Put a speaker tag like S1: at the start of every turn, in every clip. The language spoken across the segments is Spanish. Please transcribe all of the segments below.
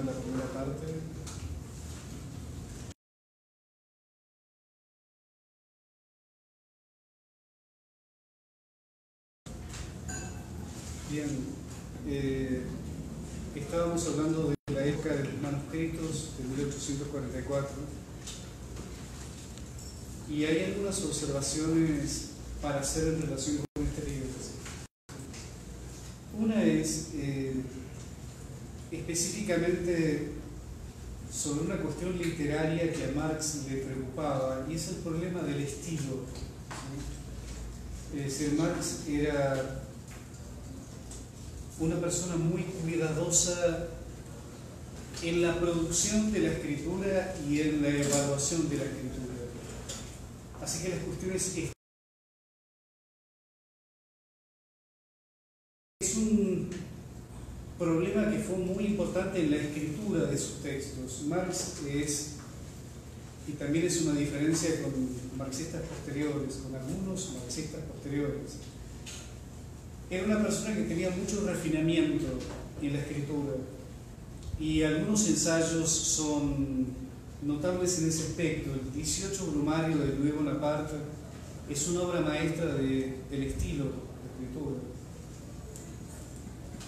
S1: a la primera parte. Bien, eh, estábamos hablando de la época de los manuscritos de 1844 y hay algunas observaciones para hacer en relación con este libro. Una es eh, específicamente sobre una cuestión literaria que a Marx le preocupaba y es el problema del estilo. Es Marx era una persona muy cuidadosa en la producción de la escritura y en la evaluación de la escritura. Así que las cuestiones es un problema que fue muy importante en la escritura de sus textos. Marx es, y también es una diferencia con marxistas posteriores, con algunos marxistas posteriores, era una persona que tenía mucho refinamiento en la escritura y algunos ensayos son notables en ese aspecto. El 18 Brumario de Louis Bonaparte es una obra maestra de, del estilo de escritura,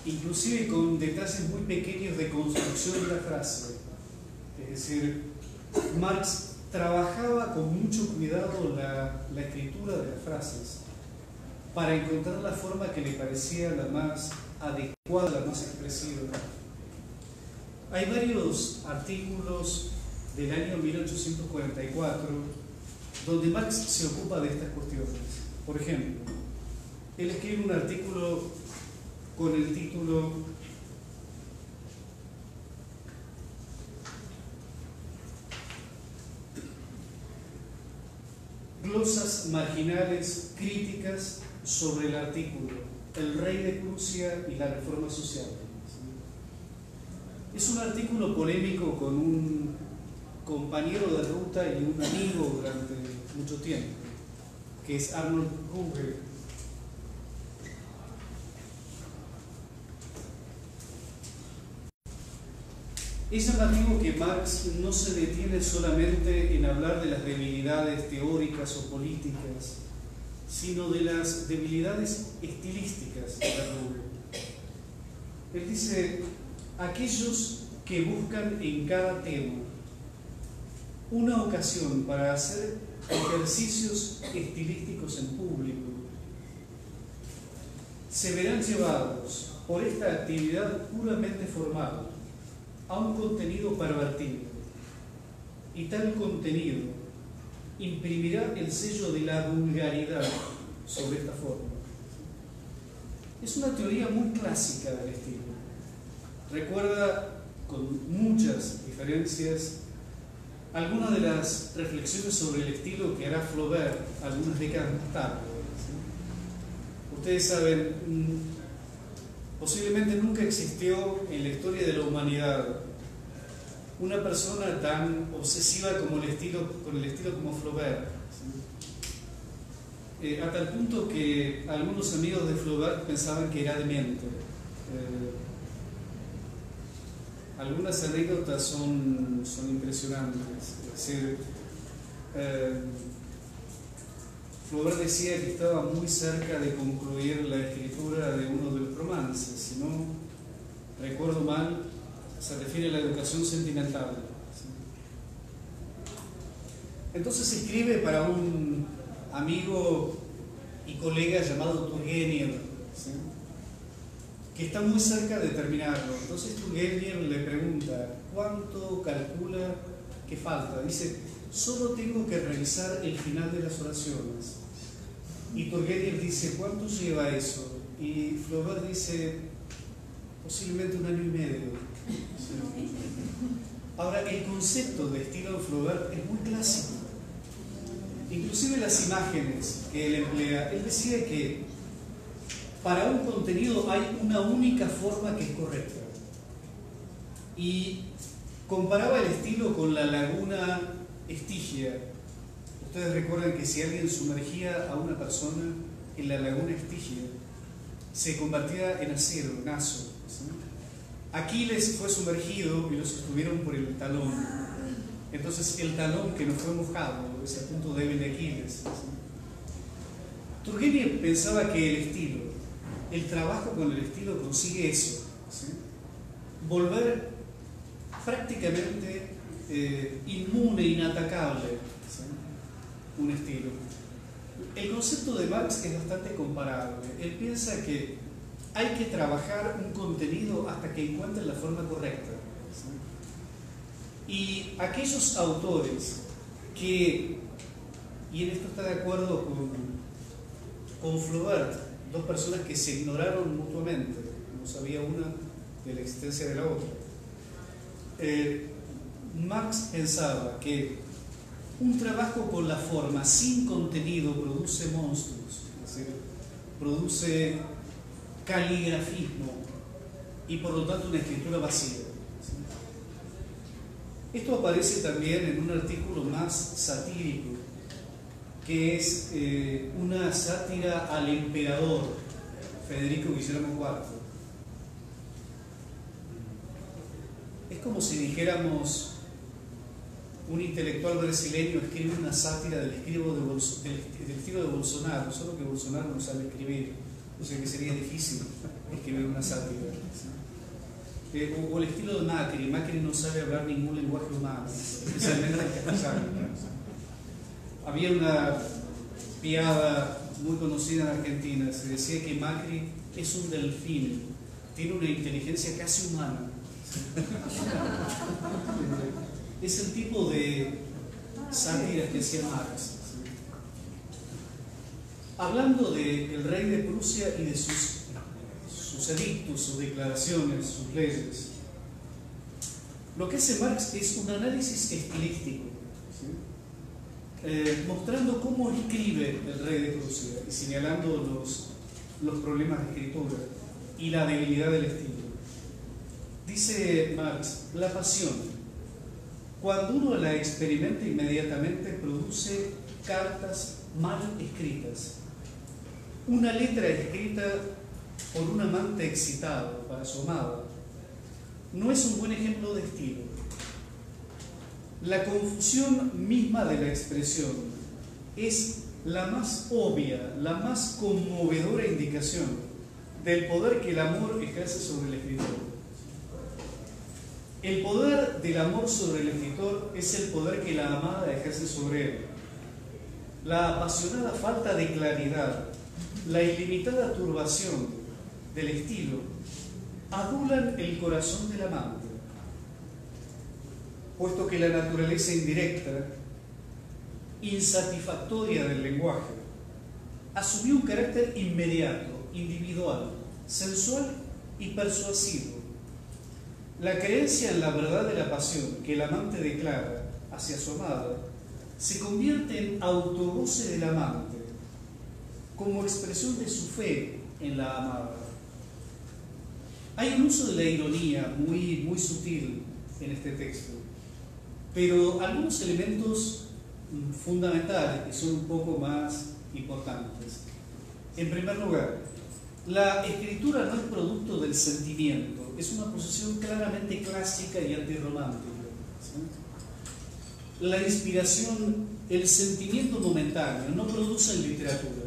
S1: inclusive con detalles muy pequeños de construcción de la frase. Es decir, Marx trabajaba con mucho cuidado la, la escritura de las frases para encontrar la forma que le parecía la más adecuada, la más expresiva. Hay varios artículos del año 1844 donde Marx se ocupa de estas cuestiones. Por ejemplo, él escribe un artículo con el título Glosas marginales críticas sobre el artículo El rey de Prusia y la reforma social. Es un artículo polémico con un compañero de ruta y un amigo durante mucho tiempo, que es Arnold Hoover. Es llamativo que Marx no se detiene solamente en hablar de las debilidades teóricas o políticas, sino de las debilidades estilísticas de la Él dice, aquellos que buscan en cada tema una ocasión para hacer ejercicios estilísticos en público, se verán llevados por esta actividad puramente formal a un contenido pervertido. Y tal contenido imprimirá el sello de la vulgaridad sobre esta forma. Es una teoría muy clásica del estilo. Recuerda con muchas diferencias algunas de las reflexiones sobre el estilo que hará Flaubert algunas décadas más tarde. Ustedes saben, posiblemente nunca existió en la historia de la humanidad una persona tan obsesiva como el estilo, con el estilo como Flaubert. Eh, a tal punto que algunos amigos de Flaubert pensaban que era demente. Eh, algunas anécdotas son, son impresionantes. Es decir, eh, Flaubert decía que estaba muy cerca de concluir la escritura de uno de los romances, si no recuerdo mal, se refiere a la educación sentimental. Entonces escribe para un amigo y colega llamado Turgenev, que está muy cerca de terminarlo. Entonces Turgenev le pregunta, ¿cuánto calcula que falta? Dice, solo tengo que revisar el final de las oraciones. Y Turgenev dice, ¿cuánto lleva eso? Y Flaubert dice, posiblemente un año y medio. Ahora, el concepto de estilo Flaubert es muy clásico. Inclusive las imágenes que él emplea, él decía que para un contenido hay una única forma que es correcta. Y comparaba el estilo con la laguna Estigia. Ustedes recuerdan que si alguien sumergía a una persona en la laguna Estigia, se convertía en acero, en aso. Aquiles fue sumergido y lo sostuvieron por el talón. Entonces el talón que no fue mojado es el punto débil de Aquiles. Turgenev pensaba que el estilo, el trabajo con el estilo consigue eso, volver prácticamente eh, inmune, inatacable, un estilo. El concepto de Marx es bastante comparable. Él piensa que hay que trabajar un contenido hasta que encuentre la forma correcta. Y aquellos autores que, y en esto está de acuerdo con, con Flaubert, dos personas que se ignoraron mutuamente, no sabía una de la existencia de la otra. Eh, Marx pensaba que un trabajo con la forma sin contenido produce monstruos, produce caligrafismo y por lo tanto una escritura vacía. Esto aparece también en un artículo más satírico, que es eh, una sátira al emperador Federico Guillermo IV. Es como si dijéramos, un intelectual brasileño escribe una sátira del estilo de, del estilo de Bolsonaro, solo que Bolsonaro no sabe escribir o sea que sería difícil escribir una sátira. Eh, o, el estilo de Macri, Macri no sabe hablar ningún lenguaje humano, especialmente el castellano. Había una piada muy conocida en Argentina, se decía que Macri es un delfín, tiene una inteligencia casi humana. es el tipo de sátira que hacía Marx. Hablando del rey de Prusia y de sus, sus edictos, sus declaraciones, sus leyes, lo que hace Marx es un análisis estilístico, eh, mostrando cómo escribe el rey de Prusia y señalando los, los problemas de escritura y la debilidad del estilo. Dice Marx, la pasión, cuando uno la experimenta inmediatamente, produce cartas mal escritas una letra escrita por un amante excitado para su amada no es un buen ejemplo de estilo. La confusión misma de la expresión es la más obvia, la más conmovedora indicación del poder que el amor ejerce sobre el escritor. El poder del amor sobre el escritor es el poder que la amada ejerce sobre él. La apasionada falta de claridad la ilimitada turbación del estilo adulan el corazón del amante, puesto que la naturaleza indirecta, insatisfactoria del lenguaje, asumió un carácter inmediato, individual, sensual y persuasivo. La creencia en la verdad de la pasión que el amante declara hacia su amada se convierte en autogoce del amante como expresión de su fe en la amada. Hay un uso de la ironía muy, muy sutil en este texto, pero algunos elementos fundamentales que son un poco más importantes. En primer lugar, la escritura no es producto del sentimiento, es una posición claramente clásica y antirromántica. La inspiración, el sentimiento momentáneo, no produce literatura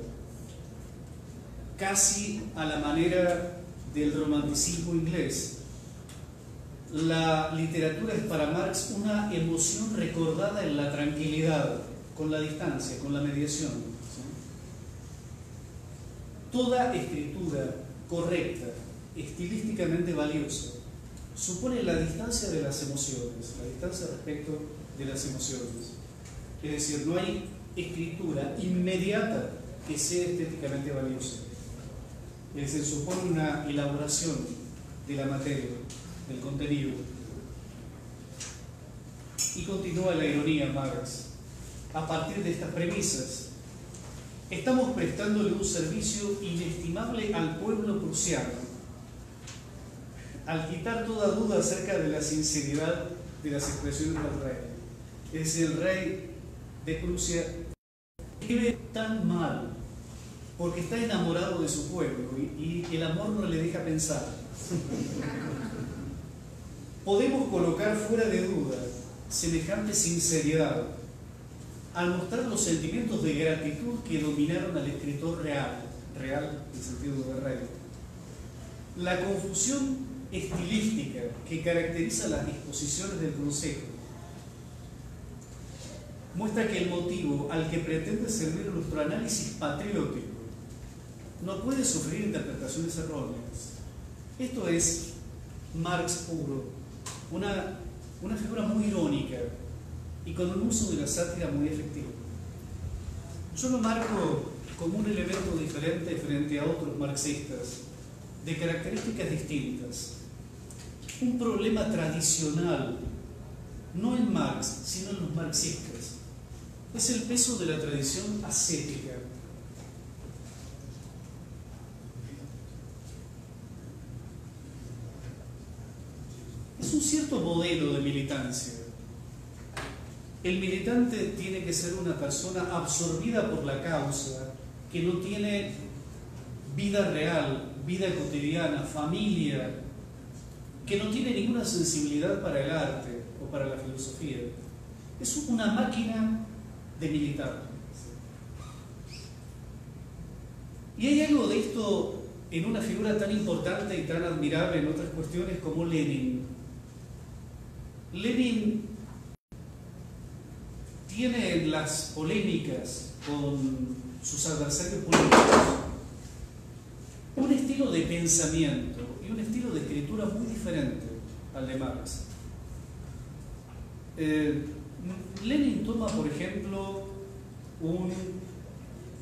S1: casi a la manera del romanticismo inglés. La literatura es para Marx una emoción recordada en la tranquilidad, con la distancia, con la mediación. Toda escritura correcta, estilísticamente valiosa, supone la distancia de las emociones, la distancia respecto de las emociones. Es decir, no hay escritura inmediata que sea estéticamente valiosa se supone una elaboración de la materia, del contenido. Y continúa la ironía Marx. A partir de estas premisas, estamos prestándole un servicio inestimable al pueblo prusiano, al quitar toda duda acerca de la sinceridad de las expresiones del rey. Es el rey de Prusia vive tan mal porque está enamorado de su pueblo y, el amor no le deja pensar. podemos colocar fuera de duda semejante sinceridad al mostrar los sentimientos de gratitud que dominaron al escritor real, real en sentido de rey. La confusión estilística que caracteriza las disposiciones del Consejo muestra que el motivo al que pretende servir nuestro análisis patriótico no puede sufrir interpretaciones erróneas. Esto es Marx puro, una, una figura muy irónica y con un uso de la sátira muy efectivo. Yo lo marco como un elemento diferente frente a otros marxistas, de características distintas. Un problema tradicional, no en Marx, sino en los marxistas, es el peso de la tradición ascética es un cierto modelo de militancia. El militante tiene que ser una persona absorbida por la causa, que no tiene vida real, vida cotidiana, familia, que no tiene ninguna sensibilidad para el arte o para la filosofía. Es una máquina de militar. Y hay algo de esto en una figura tan importante y tan admirable en otras cuestiones como Lenin. Lenin tiene en las polémicas con sus adversarios políticos un estilo de pensamiento y un estilo de escritura muy diferente al de Marx. Eh, Lenin toma, por ejemplo, un,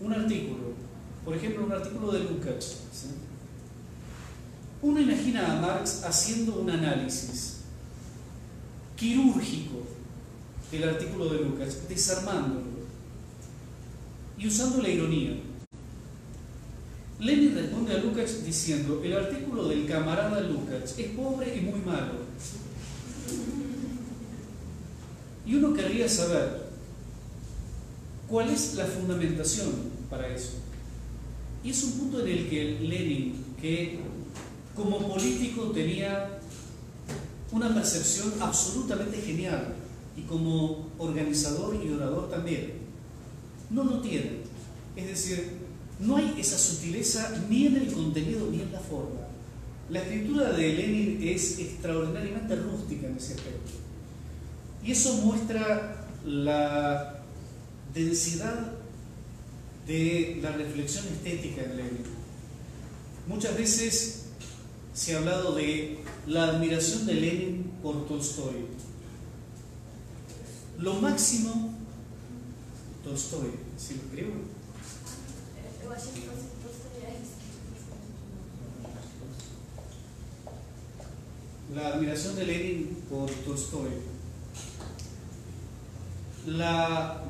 S1: un, artículo, por ejemplo, un artículo de Lukács. Uno imagina a Marx haciendo un análisis quirúrgico del artículo de Lucas, desarmándolo y usando la ironía. Lenin responde a Lucas diciendo, el artículo del camarada Lucas es pobre y muy malo. Y uno querría saber cuál es la fundamentación para eso. Y es un punto en el que Lenin, que como político tenía una percepción absolutamente genial y como organizador y orador también. No lo tiene. Es decir, no hay esa sutileza ni en el contenido ni en la forma. La escritura de Lenin es extraordinariamente rústica en ese aspecto. Y eso muestra la densidad de la reflexión estética en Lenin. Muchas veces se ha hablado de la admiración de Lenin por Tolstoy. Lo máximo, Tolstoy, si lo escribo. La admiración de Lenin por Tolstoy. La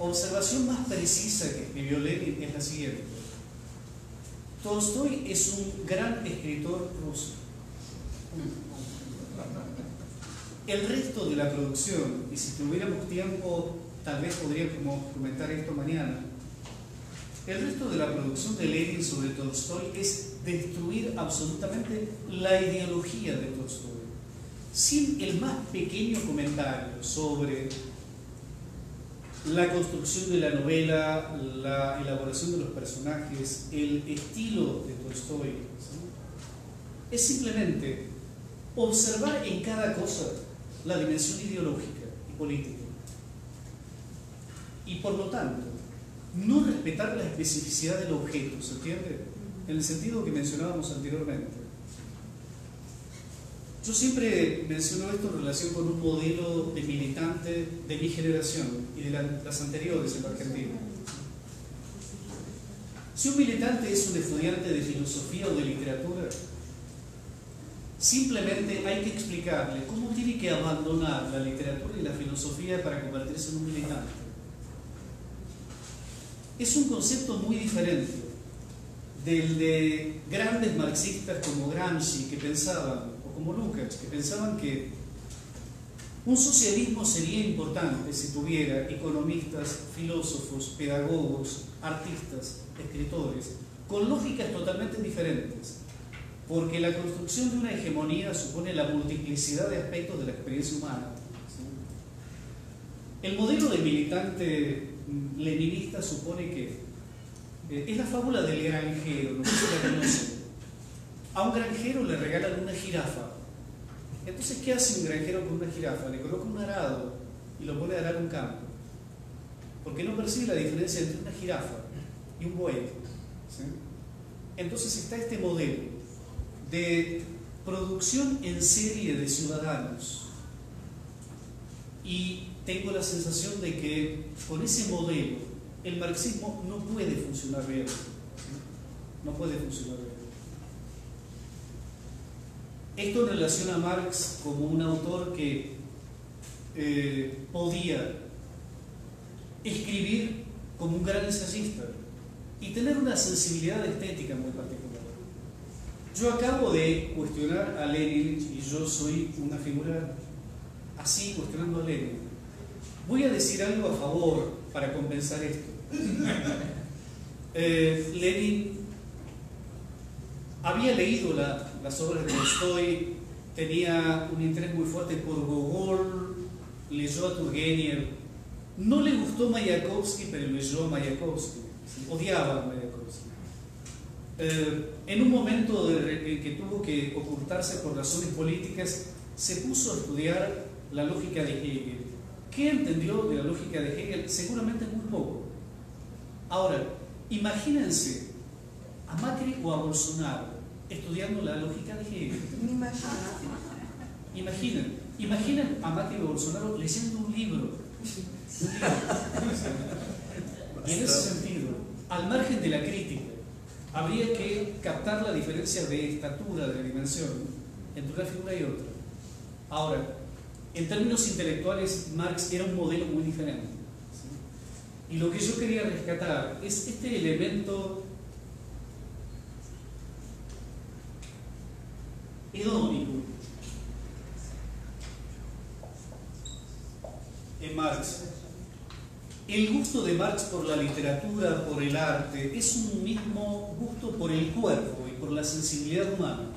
S1: observación más precisa que escribió Lenin es la siguiente. Tolstoy es un gran escritor ruso. El resto de la producción, y si tuviéramos tiempo, tal vez podríamos comentar esto mañana, el resto de la producción de Lenin sobre Tolstoy es destruir absolutamente la ideología de Tolstoy. Sin el más pequeño comentario sobre la construcción de la novela, la elaboración de los personajes, el estilo de Tolstoy, es simplemente observar en cada cosa la dimensión ideológica y política. Y por lo tanto, no respetar la especificidad del objeto, ¿se entiende? En el sentido que mencionábamos anteriormente. Yo siempre menciono esto en relación con un modelo de militante de mi generación y de las anteriores en la Argentina. Si un militante es un estudiante de filosofía o de literatura, simplemente hay que explicarle cómo tiene que abandonar la literatura y la filosofía para convertirse en un militante. Es un concepto muy diferente del de grandes marxistas como Gramsci que pensaban como Lucas, que pensaban que un socialismo sería importante si tuviera economistas, filósofos, pedagogos, artistas, escritores, con lógicas totalmente diferentes, porque la construcción de una hegemonía supone la multiplicidad de aspectos de la experiencia humana. El modelo de militante leninista supone que eh, es la fábula del granjero, no sé si la conocen. A un granjero le regalan una jirafa. Entonces, ¿qué hace un granjero con una jirafa? Le coloca un arado y lo pone a arar un campo. Porque no percibe la diferencia entre una jirafa y un buey. Entonces está este modelo de producción en serie de ciudadanos. Y tengo la sensación de que con ese modelo el marxismo no puede funcionar bien. No puede funcionar bien. Esto relaciona a Marx como un autor que eh, podía escribir como un gran ensayista y tener una sensibilidad estética muy particular. Yo acabo de cuestionar a Lenin y yo soy una figura así cuestionando a Lenin. Voy a decir algo a favor para compensar esto. Eh, Lenin había leído las obras de Tolstoy, tenía un interés muy fuerte por Gogol, leyó a Turgenev, no le gustó Mayakovsky, pero leyó a Mayakovsky, odiaba a Mayakovsky. Eh, en un momento de, que tuvo que ocultarse por razones políticas, se puso a estudiar la lógica de Hegel. ¿Qué entendió de la lógica de Hegel? Seguramente muy poco. Ahora, imagínense a Macri o a Bolsonaro estudiando la lógica de Hegel. Imaginen, imaginen a Macri o a Bolsonaro leyendo un libro. Y en ese sentido, al margen de la crítica, habría que captar la diferencia de estatura, de dimensión, entre una figura y otra. Ahora, en términos intelectuales, Marx era un modelo muy diferente. Y lo que yo quería rescatar es este elemento hedónico en Marx. El gusto de Marx por la literatura, por el arte, es un mismo gusto por el cuerpo y por la sensibilidad humana.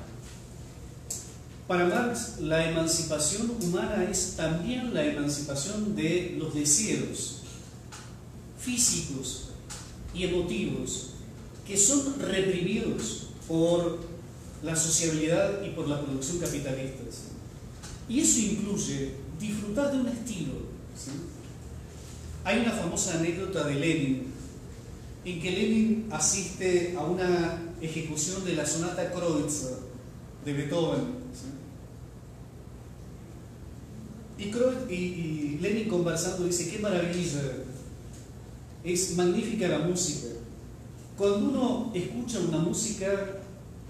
S1: Para Marx, la emancipación humana es también la emancipación de los deseos físicos y emotivos que son reprimidos por la sociabilidad y por la producción capitalista. Y eso incluye disfrutar de un estilo. Hay una famosa anécdota de Lenin, en que Lenin asiste a una ejecución de la sonata Kreutzer de Beethoven Y, y, Lenin conversando dice, qué maravilla, es magnífica la música. Cuando uno escucha una música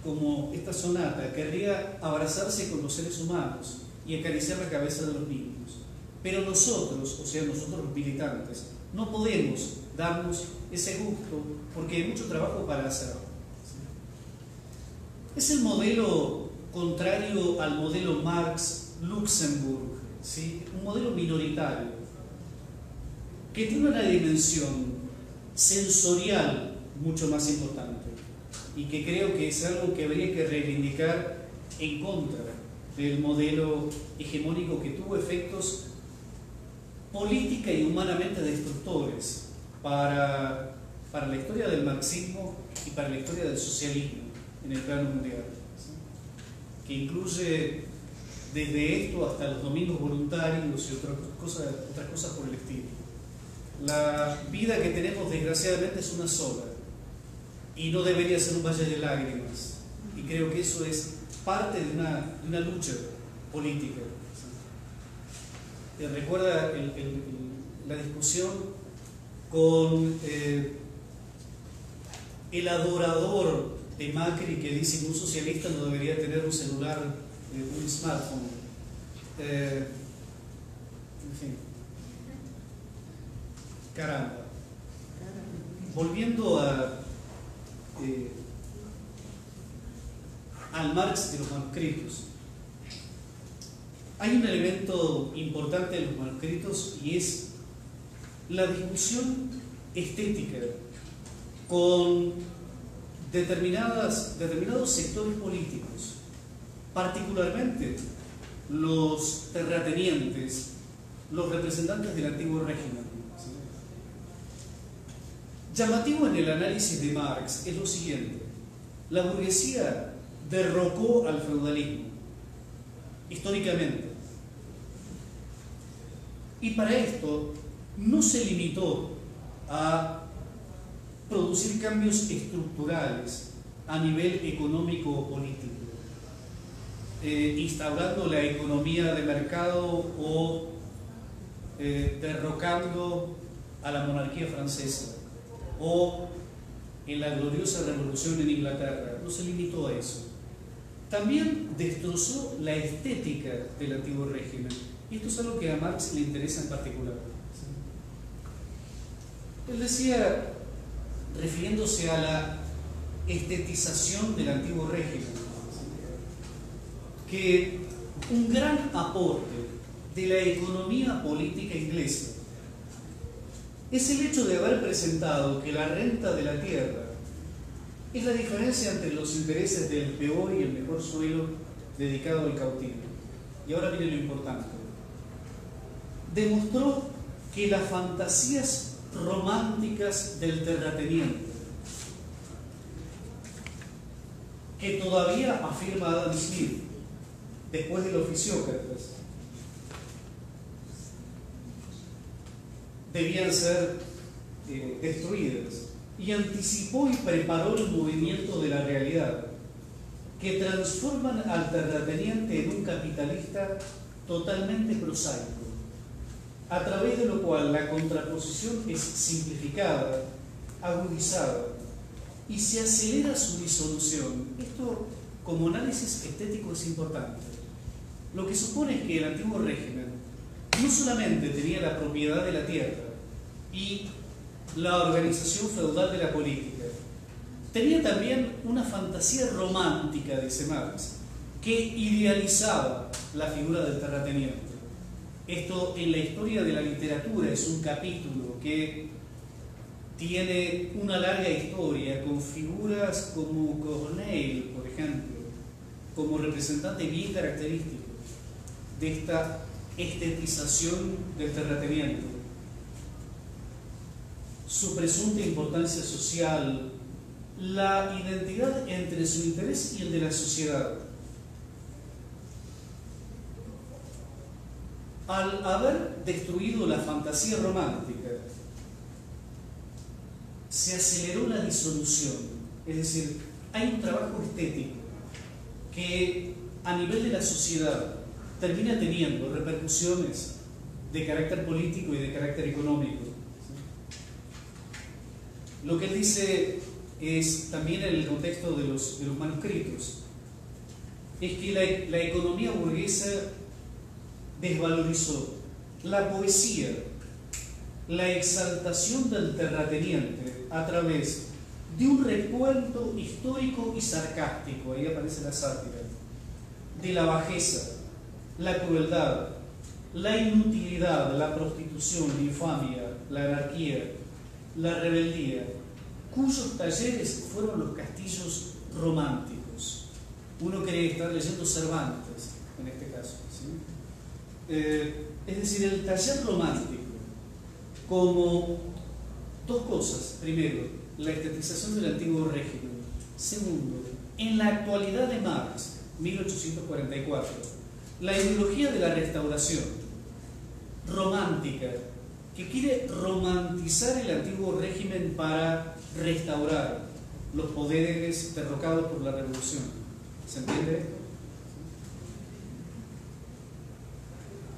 S1: como esta sonata, querría abrazarse con los seres humanos y acariciar la cabeza de los niños. Pero nosotros, o sea, nosotros los militantes, no podemos darnos ese gusto porque hay mucho trabajo para hacerlo. Es el modelo contrario al modelo Marx-Luxemburg un modelo minoritario que tiene una dimensión sensorial mucho más importante y que creo que es algo que habría que reivindicar en contra del modelo hegemónico que tuvo efectos política y humanamente destructores para, para la historia del marxismo y para la historia del socialismo en el plano mundial, que incluye desde esto hasta los domingos voluntarios y otras cosas, otras cosas por el estilo. La vida que tenemos desgraciadamente es una sola y no debería ser un valle de lágrimas. Y creo que eso es parte de una, lucha política. Recuerda la discusión con eh, el adorador de Macri que dice que un socialista no debería tener un celular un smartphone. Eh, en fin. Caramba. Volviendo a, eh, al Marx de los manuscritos. Hay un elemento importante en los manuscritos y es la discusión estética con determinados sectores políticos, particularmente los terratenientes, los representantes del antiguo régimen. Llamativo en el análisis de Marx es lo siguiente. La burguesía derrocó al feudalismo, históricamente. Y para esto no se limitó a producir cambios estructurales a nivel económico o político, eh, instaurando la economía de mercado o eh, derrocando a la monarquía francesa o en la gloriosa revolución en Inglaterra. No se limitó a eso. También destrozó la estética del antiguo régimen. Y esto es algo que a Marx le interesa en particular. Él decía, refiriéndose a la estetización del antiguo régimen, que un gran aporte de la economía política inglesa es el hecho de haber presentado que la renta de la tierra es la diferencia entre los intereses del peor y el mejor suelo dedicado al cautivo. Y ahora viene lo importante. Demostró que las fantasías románticas del terrateniente, que todavía afirma Adam Smith, después de los fisiócratas, debían ser eh, destruidas. Y anticipó y preparó el movimiento de la realidad, que transforman al terrateniente en un capitalista totalmente prosaico, a través de lo cual la contraposición es simplificada, agudizada y se acelera su disolución. Esto como análisis estético es importante. Lo que supone es que el antiguo régimen no solamente tenía la propiedad de la tierra, y la organización feudal de la política. Tenía también una fantasía romántica, dice Marx, que idealizaba la figura del terrateniente. Esto en la historia de la literatura es un capítulo que tiene una larga historia con figuras como Corneille, por ejemplo, como representante bien característico de esta estetización del terrateniente su presunta importancia social, la identidad entre su interés y el de la sociedad. Al haber destruido la fantasía romántica, se aceleró la disolución. Es decir, hay un trabajo estético que a nivel de la sociedad termina teniendo repercusiones de carácter político y de carácter económico. Lo que él dice es también en el contexto de los, de los manuscritos, es que la, la economía burguesa desvalorizó la poesía, la exaltación del terrateniente a través de un recuento histórico y sarcástico, ahí aparece la sátira, de la bajeza, la crueldad, la inutilidad, la prostitución, la infamia, la anarquía, la rebeldía, cuyos talleres fueron los castillos románticos. Uno cree estar leyendo Cervantes en este caso. Eh, es decir, el taller romántico como dos cosas. Primero, la estetización del antiguo régimen. Segundo, en la actualidad de Marx, 1844, la ideología de la restauración romántica que quiere romantizar el antiguo régimen para restaurar los poderes derrocados por la revolución. ¿Se entiende?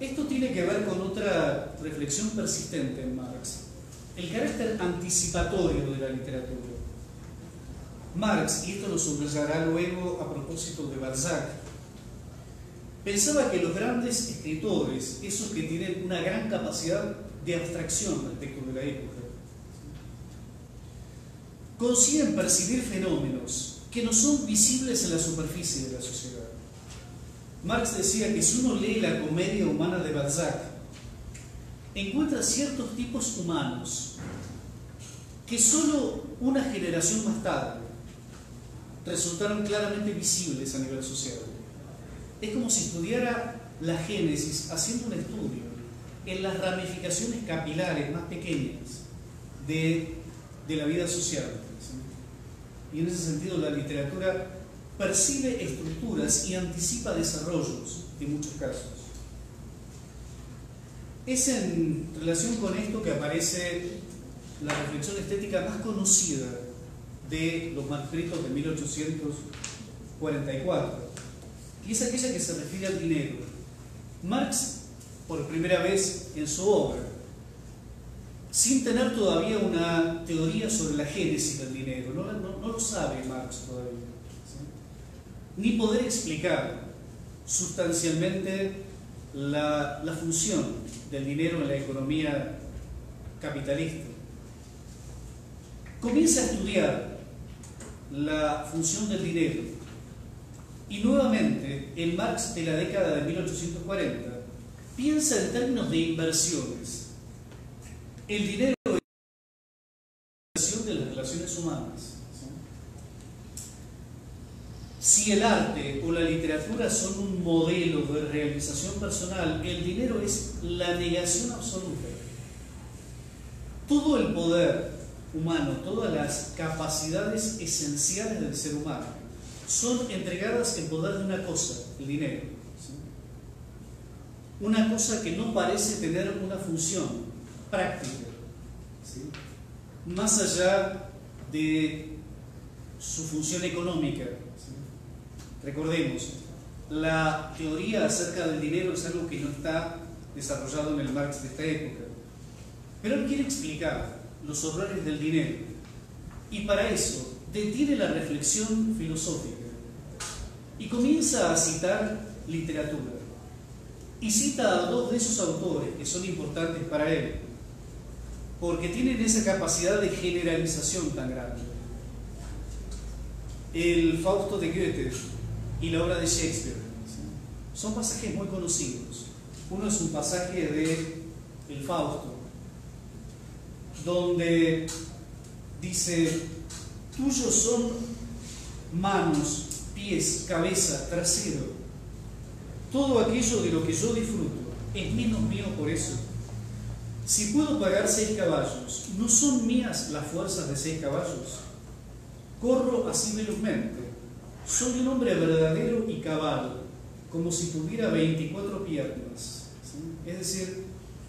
S1: Esto tiene que ver con otra reflexión persistente en Marx, el carácter anticipatorio de la literatura. Marx, y esto lo subrayará luego a propósito de Balzac, pensaba que los grandes escritores, esos que tienen una gran capacidad de abstracción respecto de la época. Consiguen percibir fenómenos que no son visibles en la superficie de la sociedad. Marx decía que si uno lee la comedia humana de Balzac, encuentra ciertos tipos humanos que solo una generación más tarde resultaron claramente visibles a nivel social. Es como si estudiara la génesis haciendo un estudio en las ramificaciones capilares más pequeñas de, de la vida social. Y en ese sentido la literatura percibe estructuras y anticipa desarrollos en muchos casos. Es en relación con esto que aparece la reflexión estética más conocida de los manuscritos de 1844, y es aquella que se refiere al dinero. Marx, por primera vez en su obra, sin tener todavía una teoría sobre la génesis del dinero, no, lo sabe Marx todavía, ni poder explicar sustancialmente la, función del dinero en la economía capitalista. Comienza a estudiar la función del dinero y nuevamente en Marx de la década de 1840 piensa en términos de inversiones. El dinero es inversión de las relaciones humanas. Si el arte o la literatura son un modelo de realización personal, el dinero es la negación absoluta. Todo el poder humano, todas las capacidades esenciales del ser humano, son entregadas en poder de una cosa, el dinero. Una cosa que no parece tener una función práctica, más allá de su función económica. Recordemos, la teoría acerca del dinero es algo que no está desarrollado en el Marx de esta época. Pero él quiere explicar los horrores del dinero y para eso detiene la reflexión filosófica y comienza a citar literatura. Y cita a dos de esos autores que son importantes para él, porque tienen esa capacidad de generalización tan grande. El Fausto de Goethe y la obra de Shakespeare. Son pasajes muy conocidos. Uno es un pasaje de El Fausto, donde dice, tuyos son manos, pies, cabeza, trasero, todo aquello de lo que yo disfruto, es menos mío por eso. Si puedo pagar seis caballos, ¿no son mías las fuerzas de seis caballos? Corro así velozmente soy un hombre verdadero y cabal, como si tuviera 24 piernas. Es decir,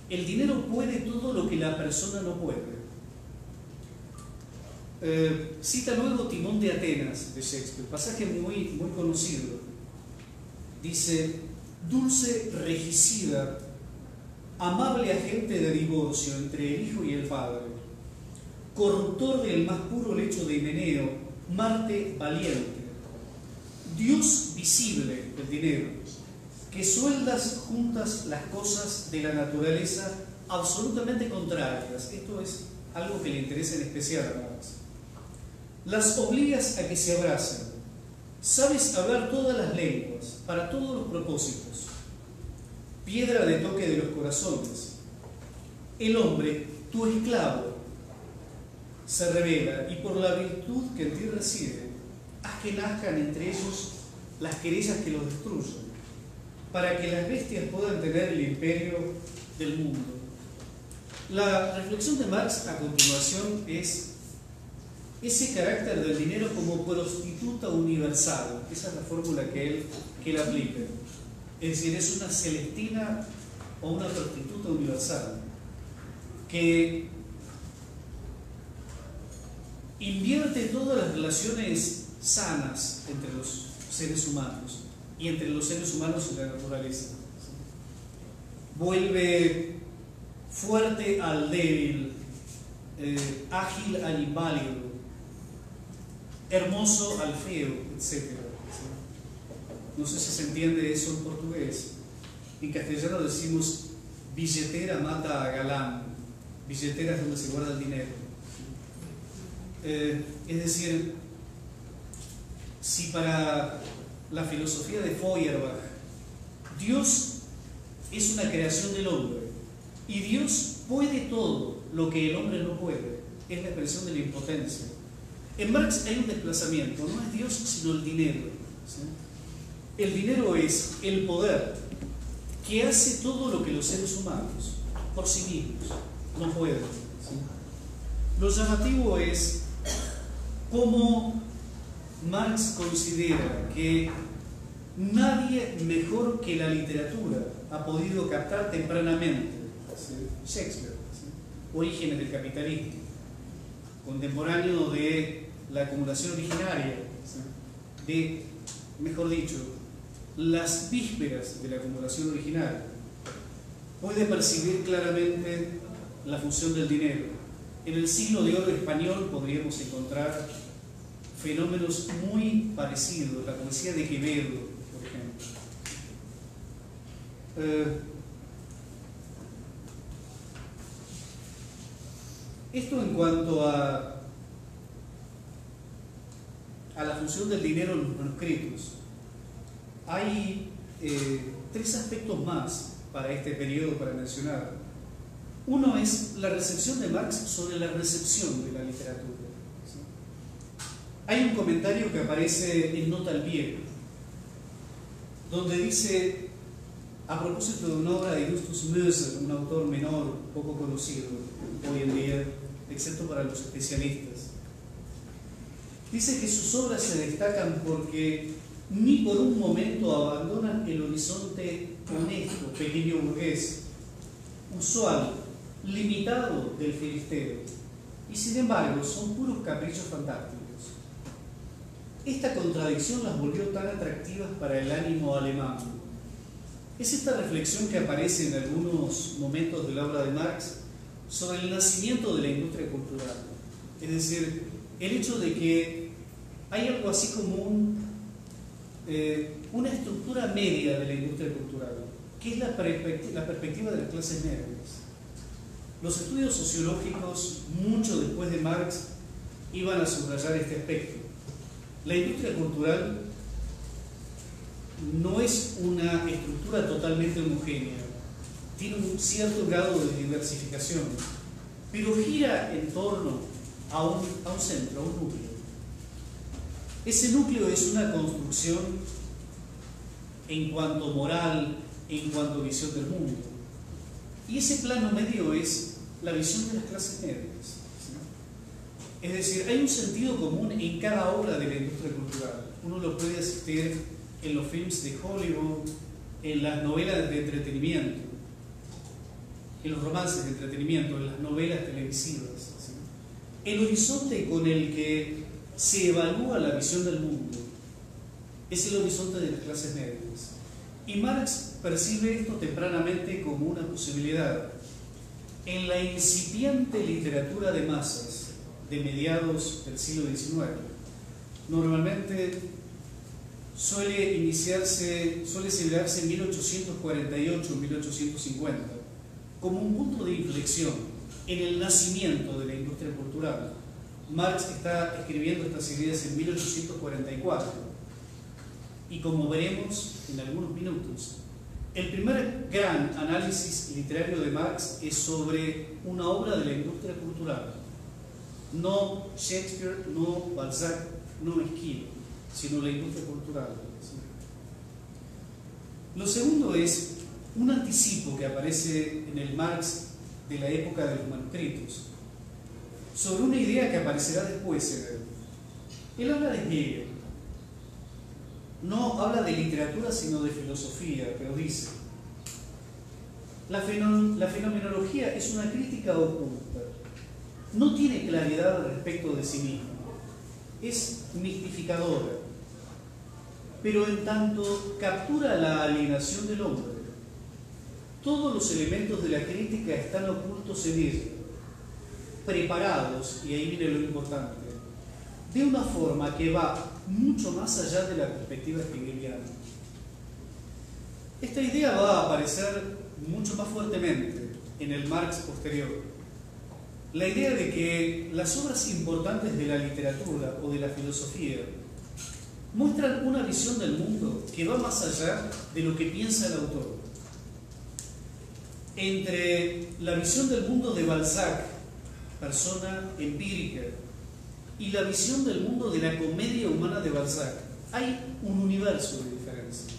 S1: el dinero puede todo lo que la persona no puede. Eh, cita luego Timón de Atenas de Shakespeare, pasaje muy, muy conocido. Dice, dulce regicida, amable agente de divorcio entre el hijo y el padre, corruptor del más puro lecho de Meneo, Marte valiente, Dios visible el dinero, que sueldas juntas las cosas de la naturaleza absolutamente contrarias. Esto es algo que le interesa en especial a Marx. Las obligas a que se abracen. Sabes hablar todas las lenguas, para todos los propósitos. Piedra de toque de los corazones. El hombre, tu esclavo, se revela y por la virtud que en ti reside, haz que nazcan entre ellos las querellas que los destruyen, para que las bestias puedan tener el imperio del mundo. La reflexión de Marx a continuación es ese carácter del dinero como prostituta universal, esa es la fórmula que él, que él aplica. Es decir, es una celestina o una prostituta universal que invierte todas las relaciones sanas entre los seres humanos y entre los seres humanos y la naturaleza. Vuelve fuerte al débil, eh, ágil al inválido, hermoso al feo, etc. No sé si se entiende eso en portugués. En castellano decimos billetera mata a galán. Billetera es donde se guarda el dinero. Eh, es decir, si para la filosofía de Feuerbach Dios es una creación del hombre y Dios puede todo lo que el hombre no puede, es la expresión de la impotencia. En Marx hay un desplazamiento, no es Dios sino el dinero. El dinero es el poder que hace todo lo que los seres humanos por sí mismos no pueden. Lo llamativo es cómo Marx considera que nadie mejor que la literatura ha podido captar tempranamente Shakespeare, Orígenes del capitalismo, contemporáneo de la acumulación originaria, de, mejor dicho, las vísperas de la acumulación original, puede percibir claramente la función del dinero. En el siglo de oro español podríamos encontrar fenómenos muy parecidos, la poesía de Quevedo, por ejemplo. Eh, esto en cuanto a, a la función del dinero en los manuscritos. Hay eh, tres aspectos más para este periodo para mencionar. Uno es la recepción de Marx sobre la recepción de la literatura. Hay un comentario que aparece en Nota al Pie, donde dice, a propósito de una obra de Justus Möser, un autor menor, poco conocido hoy en día, excepto para los especialistas, dice que sus obras se destacan porque ni por un momento abandonan el horizonte honesto, pequeño burgués, usual, limitado del filisteo, y sin embargo son puros caprichos fantásticos. Esta contradicción las volvió tan atractivas para el ánimo alemán. Es esta reflexión que aparece en algunos momentos de la obra de Marx sobre el nacimiento de la industria cultural. Es decir, el hecho de que hay algo así como eh, una estructura media de la industria cultural, que es la, la perspectiva de las clases medias. Los estudios sociológicos, mucho después de Marx, iban a subrayar este aspecto. La industria cultural no es una estructura totalmente homogénea, tiene un cierto grado de diversificación, pero gira en torno a un, centro, a un núcleo. Ese núcleo es una construcción en cuanto moral, en cuanto visión del mundo. Y ese plano medio es la visión de las clases medias. Es decir, hay un sentido común en cada obra de la industria cultural. Uno lo puede asistir en los films de Hollywood, en las novelas de entretenimiento, en los romances de entretenimiento, en las novelas televisivas. El horizonte con el que se evalúa la visión del mundo es el horizonte de las clases medias. Y Marx percibe esto tempranamente como una posibilidad. En la incipiente literatura de masas de mediados del siglo XIX, normalmente suele iniciarse, suele celebrarse en 1848-1850 como un punto de inflexión en el nacimiento de la cultural. Marx está escribiendo estas ideas en 1844 y como veremos en algunos minutos, el primer gran análisis literario de Marx es sobre una obra de la industria cultural. No Shakespeare, no Balzac, no Esquilo, sino la industria cultural. Lo segundo es un anticipo que aparece en el Marx de la época de los manuscritos, sobre una idea que aparecerá después en él. Él habla de Hegel. No habla de literatura, sino de filosofía, pero dice, la, fenomenología es una crítica oculta. No tiene claridad respecto de sí misma. Es mistificadora. Pero en tanto captura la alienación del hombre, todos los elementos de la crítica están ocultos en ella, preparados, y ahí viene lo importante, de una forma que va mucho más allá de la perspectiva hegeliana. Esta idea va a aparecer mucho más fuertemente en el Marx posterior. La idea de que las obras importantes de la literatura o de la filosofía muestran una visión del mundo que va más allá de lo que piensa el autor entre la visión del mundo de Balzac, persona empírica, y la visión del mundo de la comedia humana de Balzac. Hay un universo de diferencia.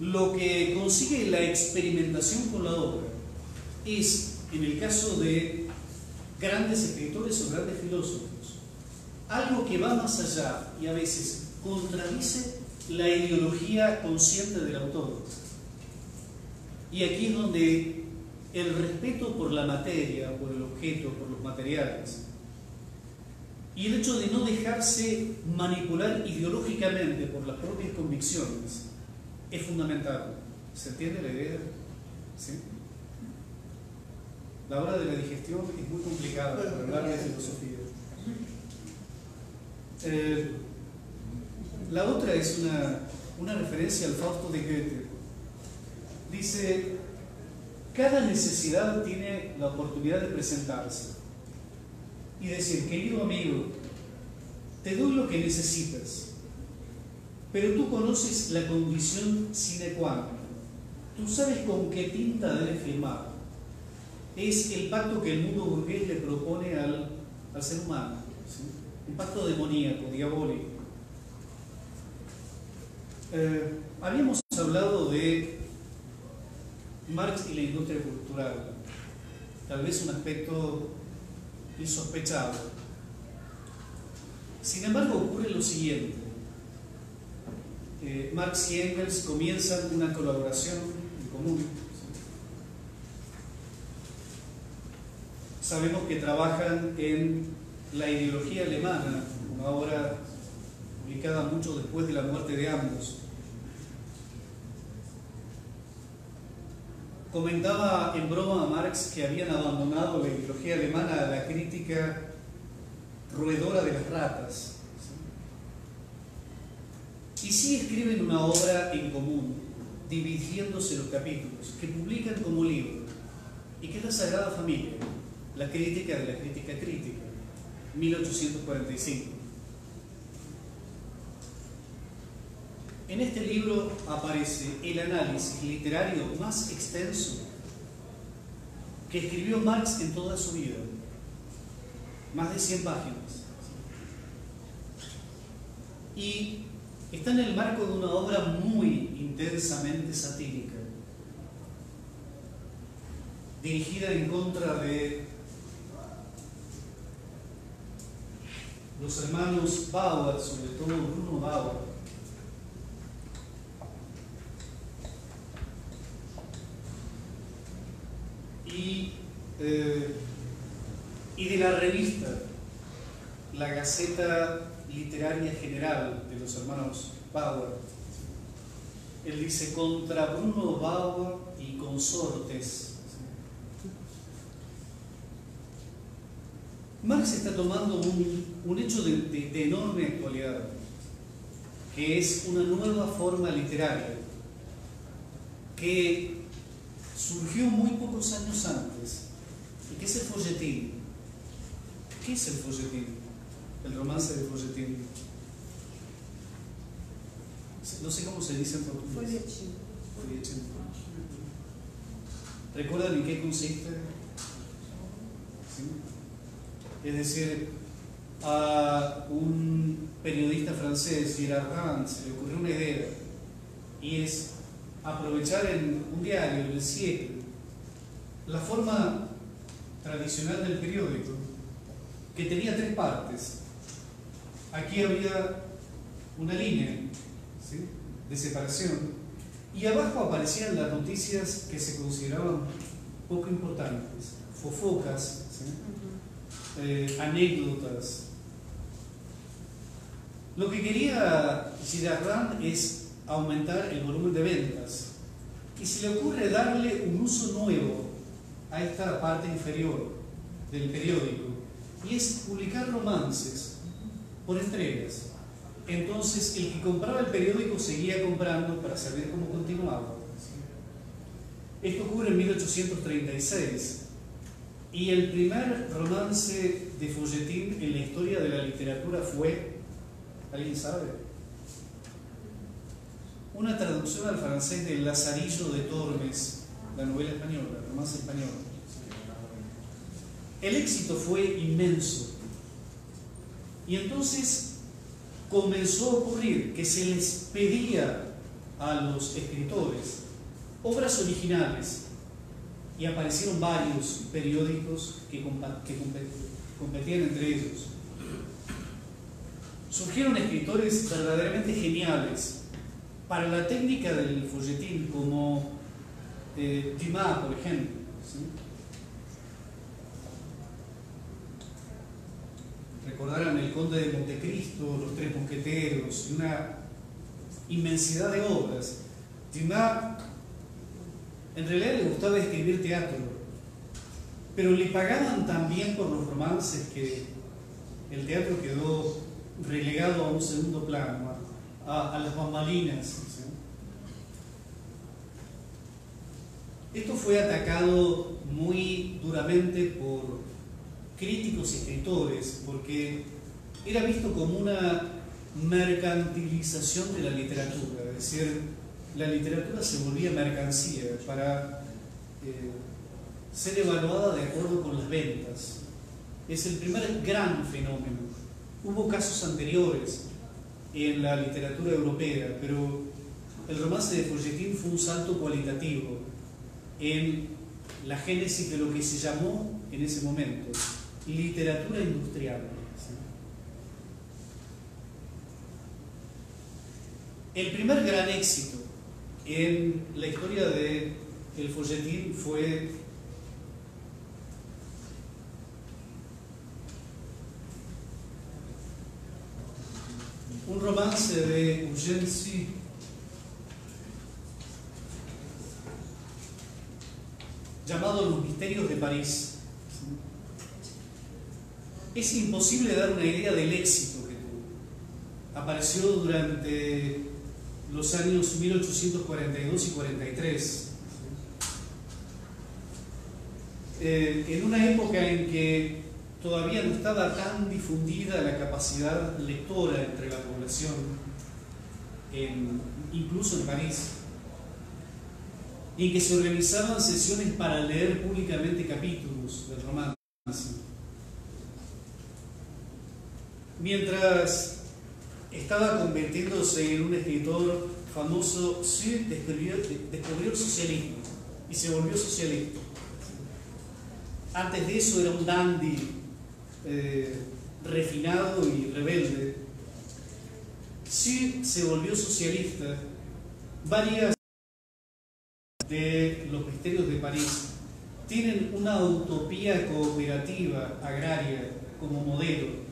S1: Lo que consigue la experimentación con la obra es, en el caso de grandes escritores o grandes filósofos, algo que va más allá y a veces contradice la ideología consciente del autor. Y aquí es donde el respeto por la materia, por el objeto, por los materiales, y el hecho de no dejarse manipular ideológicamente por las propias convicciones es fundamental. ¿Se entiende la idea? ¿Sí? La hora de la digestión es muy complicada para hablar de filosofía. Eh, la otra es una, una referencia al Fausto de Goethe. Dice, cada necesidad tiene la oportunidad de presentarse y decir, querido amigo, te doy lo que necesitas, pero tú conoces la condición sine qua non. Tú sabes con qué tinta debes firmar. Es el pacto que el mundo burgués le propone al, al ser humano. Un pacto demoníaco, diabólico. Eh, habíamos hablado de Marx y la industria cultural, tal vez un aspecto insospechado. Sin embargo, ocurre lo siguiente. Eh, Marx y Engels comienzan una colaboración en común. Sabemos que trabajan en la ideología alemana, una obra publicada mucho después de la muerte de ambos. Comentaba en broma a Marx que habían abandonado la ideología alemana a la crítica roedora de las ratas. Y sí escriben una obra en común, dividiéndose los capítulos, que publican como libro, y que es la Sagrada Familia, la crítica de la crítica crítica, 1845. En este libro aparece el análisis literario más extenso que escribió Marx en toda su vida, más de 100 páginas. Y está en el marco de una obra muy intensamente satírica, dirigida en contra de los hermanos Bauer, sobre todo Bruno Bauer, y, eh, y de la revista, la Gaceta Literaria General de los hermanos Bauer. Él dice contra Bruno Bauer y consortes. Marx está tomando un, un hecho de, de, de enorme actualidad, que es una nueva forma literaria, que surgió muy pocos años antes, y que es el folletín. ¿Qué es el folletín? El romance de folletín. No sé cómo se dice en portugués.
S2: Folletim.
S1: Folletín. ¿Recuerdan en qué consiste? ¿Sí? Es decir, a un periodista francés, Girard Rand, se le ocurrió una idea y es aprovechar en un diario, en el siete, la forma tradicional del periódico, que tenía tres partes. Aquí había una línea ¿sí? de separación y abajo aparecían las noticias que se consideraban poco importantes, fofocas, ¿sí? eh, anécdotas. Lo que quería Girardin es aumentar el volumen de ventas y se le ocurre darle un uso nuevo a esta parte inferior del periódico y es publicar romances por entregas. Entonces el que compraba el periódico seguía comprando para saber cómo continuaba. Esto ocurre en 1836 y el primer romance de folletín en la historia de la literatura fue, ¿alguien sabe? Una traducción al francés de Lazarillo de Tormes, la novela española, el romance español. El éxito fue inmenso Y entonces comenzó a ocurrir que se les pedía a los escritores obras originales y aparecieron varios periódicos que, competían entre ellos. Surgieron escritores verdaderamente geniales para la técnica del folletín, como eh, por ejemplo. Recordarán El Conde de Montecristo, Los Tres Mosqueteros, una inmensidad de obras. Dumas en realidad le gustaba escribir teatro, pero le pagaban tan bien por los romances que el teatro quedó relegado a un segundo plano, a, las bambalinas. Esto fue atacado muy duramente por críticos y escritores, porque era visto como una mercantilización de la literatura, es decir, la literatura se volvía mercancía para eh, ser evaluada de acuerdo con las ventas. Es el primer gran fenómeno. Hubo casos anteriores en la literatura europea, pero el romance de folletín fue un salto cualitativo en la génesis de lo que se llamó en ese momento literatura industrial. El primer gran éxito en la historia de el folletín fue un romance de Sue llamado Los Misterios de París. Es imposible dar una idea del éxito que tuvo. Apareció durante los años 1842 y 43. Eh, en una época en que todavía no estaba tan difundida la capacidad lectora entre la población, incluso en París, y que se organizaban sesiones para leer públicamente capítulos del romance. Mientras estaba convirtiéndose en un escritor famoso, sí, descubrió, el socialismo y se volvió socialista. Antes de eso era un dandy eh, refinado y rebelde. Sí se volvió socialista. Varias de los misterios de París tienen una utopía cooperativa agraria como modelo.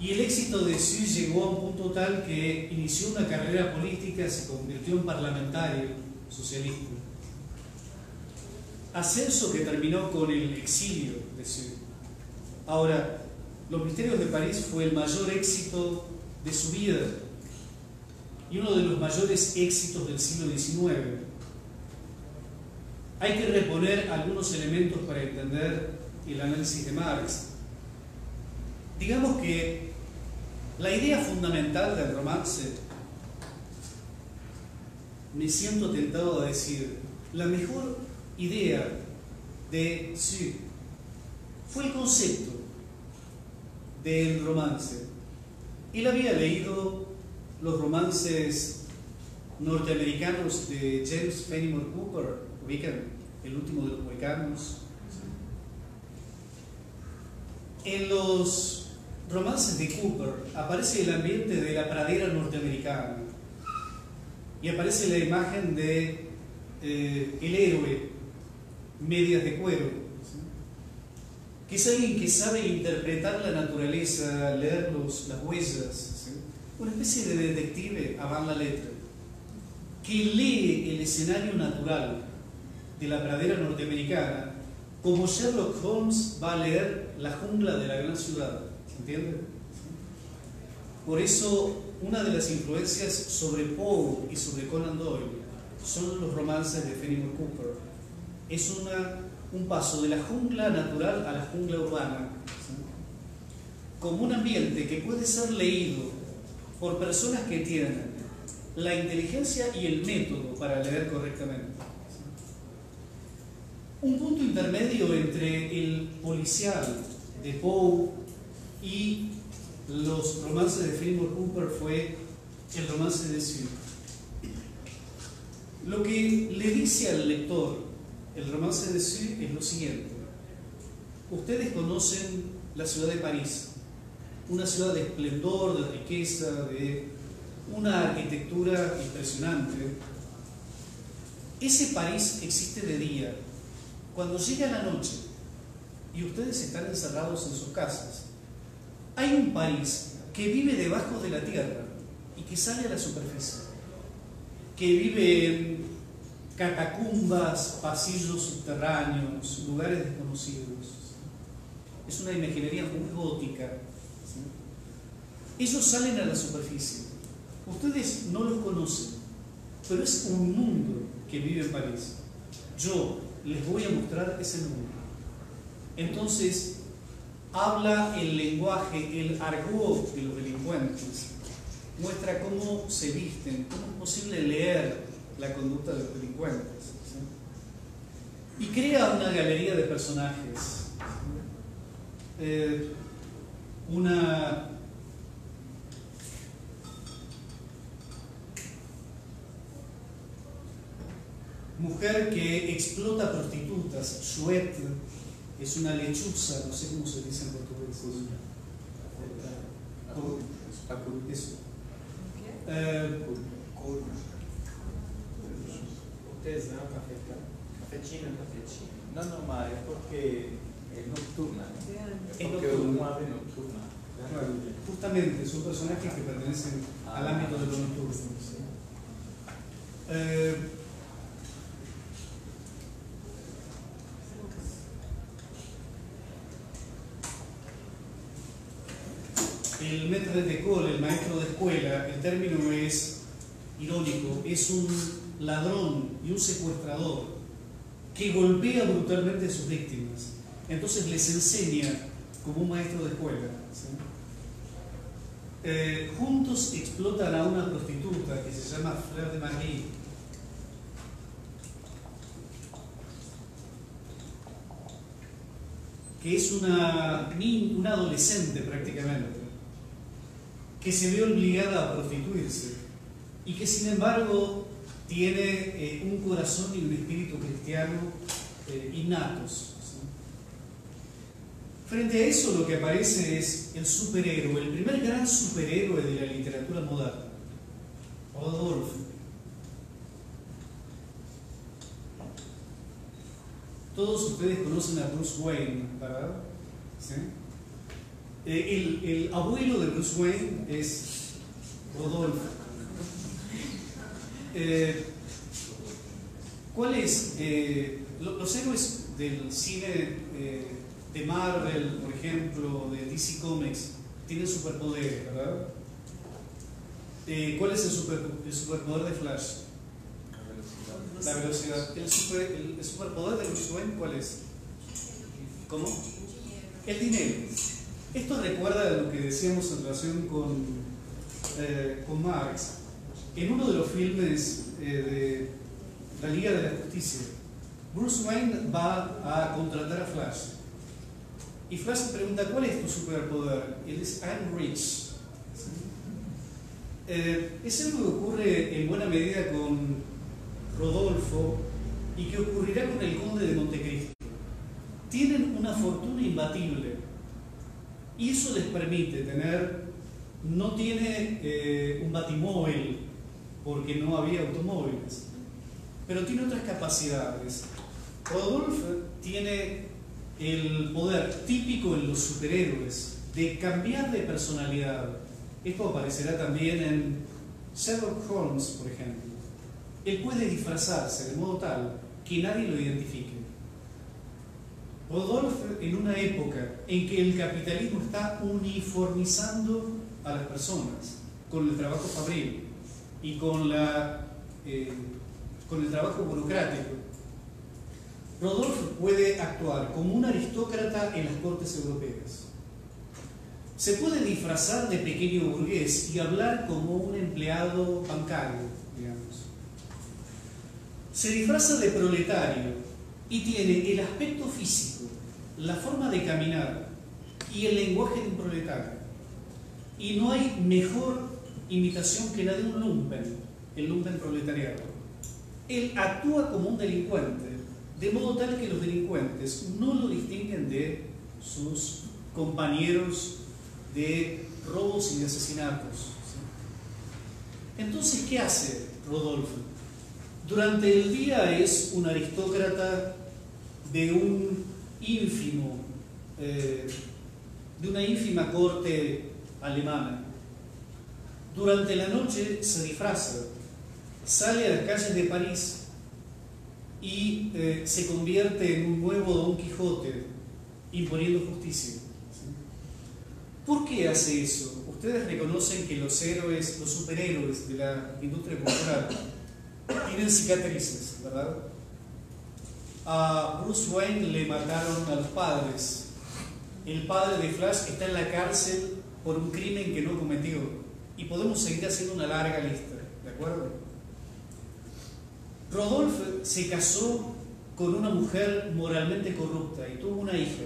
S1: Y el éxito de Xu llegó a un punto tal que inició una carrera política, se convirtió en parlamentario socialista. Ascenso que terminó con el exilio de Xu. Ahora, Los Misterios de París fue el mayor éxito de su vida y uno de los mayores éxitos del siglo XIX. Hay que reponer algunos elementos para entender el análisis de Marx. Digamos que la idea fundamental del romance, me siento tentado a decir, la mejor idea de Xu fue el concepto del romance. Él había leído los romances norteamericanos de James Fenimore Cooper, ubican el último de los mohicanos. En los romances de Cooper aparece el ambiente de la pradera norteamericana y aparece la imagen de eh, el héroe, medias de cuero, que es alguien que sabe interpretar la naturaleza, leer los, las huellas, una especie de detective a la letra, que lee el escenario natural de la pradera norteamericana como Sherlock Holmes va a leer la jungla de la gran ciudad. ¿Entienden? Por eso, una de las influencias sobre Poe y sobre Conan Doyle son los romances de Fenimore Cooper. Es una, un paso de la jungla natural a la jungla urbana, como un ambiente que puede ser leído por personas que tienen la inteligencia y el método para leer correctamente. Un punto intermedio entre el policial de Poe y los romances de Fillmore Cooper fue el romance de Sue. Lo que le dice al lector el romance de Sue es lo siguiente. Ustedes conocen la ciudad de París, una ciudad de esplendor, de riqueza, de una arquitectura impresionante. Ese París existe de día. Cuando llega la noche y ustedes están encerrados en sus casas, hay un París que vive debajo de la tierra y que sale a la superficie, que vive en catacumbas, pasillos subterráneos, lugares desconocidos. Es una imaginería muy gótica. Ellos salen a la superficie. Ustedes no los conocen, pero es un mundo que vive en París. Yo les voy a mostrar ese mundo. Entonces, habla el lenguaje, el argot de los delincuentes, muestra cómo se visten, cómo es posible leer la conducta de los delincuentes. Y crea una galería de personajes. Eh, una mujer que explota prostitutas, Chouette, es una lechuza, no sé cómo se dice en portugués. Eso. Eh,
S2: Ustedes dan café, cafecino, cafecino. No, no, ma es porque es nocturna. ¿no? Es
S1: Es
S2: porque
S1: nocturna.
S2: un ave nocturna.
S1: Claro, justamente son personajes que pertenecen al ámbito de lo nocturno. ¿sí? Eh, el maître d'école, el maestro de escuela, el término es irónico, es un ladrón y un secuestrador que golpea brutalmente a sus víctimas. Entonces les enseña como un maestro de escuela. Eh, juntos explotan a una prostituta que se llama Fleur de Marie. que es una, una adolescente prácticamente, que se ve obligada a prostituirse y que sin embargo tiene eh, un corazón y un espíritu cristiano eh, innatos. Frente a eso lo que aparece es el superhéroe, el primer gran superhéroe de la literatura moderna, Rodolfo. Todos ustedes conocen a Bruce Wayne, ¿verdad? Eh, el, el abuelo de Bruce Wayne es Rodolfo. Eh, eh, lo- los héroes del cine eh, de Marvel, por ejemplo, de DC Comics, tienen superpoderes, ¿verdad? Eh, ¿Cuál es el, super- el superpoder de Flash? La velocidad. ¿El, super- el- superpoder de Bruce Wayne cuál es? ¿Cómo? El dinero. Esto recuerda a lo que decíamos en relación con, con Marx. En uno de los filmes eh, de la Liga de la Justicia, Bruce Wayne va a contratar a Flash. Y Flash le pregunta, ¿cuál es tu superpoder? Y él dice, I'm rich. Eh, es algo que ocurre en buena medida con Rodolfo y que ocurrirá con el conde de Montecristo. Tienen una fortuna imbatible y eso les permite tener, no tiene eh, un batimóvil porque no había automóviles, pero tiene otras capacidades. Rodolfo tiene el poder típico en los superhéroes de cambiar de personalidad. Esto aparecerá también en Sherlock Holmes, por ejemplo. Él puede disfrazarse de modo tal que nadie lo identifique. Rodolfo, en una época en que el capitalismo está uniformizando a las personas con el trabajo fabril y con, la, eh, con el trabajo burocrático, Rodolfo puede actuar como un aristócrata en las cortes europeas. Se puede disfrazar de pequeño burgués y hablar como un empleado bancario, digamos. Se disfraza de proletario y tiene el aspecto físico, la forma de caminar y el lenguaje de un proletario. Y no hay mejor imitación que la de un lumpen, el lumpen proletariado. Él actúa como un delincuente, de modo tal que los delincuentes no lo distinguen de sus compañeros de robos y de asesinatos. Entonces, ¿qué hace Rodolfo? Durante el día es un aristócrata de un ínfimo, eh, de una ínfima corte alemana. Durante la noche se disfraza, sale a las calles de París y eh, se convierte en un nuevo Don Quijote, imponiendo justicia. ¿Por qué hace eso? Ustedes reconocen que los héroes, los superhéroes de la industria cultural tienen cicatrices, ¿verdad? A Bruce Wayne le mataron a los padres. El padre de Flash está en la cárcel por un crimen que no cometió. Y podemos seguir haciendo una larga lista, ¿de acuerdo? Rodolfo se casó con una mujer moralmente corrupta y tuvo una hija.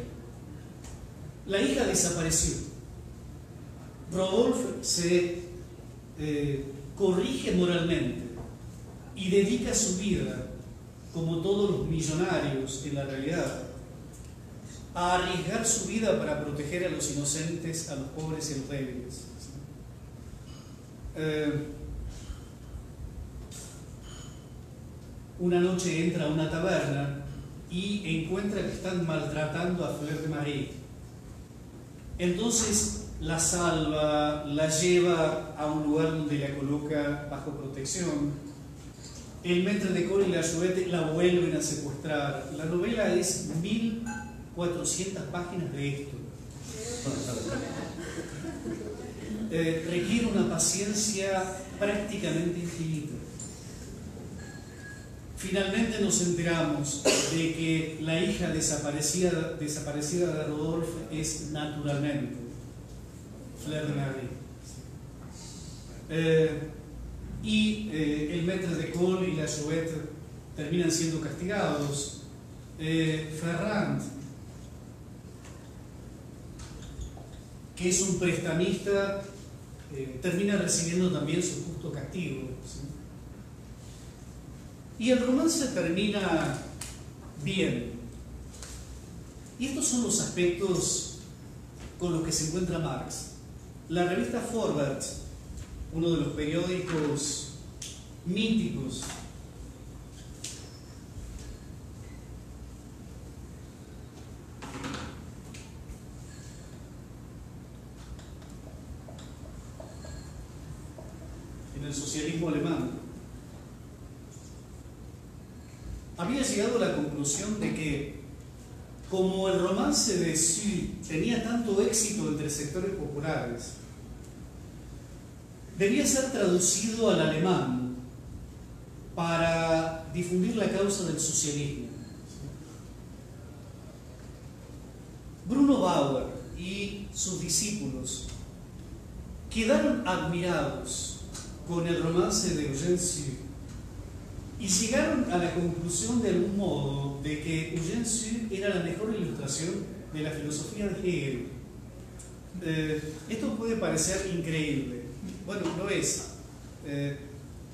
S1: La hija desapareció. Rodolfo se eh, corrige moralmente y dedica su vida, como todos los millonarios en la realidad, a arriesgar su vida para proteger a los inocentes, a los pobres y a los débiles. Eh, una noche entra a una taberna y encuentra que están maltratando a Fleur de Marie. Entonces la salva, la lleva a un lugar donde la coloca bajo protección. El maître de col y la Jouvette la vuelven a secuestrar. La novela es 1400 páginas de esto. Eh, requiere una paciencia prácticamente infinita. Finalmente nos enteramos de que la hija desaparecida, de Rodolfo es naturalmente Flair de Marie. Eh, y eh, el maître de Col y la Jouette terminan siendo castigados. Ferrand, que es un prestamista, termina recibiendo también su justo castigo. Y el romance termina bien. Y estos son los aspectos con los que se encuentra Marx. La revista Forward, uno de los periódicos míticos en el socialismo alemán, había llegado a la conclusión de que como el romance de Sue tenía tanto éxito entre sectores populares, debía ser traducido al alemán para difundir la causa del socialismo. Bruno Bauer y sus discípulos quedaron admirados con el romance de Eugène Sue y llegaron a la conclusión de algún modo de que Eugène Sue era la mejor ilustración de la filosofía de Hegel. Eh, esto puede parecer increíble, bueno, lo es. Eh,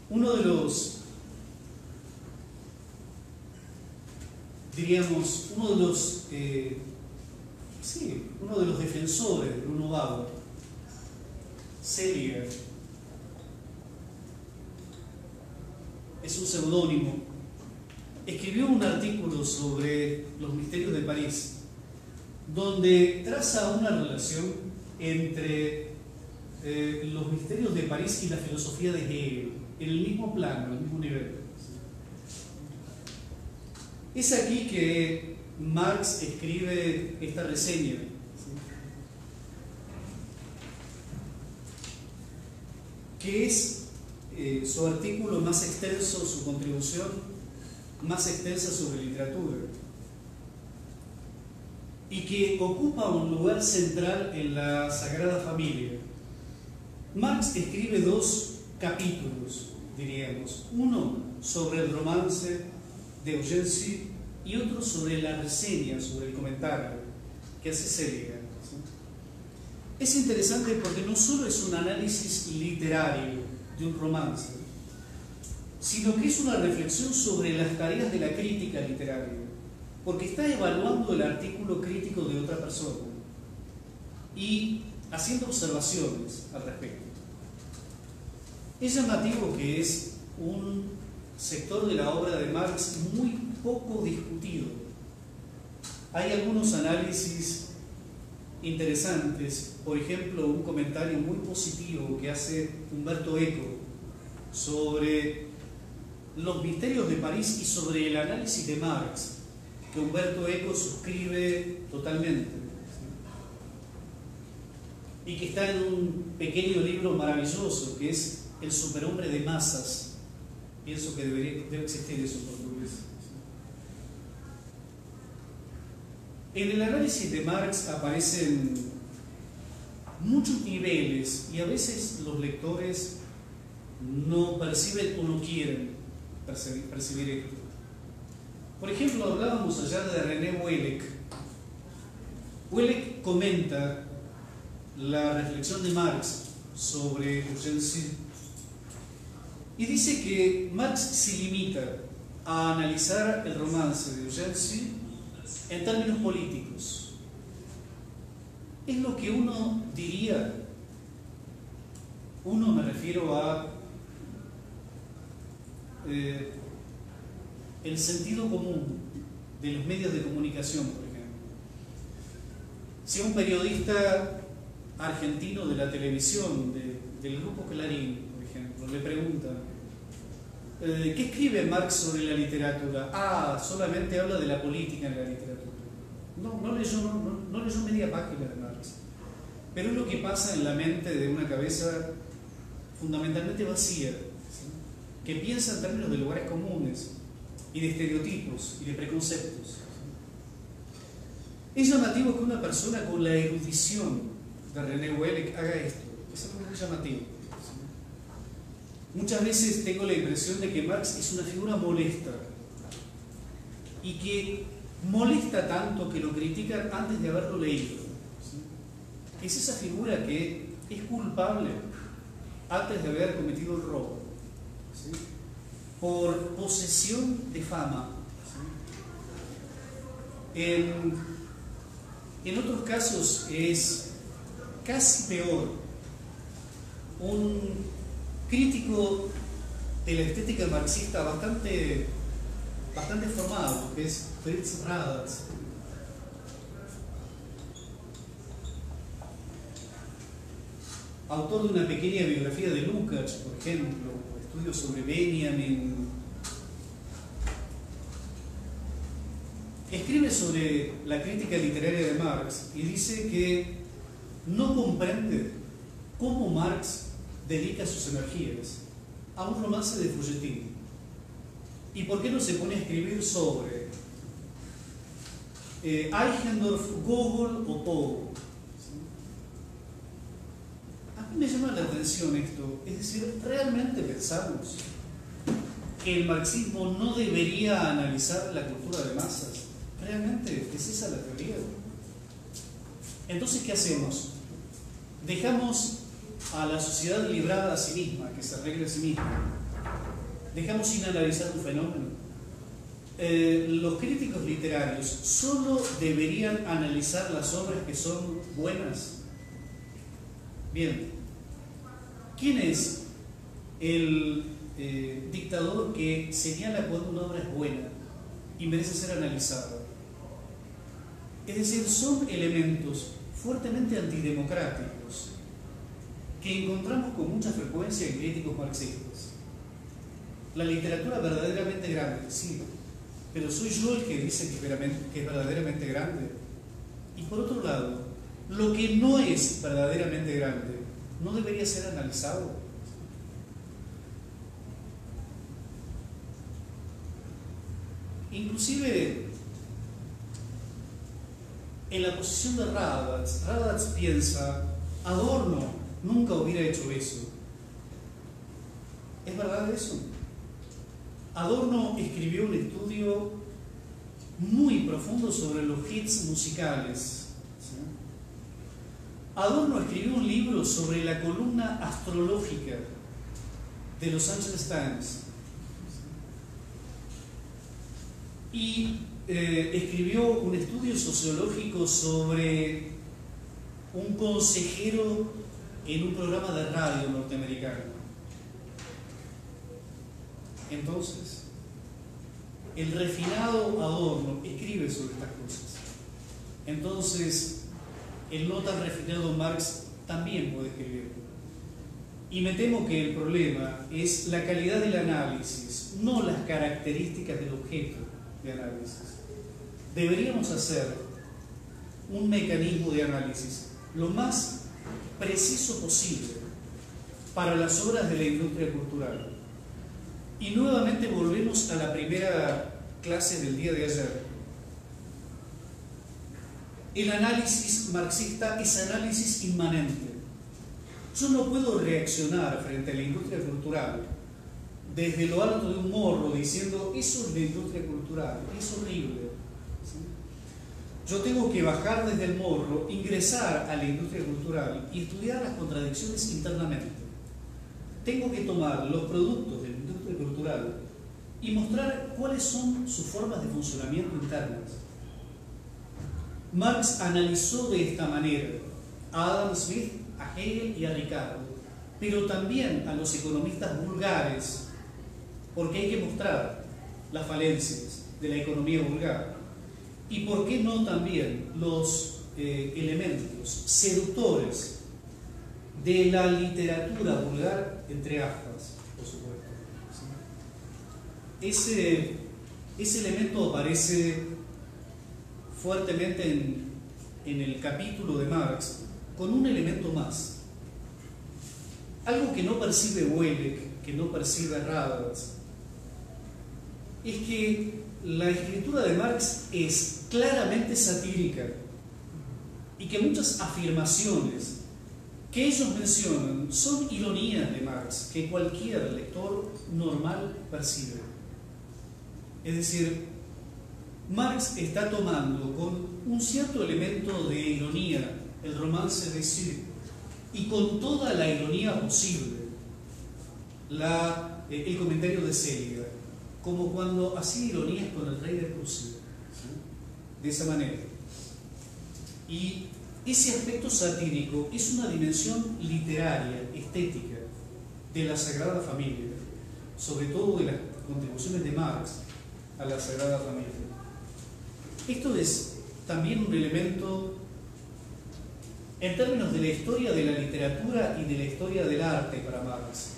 S1: uno de los, diríamos, uno de los, eh, sí, uno de los defensores de Bruno Bauer, Seliger, es un seudónimo, escribió un artículo sobre los misterios de París, donde traza una relación entre eh, los misterios de París y la filosofía de Hegel, en el mismo plano, en el mismo nivel. Es aquí que Marx escribe esta reseña. que es eh, su artículo más extenso, su contribución más extensa sobre literatura, y que ocupa un lugar central en la Sagrada Familia. Marx escribe dos capítulos, diríamos. Uno sobre el romance de Eugène y otro sobre la reseña, sobre el comentario que hace Seliger. es interesante porque no solo es un análisis literario de un romance, sino que es una reflexión sobre las tareas de la crítica literaria, porque está evaluando el artículo crítico de otra persona y haciendo observaciones al respecto. Es llamativo que es un sector de la obra de Marx muy poco discutido. Hay algunos análisis interesantes, por ejemplo, un comentario muy positivo que hace Humberto Eco sobre los misterios de París y sobre el análisis de Marx, que Humberto Eco suscribe totalmente, y que está en un pequeño libro maravilloso que es El superhombre de masas. Pienso que debe existir eso en portugués. En el análisis de Marx aparecen muchos niveles y a veces los lectores no perciben o no quieren percibir, esto. Por ejemplo, hablábamos allá de René Wellek. Wellek comenta la reflexión de Marx sobre Eugène y dice que Marx se limita a analizar el romance de Eugène en términos políticos. Es lo que uno diría, uno me refiero a eh, el sentido común de los medios de comunicación, por ejemplo. Si un periodista argentino de la televisión, del grupo Clarín, por ejemplo, le pregunta, eh, ¿qué escribe Marx sobre la literatura? Ah, solamente habla de la política en la literatura. No, no leyó, no, no leyó media página de Marx. Pero es lo que pasa en la mente de una cabeza fundamentalmente vacía, que piensa en términos de lugares comunes y de estereotipos y de preconceptos. Es llamativo que una persona con la erudición de René Wellek haga esto. Es algo muy llamativo. Muchas veces tengo la impresión de que Marx es una figura molesta y que molesta tanto que lo critican antes de haberlo leído. Es esa figura que es culpable antes de haber cometido el robo, por posesión de fama. En, en otros casos es casi peor. Un crítico de la estética marxista bastante, bastante formado, que es Fritz Radatz. Autor de una pequeña biografía de Lukács, por ejemplo, estudios sobre Benjamin. Escribe sobre la crítica literaria de Marx y dice que no comprende cómo Marx dedica sus energías a un romance de folletín. ¿Y por qué no se pone a escribir sobre eh, Eichendorff, Gogol o Poe? A mí me llama la atención esto, es decir, ¿realmente pensamos que el marxismo no debería analizar la cultura de masas? ¿Realmente es esa la teoría? Entonces, ¿qué hacemos? Dejamos a la sociedad librada a sí misma, que se arregle a sí misma. Dejamos sin analizar un fenómeno. Eh, los críticos literarios solo deberían analizar las obras que son buenas. Bien, ¿quién es el eh, dictador que señala cuando una obra es buena y merece ser analizada? Es decir, son elementos fuertemente antidemocráticos que encontramos con mucha frecuencia en críticos marxistas. La literatura verdaderamente grande, sí, pero soy yo el que dice que es verdaderamente grande. Y por otro lado, lo que no es verdaderamente grande no debería ser analizado. Inclusive en la posición de Radatz, Radatz piensa, Adorno nunca hubiera hecho eso. ¿Es verdad eso? Adorno escribió un estudio muy profundo sobre los hits musicales. Adorno escribió un libro sobre la columna astrológica de Los Angeles Times y eh, escribió un estudio sociológico sobre un consejero en un programa de radio norteamericano. Entonces, el refinado Adorno escribe sobre estas cosas. Entonces, el no tan refinado Marx también puede escribir. Y me temo que el problema es la calidad del análisis, no las características del objeto de análisis. Deberíamos hacer un mecanismo de análisis lo más preciso posible para las obras de la industria cultural. Y nuevamente volvemos a la primera clase del día de ayer. El análisis marxista es análisis inmanente. Yo no puedo reaccionar frente a la industria cultural desde lo alto de un morro diciendo eso es la industria cultural, es horrible. Yo tengo que bajar desde el morro, ingresar a la industria cultural y estudiar las contradicciones internamente. Tengo que tomar los productos de la industria cultural y mostrar cuáles son sus formas de funcionamiento internas. Marx analizó de esta manera a Adam Smith, a Hegel y a Ricardo, pero también a los economistas vulgares, porque hay que mostrar las falencias de la economía vulgar. Y por qué no también los eh, elementos seductores de la literatura vulgar, entre aspas, por supuesto. Ese, ese elemento aparece fuertemente en, en el capítulo de Marx con un elemento más. Algo que no percibe Welleck, que no percibe Roberts, es que la escritura de Marx es claramente satírica y que muchas afirmaciones que ellos mencionan son ironías de Marx que cualquier lector normal percibe. Es decir, Marx está tomando con un cierto elemento de ironía el romance de Sir y con toda la ironía posible la, eh, el comentario de Seliger, como cuando hacía ironías con el rey de Prusia, de esa manera. Y ese aspecto satírico es una dimensión literaria, estética, de la Sagrada Familia, sobre todo de las contribuciones de Marx a la Sagrada Familia. Esto es también un elemento en términos de la historia de la literatura y de la historia del arte para Marx.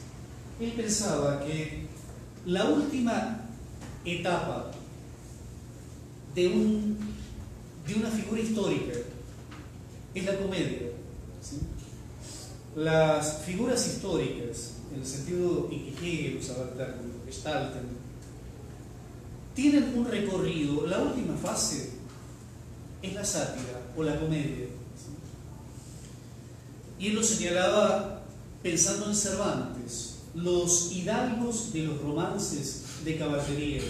S1: Él pensaba que la última etapa de, un, de una figura histórica es la comedia. Las figuras históricas, en el sentido en que Hegel usaba el término, Gestalten, tienen un recorrido, la última fase es la sátira o la comedia. Y él lo señalaba pensando en Cervantes, los hidalgos de los romances de caballería,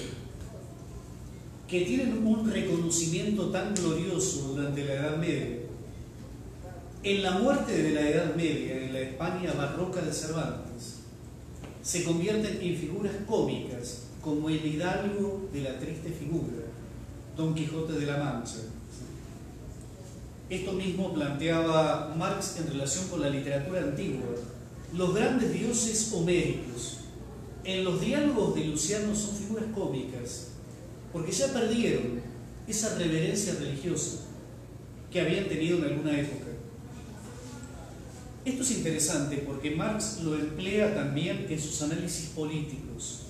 S1: que tienen un reconocimiento tan glorioso durante la Edad Media. En la muerte de la Edad Media, en la España barroca de Cervantes, se convierten en figuras cómicas como el hidalgo de la triste figura, Don Quijote de la Mancha. Esto mismo planteaba Marx en relación con la literatura antigua. Los grandes dioses homéricos, en los diálogos de Luciano son figuras cómicas, porque ya perdieron esa reverencia religiosa que habían tenido en alguna época. Esto es interesante porque Marx lo emplea también en sus análisis políticos.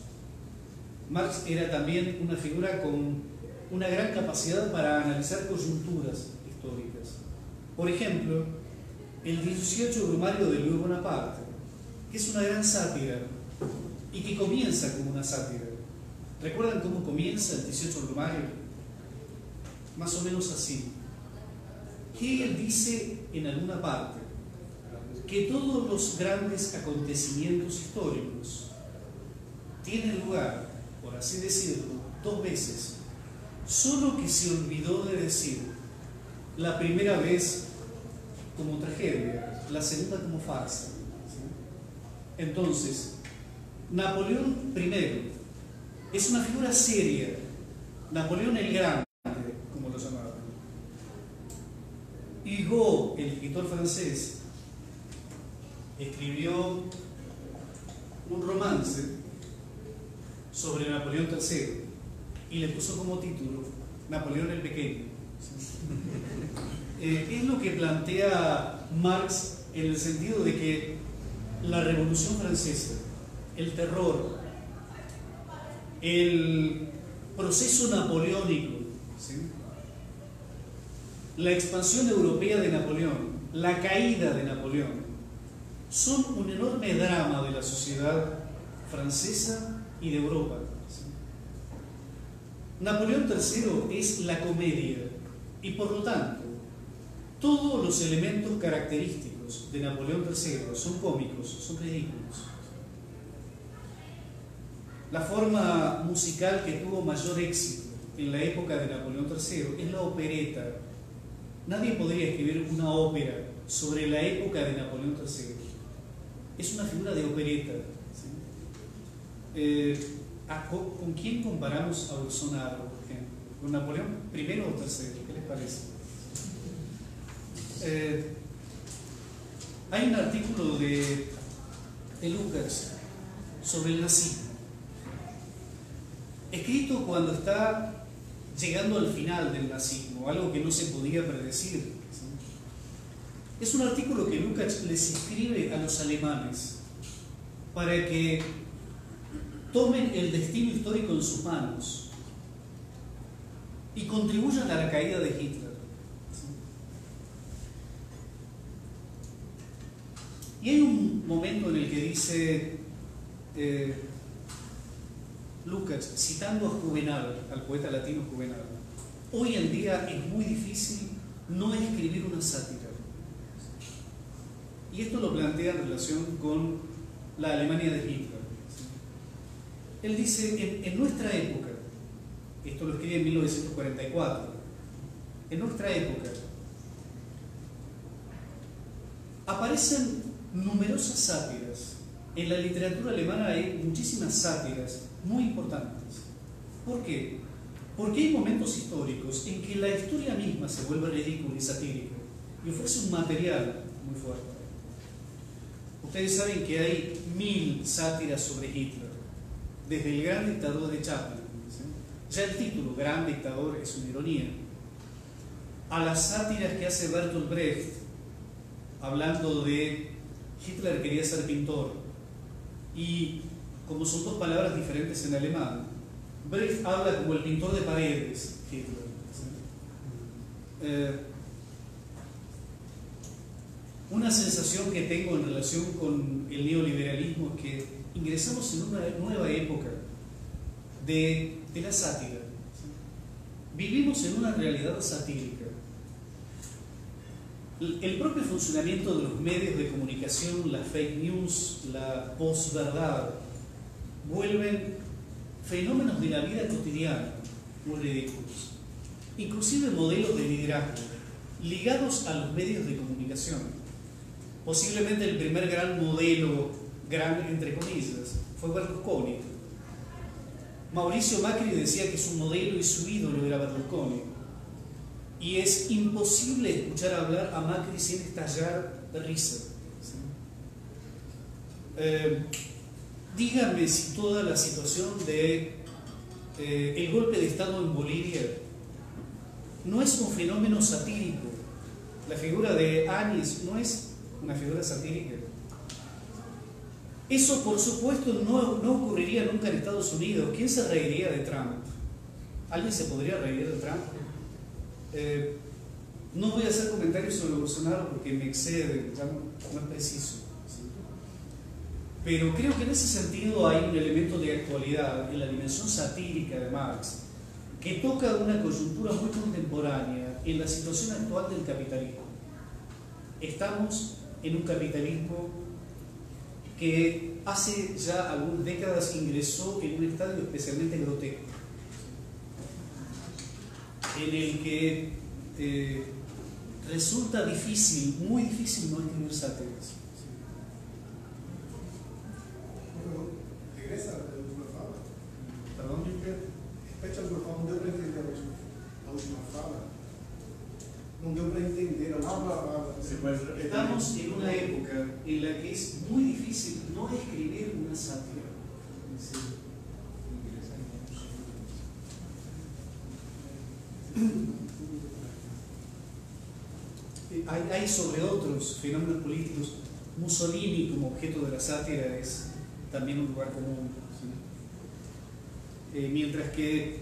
S1: Marx era también una figura con una gran capacidad para analizar coyunturas históricas. Por ejemplo, el 18 Brumario de Luis Bonaparte, que es una gran sátira y que comienza como una sátira. ¿Recuerdan cómo comienza el 18 Brumario? Más o menos así. Hegel dice en alguna parte que todos los grandes acontecimientos históricos tienen lugar por así decirlo, dos veces, solo que se olvidó de decir la primera vez como tragedia, la segunda como farsa. Entonces, Napoleón I es una figura seria, Napoleón el Grande, como lo llamaban. Hugo, el escritor francés, escribió un romance sobre Napoleón III y le puso como título Napoleón el Pequeño. Eh, es lo que plantea Marx en el sentido de que la Revolución Francesa, el terror, el proceso napoleónico, la expansión europea de Napoleón, la caída de Napoleón, son un enorme drama de la sociedad francesa y de Europa. Napoleón III es la comedia y por lo tanto todos los elementos característicos de Napoleón III son cómicos, son ridículos. La forma musical que tuvo mayor éxito en la época de Napoleón III es la opereta. Nadie podría escribir una ópera sobre la época de Napoleón III. Es una figura de opereta. Eh, ¿Con quién comparamos a Bolsonaro, por ejemplo? ¿Con Napoleón I o III? ¿Qué les parece? Eh, hay un artículo de, de Lucas sobre el nazismo, escrito cuando está llegando al final del nazismo, algo que no se podía predecir. Es un artículo que Lucas les escribe a los alemanes para que tomen el destino histórico en sus manos y contribuyan a la caída de Hitler. Y hay un momento en el que dice eh, Lucas, citando a Juvenal, al poeta latino Juvenal, hoy en día es muy difícil no escribir una sátira. Y esto lo plantea en relación con la Alemania de Hitler. Él dice, en nuestra época, esto lo escribe en 1944, en nuestra época, aparecen numerosas sátiras. En la literatura alemana hay muchísimas sátiras muy importantes. ¿Por qué? Porque hay momentos históricos en que la historia misma se vuelve ridícula y satírica y ofrece un material muy fuerte. Ustedes saben que hay mil sátiras sobre Hitler, desde el gran dictador de Chaplin. Ya el título, Gran Dictador, es una ironía. A las sátiras que hace Bertolt Brecht, hablando de Hitler quería ser pintor y como son dos palabras diferentes en alemán, Brecht habla como el pintor de paredes, Hitler. Eh, una sensación que tengo en relación con el neoliberalismo es que ingresamos en una nueva época de, de la sátira. Vivimos en una realidad satírica el propio funcionamiento de los medios de comunicación, las fake news, la posverdad, vuelven fenómenos de la vida cotidiana muy ridículos. Inclusive modelos de liderazgo ligados a los medios de comunicación. Posiblemente el primer gran modelo, gran entre comillas, fue Berlusconi. Mauricio Macri decía que su modelo y su ídolo era Berlusconi y es imposible escuchar hablar a Macri sin estallar de risa. Eh, dígame si toda la situación de eh, el golpe de Estado en Bolivia no es un fenómeno satírico. La figura de Anis no es una figura satírica. Eso, por supuesto, no, no ocurriría nunca en Estados Unidos. ¿Quién se reiría de Trump? ¿Alguien se podría reír de Trump? Eh, no voy a hacer comentarios sobre Bolsonaro porque me excede, ya no, es preciso. Pero creo que en ese sentido hay un elemento de actualidad en la dimensión satírica de Marx que toca una coyuntura muy contemporánea en la situación actual del capitalismo. Estamos en un capitalismo que hace ya algunas décadas ingresó en un estadio especialmente grotesco en el que eh, resulta difícil, muy difícil no escribir sátiras.
S3: Regresa a la última fala.
S1: Perdón,
S3: Repete a última fala, não deu para entender a última, fala. Não deu para entender a última fala.
S1: Estamos en una época en la que es muy difícil no escribir una sátira. Es decir, Eh, Hay, hay sobre otros fenómenos políticos. Mussolini como objeto de la sátira es también un lugar común. Eh, mientras que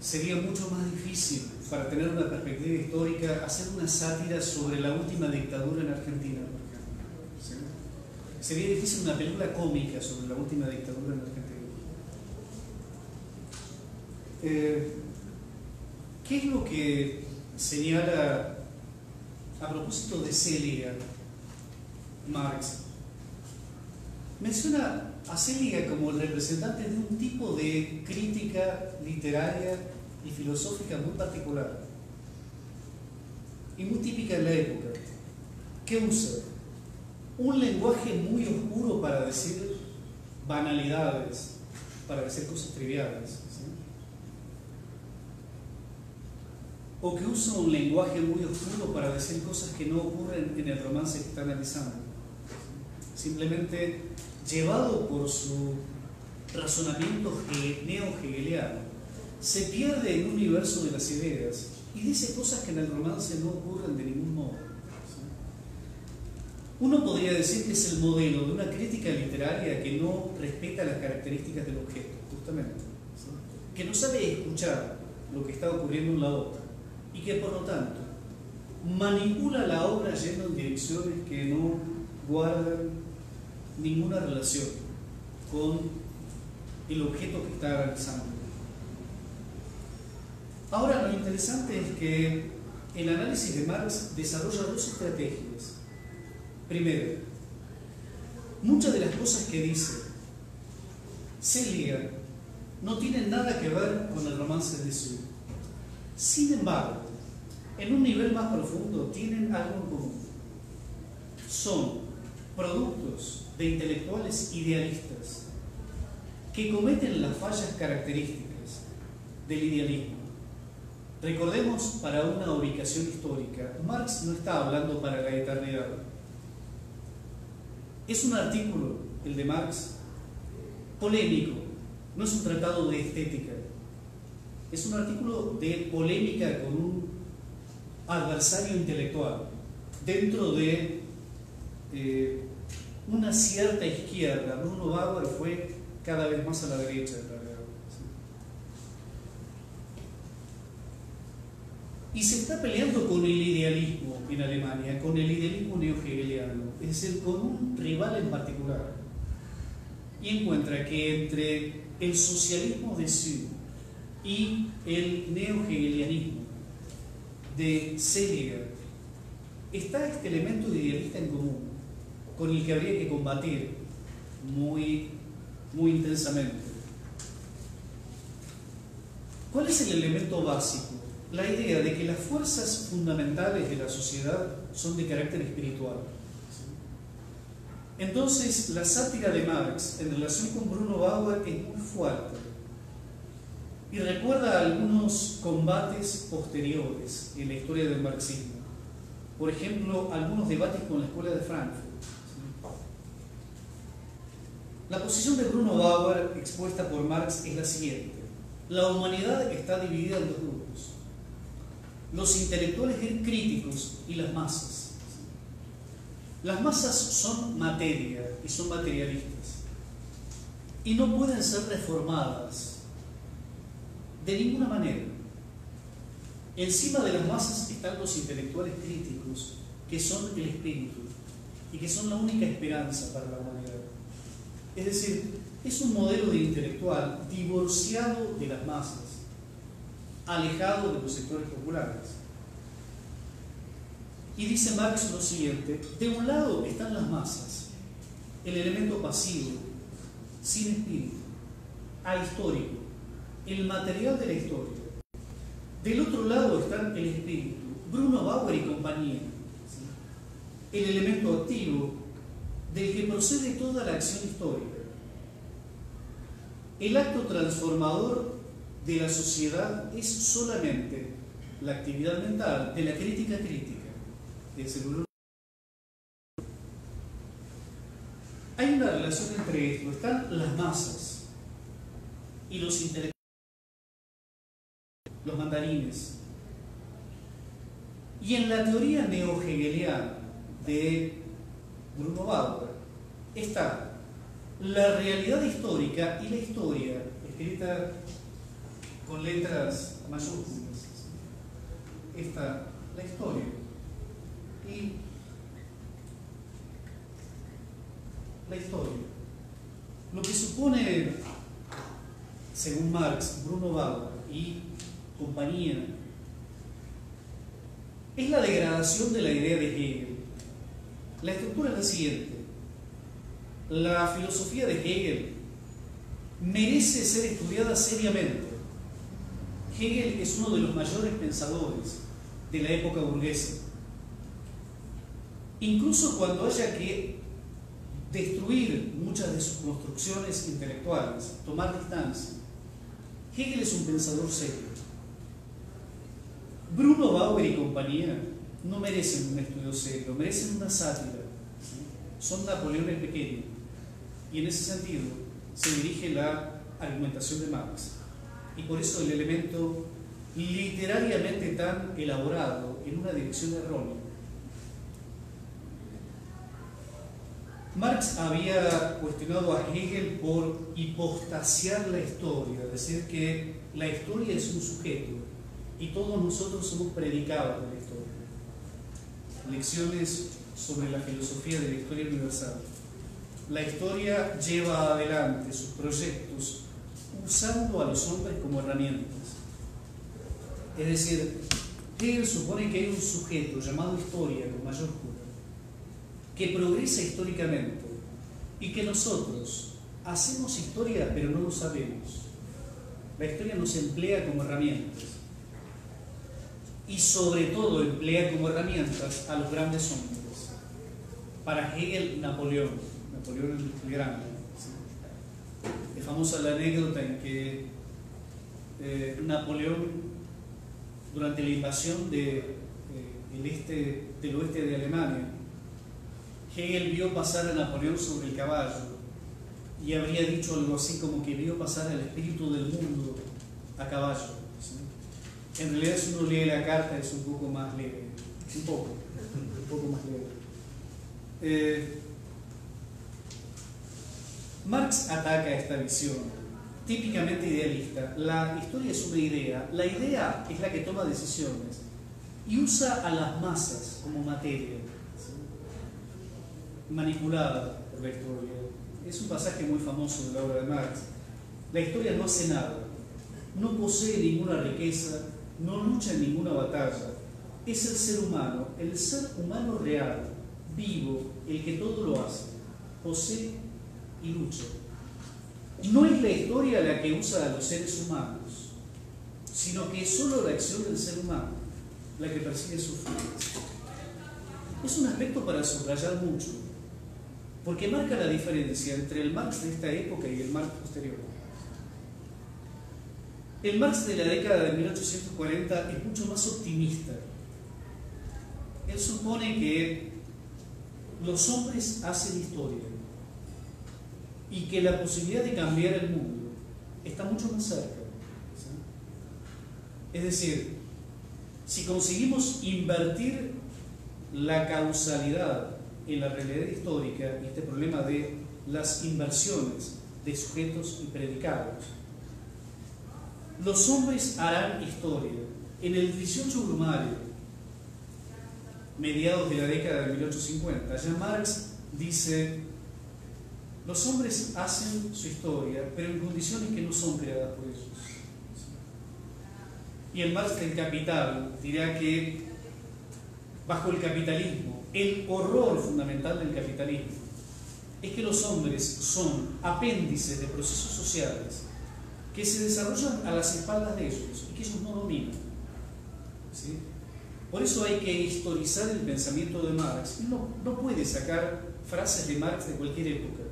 S1: sería mucho más difícil para tener una perspectiva histórica hacer una sátira sobre la última dictadura en Argentina. Sería difícil una película cómica sobre la última dictadura en Argentina. Eh, ¿Qué es lo que señala a propósito de Seliger Marx? Menciona a Seliger como el representante de un tipo de crítica literaria y filosófica muy particular y muy típica en la época, que usa un lenguaje muy oscuro para decir banalidades, para decir cosas triviales. ¿sí? O que usa un lenguaje muy oscuro para decir cosas que no ocurren en el romance que está analizando. Simplemente llevado por su razonamiento he- neo-hegeliano, se pierde en un universo de las ideas y dice cosas que en el romance no ocurren de ningún modo. Uno podría decir que es el modelo de una crítica literaria que no respeta las características del objeto, justamente, que no sabe escuchar lo que está ocurriendo en la obra y que por lo tanto manipula la obra yendo en direcciones que no guardan ninguna relación con el objeto que está analizando. Ahora lo interesante es que el análisis de Marx desarrolla dos estrategias. Primero, muchas de las cosas que dice Seliger no tienen nada que ver con el romance de Sue. Sin embargo, en un nivel más profundo tienen algo en común. Son productos de intelectuales idealistas que cometen las fallas características del idealismo. Recordemos para una ubicación histórica, Marx no está hablando para la eternidad. Es un artículo, el de Marx, polémico, no es un tratado de estética, es un artículo de polémica con un adversario intelectual dentro de eh, una cierta izquierda. Bruno Bauer fue cada vez más a la derecha. ¿sí? Y se está peleando con el idealismo en Alemania, con el idealismo neo-hegeliano, es decir, con un rival en particular. Y encuentra que entre el socialismo de Sue y el neo-hegelianismo de Seliger está este elemento idealista en común con el que habría que combatir muy, muy intensamente. ¿Cuál es el elemento básico? La idea de que las fuerzas fundamentales de la sociedad son de carácter espiritual. Entonces, la sátira de Marx en relación con Bruno Bauer es muy fuerte y recuerda algunos combates posteriores en la historia del marxismo. Por ejemplo, algunos debates con la Escuela de Frankfurt. La posición de Bruno Bauer expuesta por Marx es la siguiente. La humanidad está dividida en dos grupos. Los intelectuales críticos y las masas. Las masas son materia y son materialistas. Y no pueden ser reformadas de ninguna manera. Encima de las masas están los intelectuales críticos, que son el espíritu y que son la única esperanza para la humanidad. Es decir, es un modelo de intelectual divorciado de las masas, alejado de los sectores populares. Y dice Marx lo siguiente, de un lado están las masas, el elemento pasivo, sin espíritu, ahistórico, el material de la historia. Del otro lado están el espíritu, Bruno Bauer y compañía, el elemento activo del que procede toda la acción histórica. El acto transformador de la sociedad es solamente la actividad mental de la crítica crítica. Hay una relación entre esto. Están las masas y los intelectuales, los mandarines. Y en la teoría neo-hegeliana de Bruno Bauer está la realidad histórica y la historia, escrita con letras mayúsculas. Está la historia y la historia. Lo que supone, según Marx, Bruno Bauer y es la degradación de la idea de Hegel. La estructura es la siguiente. La filosofía de Hegel merece ser estudiada seriamente. Hegel es uno de los mayores pensadores de la época burguesa. Incluso cuando haya que destruir muchas de sus construcciones intelectuales, tomar distancia, Hegel es un pensador serio. Bruno Bauer y compañía no merecen un estudio serio, merecen una sátira. Son Napoleones pequeños. Y en ese sentido se dirige la argumentación de Marx. Y por eso el elemento literariamente tan elaborado en una dirección errónea. Marx había cuestionado a Hegel por hipostasiar la historia, decir que la historia es un sujeto y todos nosotros somos predicados de la historia. Lecciones sobre la filosofía de la historia universal. La historia lleva adelante sus proyectos usando a los hombres como herramientas. Es decir, Hegel supone que hay un sujeto llamado historia con mayúscula que progresa históricamente y que nosotros hacemos historia pero no lo sabemos. La historia nos emplea como herramientas y sobre todo emplea como herramientas a los grandes hombres. Para Hegel, Napoleón, Napoleón el Grande. Es famosa la anécdota en que eh, Napoleón, durante la invasión de, eh, el este, del oeste de Alemania, Hegel vio pasar a Napoleón sobre el caballo y habría dicho algo así como que vio pasar al espíritu del mundo a caballo. En realidad si uno lee la carta es un poco más leve, un poco, un poco más leve. Eh, Marx ataca esta visión, típicamente idealista. La historia es una idea, la idea es la que toma decisiones y usa a las masas como materia, manipulada por la historia. Es un pasaje muy famoso de la obra de Marx. La historia no hace nada, no posee ninguna riqueza, no lucha en ninguna batalla. Es el ser humano, el ser humano real, vivo, el que todo lo hace, posee y lucha. No es la historia la que usa a los seres humanos, sino que es solo la acción del ser humano la que persigue sus fines. Es un aspecto para subrayar mucho, porque marca la diferencia entre el Marx de esta época y el Marx posterior. El Marx de la década de 1840 es mucho más optimista. Él supone que los hombres hacen historia y que la posibilidad de cambiar el mundo está mucho más cerca. Es decir, si conseguimos invertir la causalidad en la realidad histórica y este problema de las inversiones de sujetos y predicados, los hombres harán historia. En el 18 Brumario, mediados de la década de 1850, ya Marx dice, los hombres hacen su historia, pero en condiciones que no son creadas por ellos. Y el Marx del Capital dirá que bajo el capitalismo, el horror fundamental del capitalismo es que los hombres son apéndices de procesos sociales que se desarrollan a las espaldas de ellos y que ellos no dominan. Por eso hay que historizar el pensamiento de Marx. No, no puede sacar frases de Marx de cualquier época,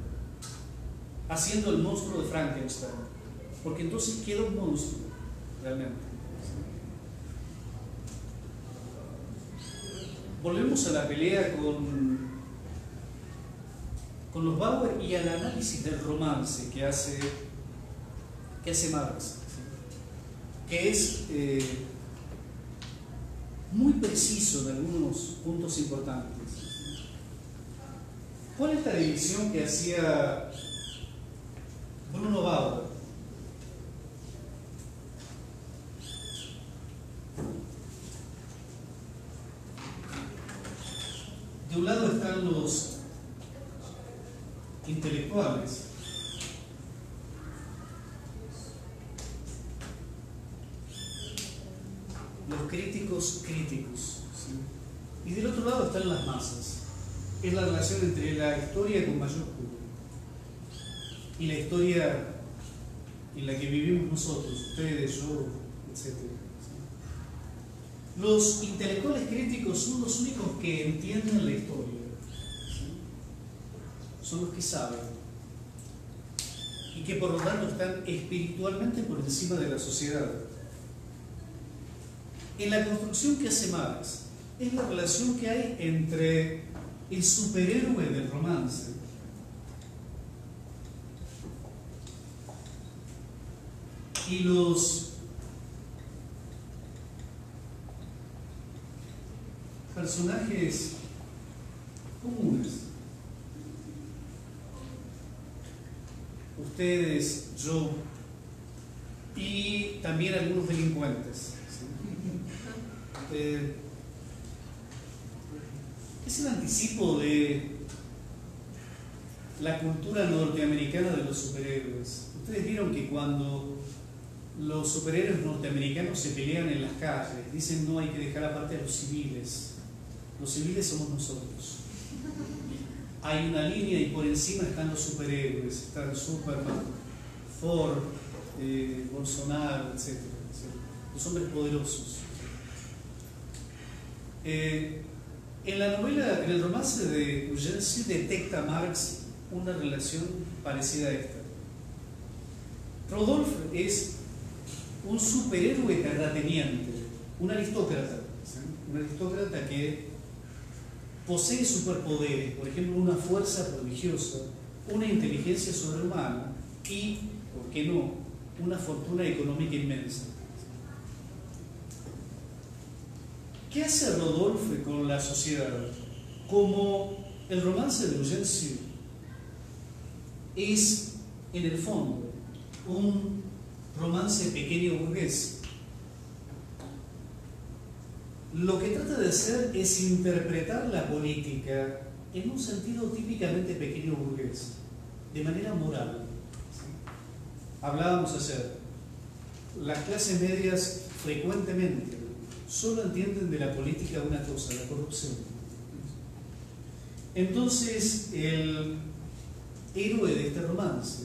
S1: haciendo el monstruo de Frankenstein, porque entonces queda un monstruo, realmente. Volvemos a la pelea con, con los Bauer y al análisis del romance que hace, que hace Marx, que es eh, muy preciso en algunos puntos importantes. ¿Cuál es la división que hacía Bruno Bauer? De un lado están los intelectuales, los críticos críticos, y del otro lado están las masas. Es la relación entre la historia con mayúscula y la historia en la que vivimos nosotros, ustedes, yo, etc. Los intelectuales críticos son los únicos que entienden la historia. Son los que saben. Y que por lo tanto están espiritualmente por encima de la sociedad. En la construcción que hace Marx es la relación que hay entre el superhéroe del romance y los personajes comunes. Ustedes, yo y también algunos delincuentes. Es el anticipo de la cultura norteamericana de los superhéroes. Ustedes vieron que cuando los superhéroes norteamericanos se pelean en las calles, dicen no hay que dejar aparte a los civiles. Los civiles somos nosotros. Hay una línea y por encima están los superhéroes, están Superman, Ford, eh, Bolsonaro, etc. Los hombres poderosos. Eh, en la novela, en el romance de Eugène, sí detecta Marx una relación parecida a esta. Rodolphe es un superhéroe terrateniente, un aristócrata, un aristócrata que posee superpoderes, por ejemplo, una fuerza prodigiosa, una inteligencia sobrehumana y, ¿por qué no?, una fortuna económica inmensa. ¿Qué hace Rodolphe con la sociedad? Como el romance de Sue es, en el fondo, un romance pequeño burgués. Lo que trata de hacer es interpretar la política en un sentido típicamente pequeño burgués, de manera moral. Hablábamos ayer, las clases medias frecuentemente solo entienden de la política una cosa, la corrupción. Entonces, el héroe de este romance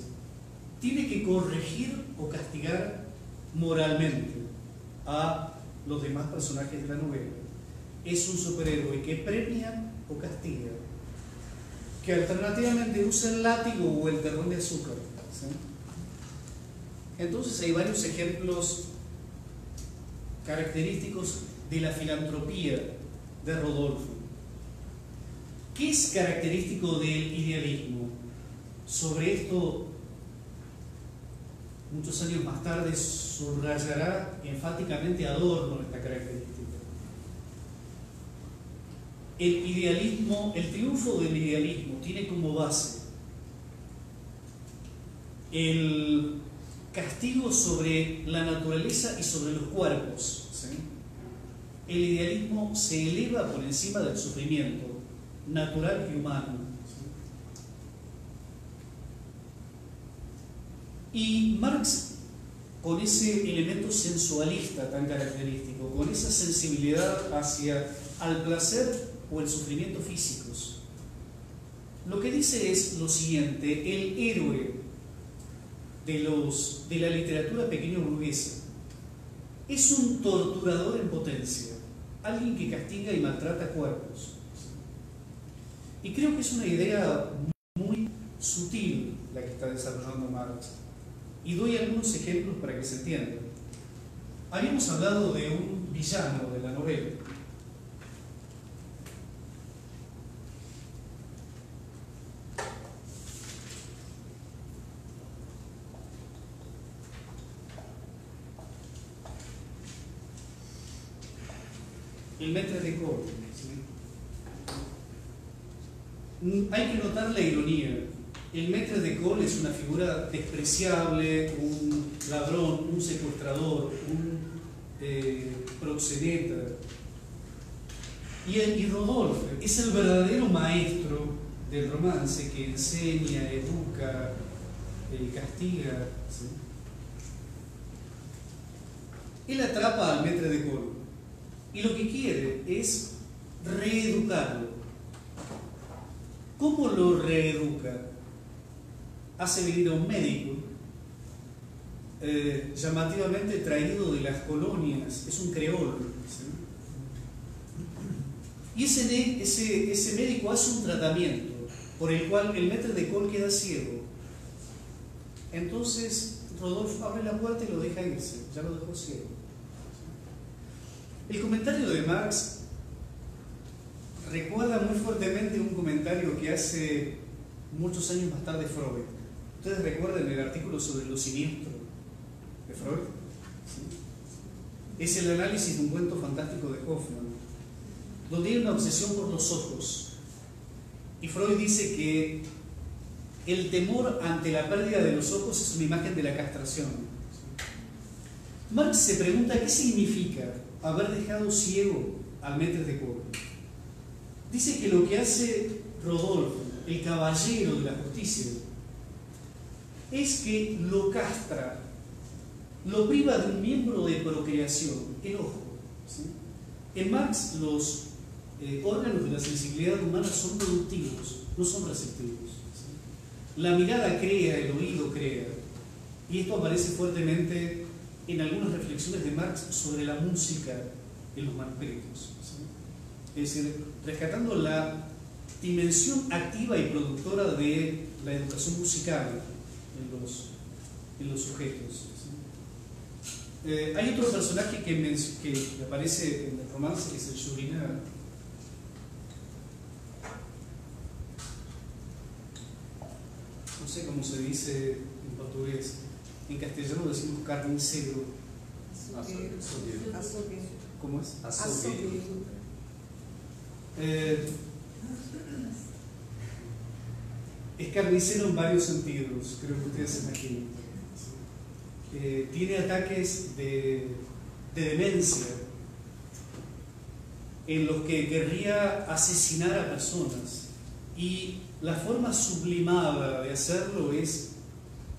S1: tiene que corregir o castigar moralmente a los demás personajes de la novela. Es un superhéroe que premia o castiga, que alternativamente usa el látigo o el terrón de azúcar. Entonces hay varios ejemplos característicos de la filantropía de Rodolfo. ¿Qué es característico del idealismo? Sobre esto, muchos años más tarde, subrayará enfáticamente Adorno esta característica. El idealismo, el triunfo del idealismo tiene como base el castigo sobre la naturaleza y sobre los cuerpos. El idealismo se eleva por encima del sufrimiento natural y humano. Y Marx, con ese elemento sensualista tan característico, con esa sensibilidad hacia al placer o el sufrimiento físicos, lo que dice es lo siguiente, el héroe de, los, de la literatura pequeño burguesa es un torturador en potencia, alguien que castiga y maltrata cuerpos. Y creo que es una idea muy sutil la que está desarrollando Marx. Y doy algunos ejemplos para que se entienda. Habíamos hablado de un villano de la novela. El maître de cor. Hay que notar la ironía. El maître de col es una figura despreciable, un ladrón, un secuestrador, un eh, proxeneta. Y, Rodolfo es el verdadero maestro del romance que enseña, educa, eh, castiga. Él atrapa al maître de col y lo que quiere es reeducarlo. ¿Cómo lo reeduca? Hace venir a un médico, eh, llamativamente traído de las colonias, es un creol. Y ese, ese, ese, médico hace un tratamiento por el cual el metro de col queda ciego. Entonces Rodolfo abre la puerta y lo deja irse, ya lo dejó ciego. El comentario de Marx recuerda muy fuertemente un comentario que hace muchos años más tarde Freud. Ustedes recuerdan el artículo sobre lo siniestro de Freud. Es el análisis de un cuento fantástico de Hoffman, donde hay una obsesión por los ojos. Y Freud dice que el temor ante la pérdida de los ojos es una imagen de la castración. Marx se pregunta qué significa haber dejado ciego al meter de coro. Dice que lo que hace Rodolfo, el caballero de la justicia, es que lo castra, lo priva de un miembro de procreación, el ojo. En Marx los eh, órganos de la sensibilidad humana son productivos, no son receptivos. La mirada crea, el oído crea. Y esto aparece fuertemente en algunas reflexiones de Marx sobre la música en los manuscritos. Es decir, rescatando la dimensión activa y productora de la educación musical en los, en los sujetos. Eh, hay otro personaje que, que, aparece en el romance que es el Chourineur. No sé cómo se dice en portugués. En castellano decimos carnicero. ¿Cómo es? Eh, es carnicero en varios sentidos, creo que ustedes se imaginan. Eh, tiene ataques de, de demencia en los que querría asesinar a personas y la forma sublimada de hacerlo es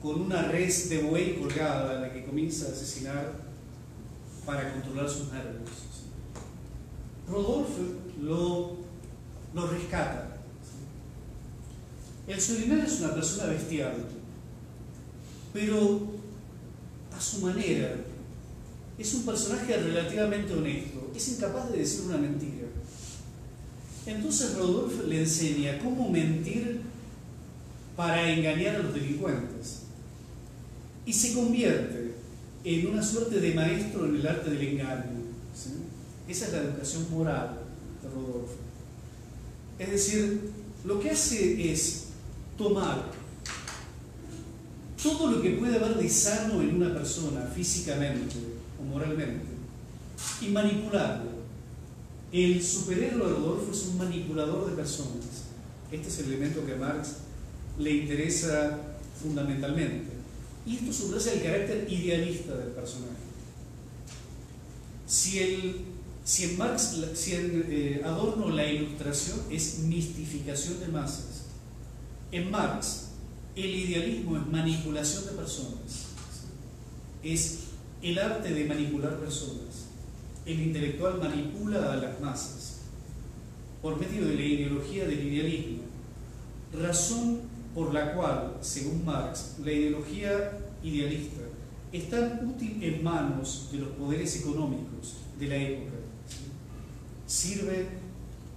S1: con una res de buey colgada en la que comienza a asesinar para controlar sus nervios. Rodolfo lo, lo rescata. El Surinal es una persona bestial, pero a su manera es un personaje relativamente honesto, es incapaz de decir una mentira. Entonces Rodolfo le enseña cómo mentir para engañar a los delincuentes y se convierte en una suerte de maestro en el arte del engaño. Esa es la educación moral de Rodolfo. Es decir, lo que hace es tomar todo lo que puede haber de sano en una persona, físicamente o moralmente, y manipularlo. El superhéroe de Rodolfo es un manipulador de personas. Este es el elemento que a Marx le interesa fundamentalmente. Y esto subraya el carácter idealista del personaje. Si, el, si en Marx, si en eh, Adorno la ilustración es mistificación de masas, en Marx el idealismo es manipulación de personas, es el arte de manipular personas. El intelectual manipula a las masas por medio de la ideología del idealismo, razón por la cual, según Marx, la ideología idealista es tan útil en manos de los poderes económicos de la época. sirve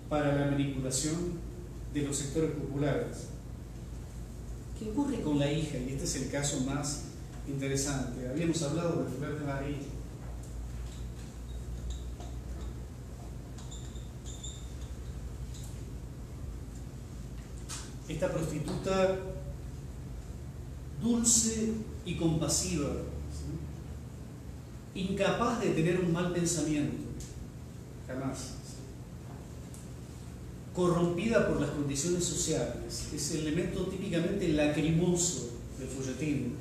S1: para la manipulación de los sectores populares. ¿Qué ocurre con la hija? Y este es el caso más interesante. Habíamos hablado de Fleur de Marie. Esta prostituta dulce y compasiva, incapaz de tener un mal pensamiento, jamás, corrompida por las condiciones sociales, es el elemento típicamente lacrimoso del folletín.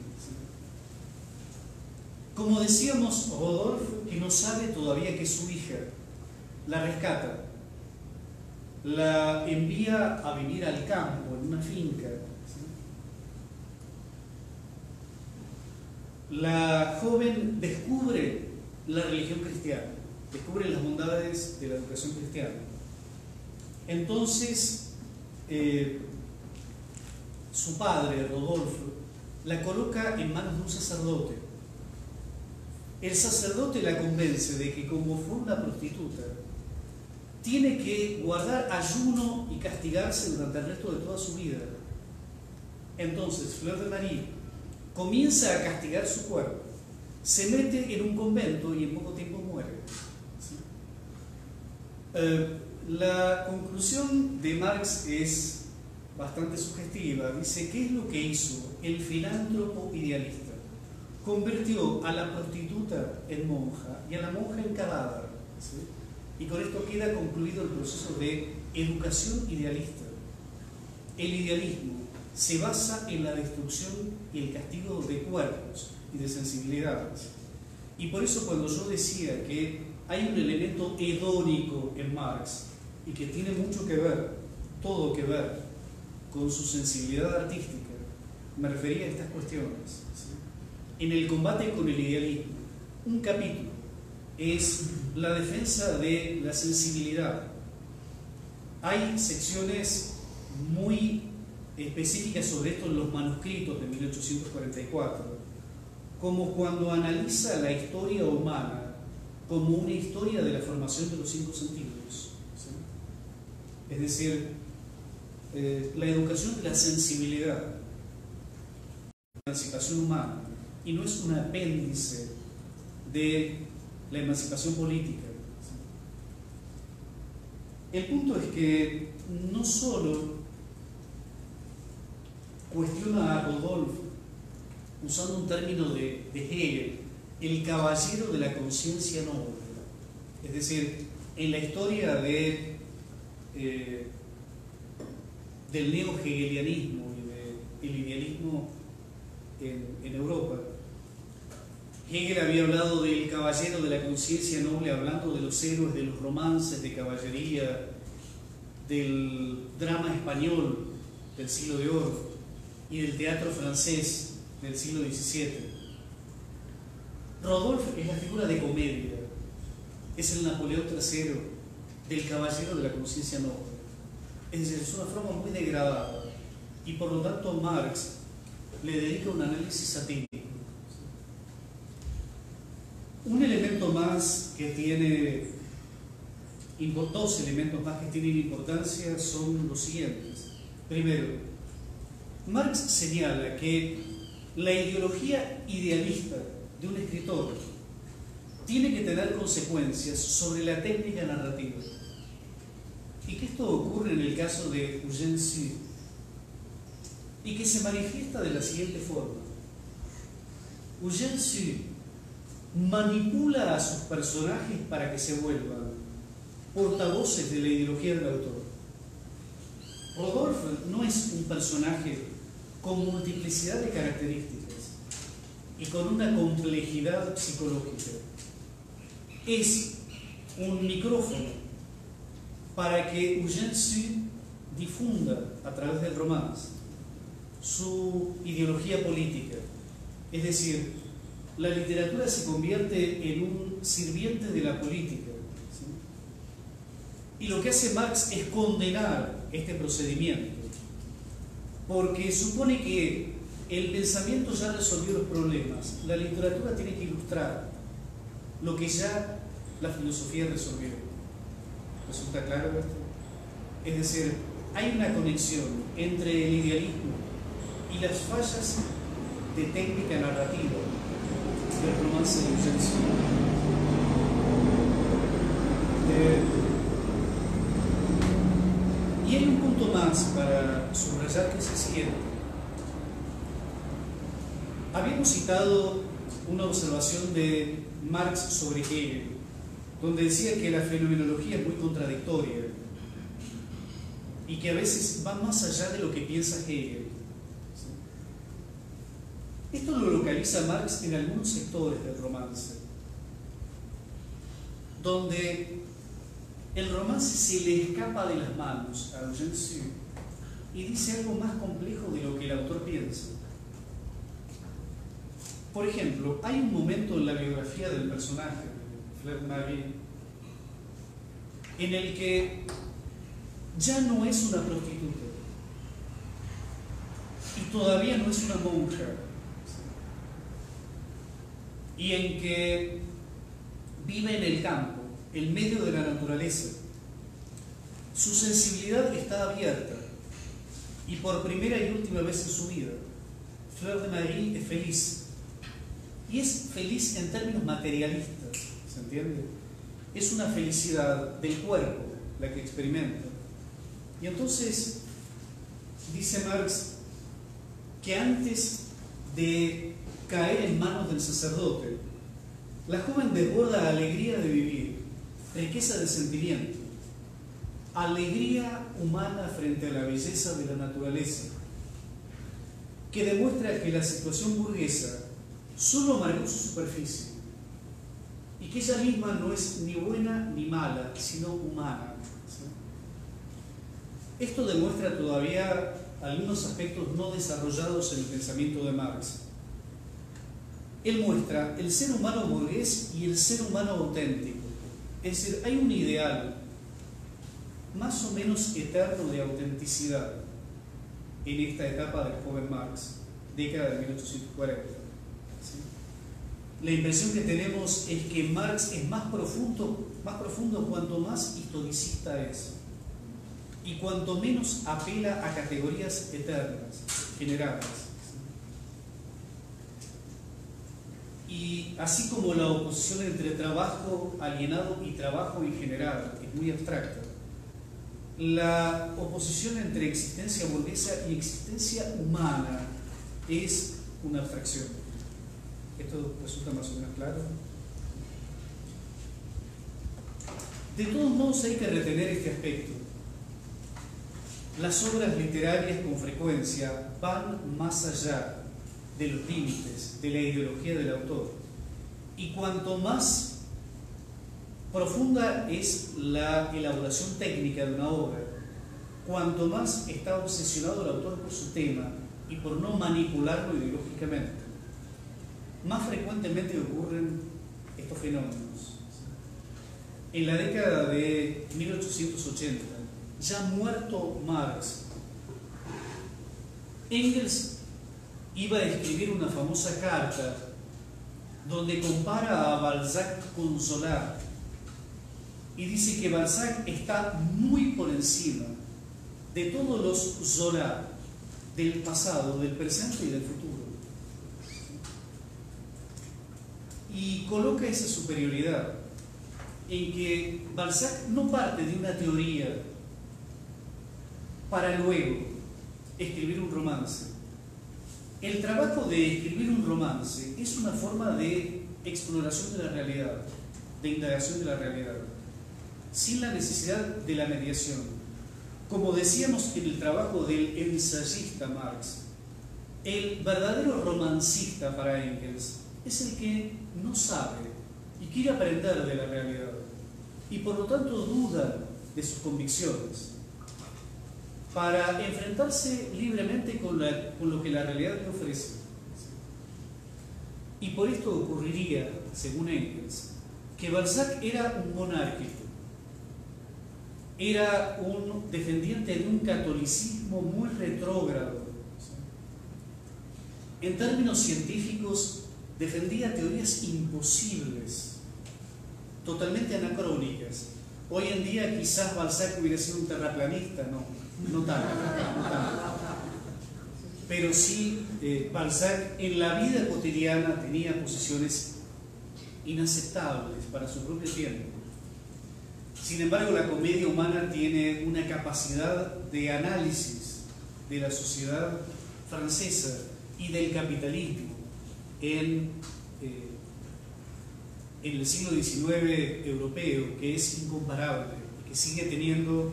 S1: Como decíamos, Rodolfo, que no sabe todavía que es su hija, la rescata, la envía a vivir al campo, en una finca, la joven descubre la religión cristiana, descubre las bondades de la educación cristiana. Entonces, eh, su padre, Rodolfo, la coloca en manos de un sacerdote. El sacerdote la convence de que como fue una prostituta, tiene que guardar ayuno y castigarse durante el resto de toda su vida. Entonces, Fleur de Marie comienza a castigar su cuerpo, se mete en un convento y en poco tiempo muere. Eh, la conclusión de Marx es bastante sugestiva. Dice, ¿qué es lo que hizo el filántropo idealista? Convirtió a la prostituta en monja y a la monja en cadáver. Y con esto queda concluido el proceso de educación idealista. El idealismo se basa en la destrucción y el castigo de cuerpos y de sensibilidades. Y por eso cuando yo decía que hay un elemento hedónico en Marx y que tiene mucho que ver, todo que ver, con su sensibilidad artística, me refería a estas cuestiones. En el combate con el idealismo, un capítulo es la defensa de la sensibilidad. Hay secciones muy específicas sobre esto en los manuscritos de 1844, como cuando analiza la historia humana como una historia de la formación de los cinco sentidos. Es decir, eh, la educación de la sensibilidad, la emancipación humana, y no es un apéndice de la emancipación política. El punto es que no solo cuestiona a Rodolfo, usando un término de, Hegel, el caballero de la conciencia noble. Es decir, en la historia de, eh, del neo-hegelianismo y del idealismo en, en Europa, Hegel había hablado del caballero de la conciencia noble, hablando de los héroes, de los romances de caballería, del drama español del siglo de oro y del teatro francés del siglo XVII. Rodolfo es la figura de comedia, es el Napoleón III del caballero de la conciencia noble. Es decir, es una forma muy degradada y por lo tanto Marx le dedica un análisis satírico. Un elemento más que tiene, dos elementos más que tienen importancia son los siguientes. Primero, Marx señala que la ideología idealista de un escritor tiene que tener consecuencias sobre la técnica narrativa. Y que esto ocurre en el caso de Eugène Sue, y que se manifiesta de la siguiente forma. Eugène Sue manipula a sus personajes para que se vuelvan portavoces de la ideología del autor. Rodolfo no es un personaje con multiplicidad de características y con una complejidad psicológica. Es un micrófono para que Eugène difunda a través del romance su ideología política. Es decir, la literatura se convierte en un sirviente de la política. Y lo que hace Marx es condenar este procedimiento porque supone que el pensamiento ya resolvió los problemas, la literatura tiene que ilustrar lo que ya la filosofía resolvió. ¿Resulta claro esto? Es decir, hay una conexión entre el idealismo y las fallas de técnica narrativa Eugenio. Eh, y hay un punto más para subrayar que se siente. Habíamos citado una observación de Marx sobre Hegel, donde decía que la fenomenología es muy contradictoria y que a veces va más allá de lo que piensa Hegel. Esto lo localiza Marx en algunos sectores del romance, donde el romance se le escapa de las manos a Eugène y dice algo más complejo de lo que el autor piensa. Por ejemplo, hay un momento en la biografía del personaje, Marie, en el que ya no es una prostituta y todavía no es una monja y en que vive en el campo, en medio de la naturaleza. Su sensibilidad está abierta y por primera y última vez en su vida, Fleur de Marie es feliz. Y es feliz en términos materialistas, ¿se entiende? Es una felicidad del cuerpo la que experimenta. Y entonces, dice Marx, que antes de caer en manos del sacerdote, la joven desborda alegría de vivir, riqueza de sentimiento, alegría humana frente a la belleza de la naturaleza, que demuestra que la situación burguesa solo marcó su superficie y que ella misma no es ni buena ni mala, sino humana. Esto demuestra todavía algunos aspectos no desarrollados en el pensamiento de Marx. Él muestra el ser humano burgués y el ser humano auténtico. Es decir, hay un ideal más o menos eterno de autenticidad en esta etapa del joven Marx, década de 1840. La impresión que tenemos es que Marx es más profundo, más profundo cuanto más historicista es y cuanto menos apela a categorías eternas, generadas. Y así como la oposición entre trabajo alienado y trabajo ingenerado es muy abstracta, la oposición entre existencia burguesa y existencia humana es una abstracción. ¿Esto resulta más o menos claro? De todos modos hay que retener este aspecto. Las obras literarias con frecuencia van más allá de los límites de la ideología del autor. Y cuanto más profunda es la elaboración técnica de una obra, cuanto más está obsesionado el autor por su tema y por no manipularlo ideológicamente, más frecuentemente ocurren estos fenómenos. En la década de 1880, ya muerto Marx, Engels iba a escribir una famosa carta donde compara a Balzac con Zola y dice que Balzac está muy por encima de todos los Zola del pasado, del presente y del futuro. Y coloca esa superioridad en que Balzac no parte de una teoría para luego escribir un romance. El trabajo de escribir un romance es una forma de exploración de la realidad, de indagación de la realidad, sin la necesidad de la mediación. Como decíamos en el trabajo del ensayista Marx, el verdadero romancista para Engels es el que no sabe y quiere aprender de la realidad y por lo tanto duda de sus convicciones para enfrentarse libremente con, lo que la realidad le ofrece. Y por esto ocurriría, según Engels, que Balzac era un monárquico, era un defendiente de un catolicismo muy retrógrado. En términos científicos, defendía teorías imposibles, totalmente anacrónicas, Hoy en día quizás Balzac hubiera sido un terraplanista, no, no tanto, Pero sí, eh, Balzac en la vida cotidiana tenía posiciones inaceptables para su propio tiempo. Sin embargo, la comedia humana tiene una capacidad de análisis de la sociedad francesa y del capitalismo en eh, en el siglo XIX europeo, que es incomparable, que sigue teniendo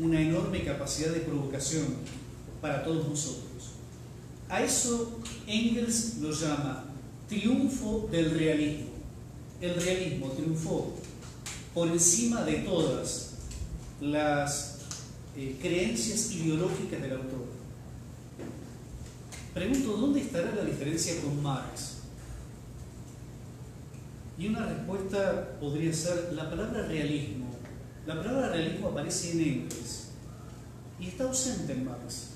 S1: una enorme capacidad de provocación para todos nosotros. A eso Engels lo llama triunfo del realismo. El realismo triunfó por encima de todas las eh, creencias ideológicas del autor. Pregunto, ¿dónde estará la diferencia con Marx? Y una respuesta podría ser la palabra realismo. La palabra realismo aparece en Engels y está ausente en Marx.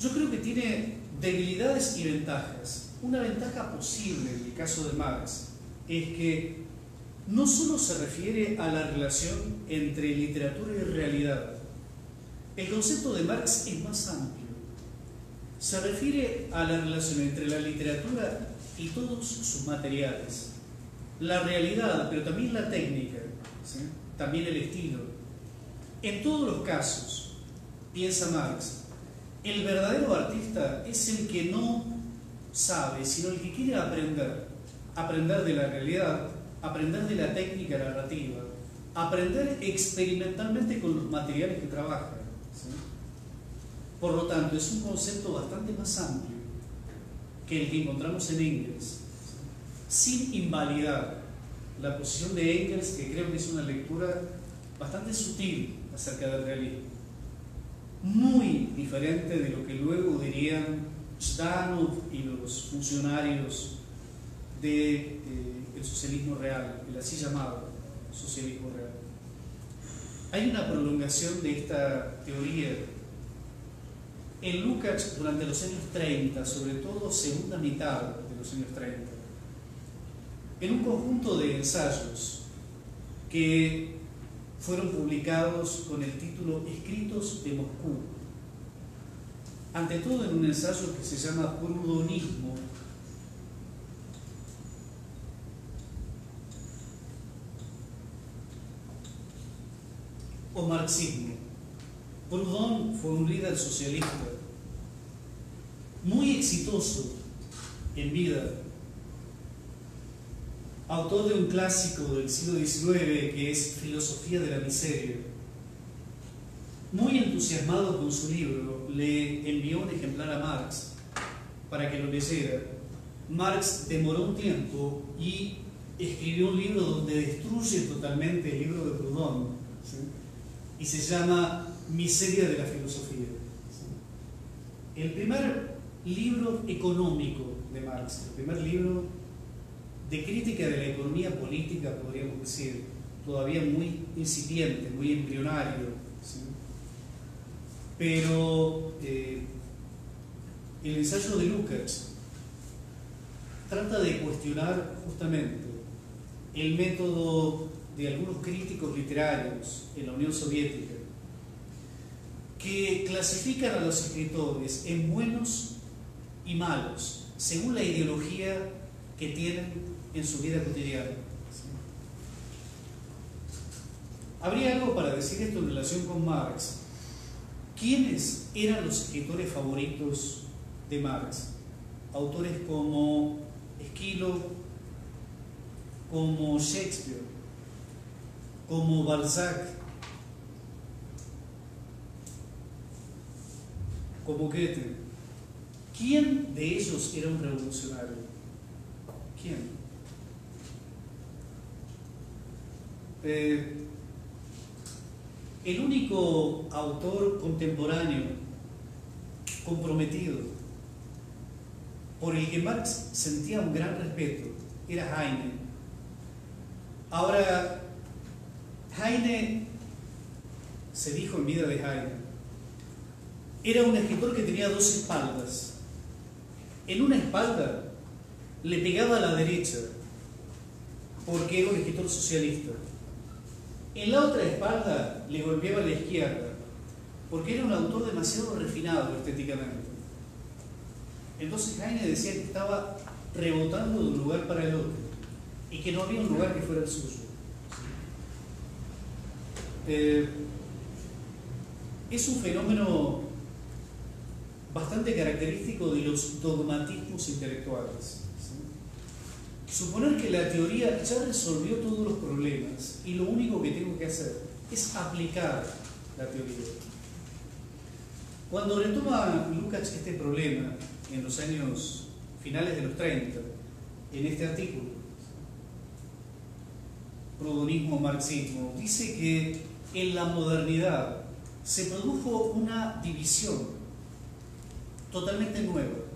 S1: Yo creo que tiene debilidades y ventajas. Una ventaja posible en el caso de Marx es que no solo se refiere a la relación entre literatura y realidad. El concepto de Marx es más amplio. Se refiere a la relación entre la literatura y todos sus materiales. La realidad, pero también la técnica, también el estilo. En todos los casos, piensa Marx, el verdadero artista es el que no sabe, sino el que quiere aprender. Aprender de la realidad, aprender de la técnica narrativa, aprender experimentalmente con los materiales que trabaja. Por lo tanto, es un concepto bastante más amplio que el que encontramos en Engels, sin invalidar la posición de Engels, que creo que es una lectura bastante sutil acerca del realismo, muy diferente de lo que luego dirían Zdanov y los funcionarios del de, socialismo real, el así llamado socialismo real. Hay una prolongación de esta teoría en Lukács durante los años 30, sobre todo segunda mitad de los años 30, en un conjunto de ensayos que fueron publicados con el título Escritos de Moscú. Ante todo en un ensayo que se llama Prudonismo, o marxismo. Proudhon fue un líder socialista muy exitoso en vida, autor de un clásico del siglo XIX que es Filosofía de la Miseria. Muy entusiasmado con su libro, le envió un ejemplar a Marx para que lo leyera. Marx demoró un tiempo y escribió un libro donde destruye totalmente el libro de Proudhon y se llama miseria de la filosofía. El primer libro económico de Marx, el primer libro de crítica de la economía política, podríamos decir, todavía muy incipiente, muy embrionario, pero eh, el ensayo de Lucas trata de cuestionar justamente el método de algunos críticos literarios en la Unión Soviética que clasifican a los escritores en buenos y malos, según la ideología que tienen en su vida cotidiana. Habría algo para decir esto en relación con Marx. ¿Quiénes eran los escritores favoritos de Marx? Autores como Esquilo, como Shakespeare, como Balzac, como Goethe. ¿Quién de ellos era un revolucionario? ¿Quién? Eh, el único autor contemporáneo comprometido por el que Marx sentía un gran respeto era Heine. Ahora, Heine se dijo en vida de Heine, era un escritor que tenía dos espaldas. En una espalda le pegaba a la derecha, porque era un escritor socialista. En la otra espalda le golpeaba la izquierda, porque era un autor demasiado refinado estéticamente. Entonces Heine decía que estaba rebotando de un lugar para el otro y que no había un lugar que fuera el suyo. Eh, es un fenómeno bastante característico de los dogmatismos intelectuales. Suponer que la teoría ya resolvió todos los problemas y lo único que tengo que hacer es aplicar la teoría. Cuando retoma Lukács este problema en los años finales de los 30, en este artículo, Prodonismo Marxismo, dice que en la modernidad se produjo una división totalmente nueva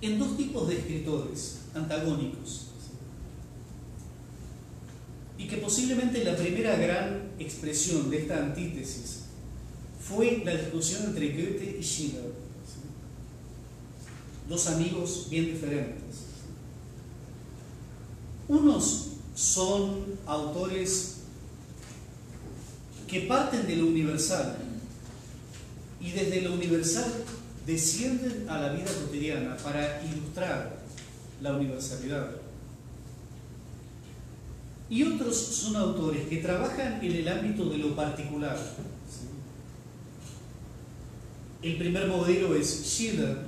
S1: en dos tipos de escritores antagónicos. Y que posiblemente la primera gran expresión de esta antítesis fue la discusión entre Goethe y Schiller, dos amigos bien diferentes. Unos son autores que parten de lo universal y desde lo universal descienden a la vida cotidiana para ilustrar la universalidad. Y otros son autores que trabajan en el ámbito de lo particular. El primer modelo es Schiller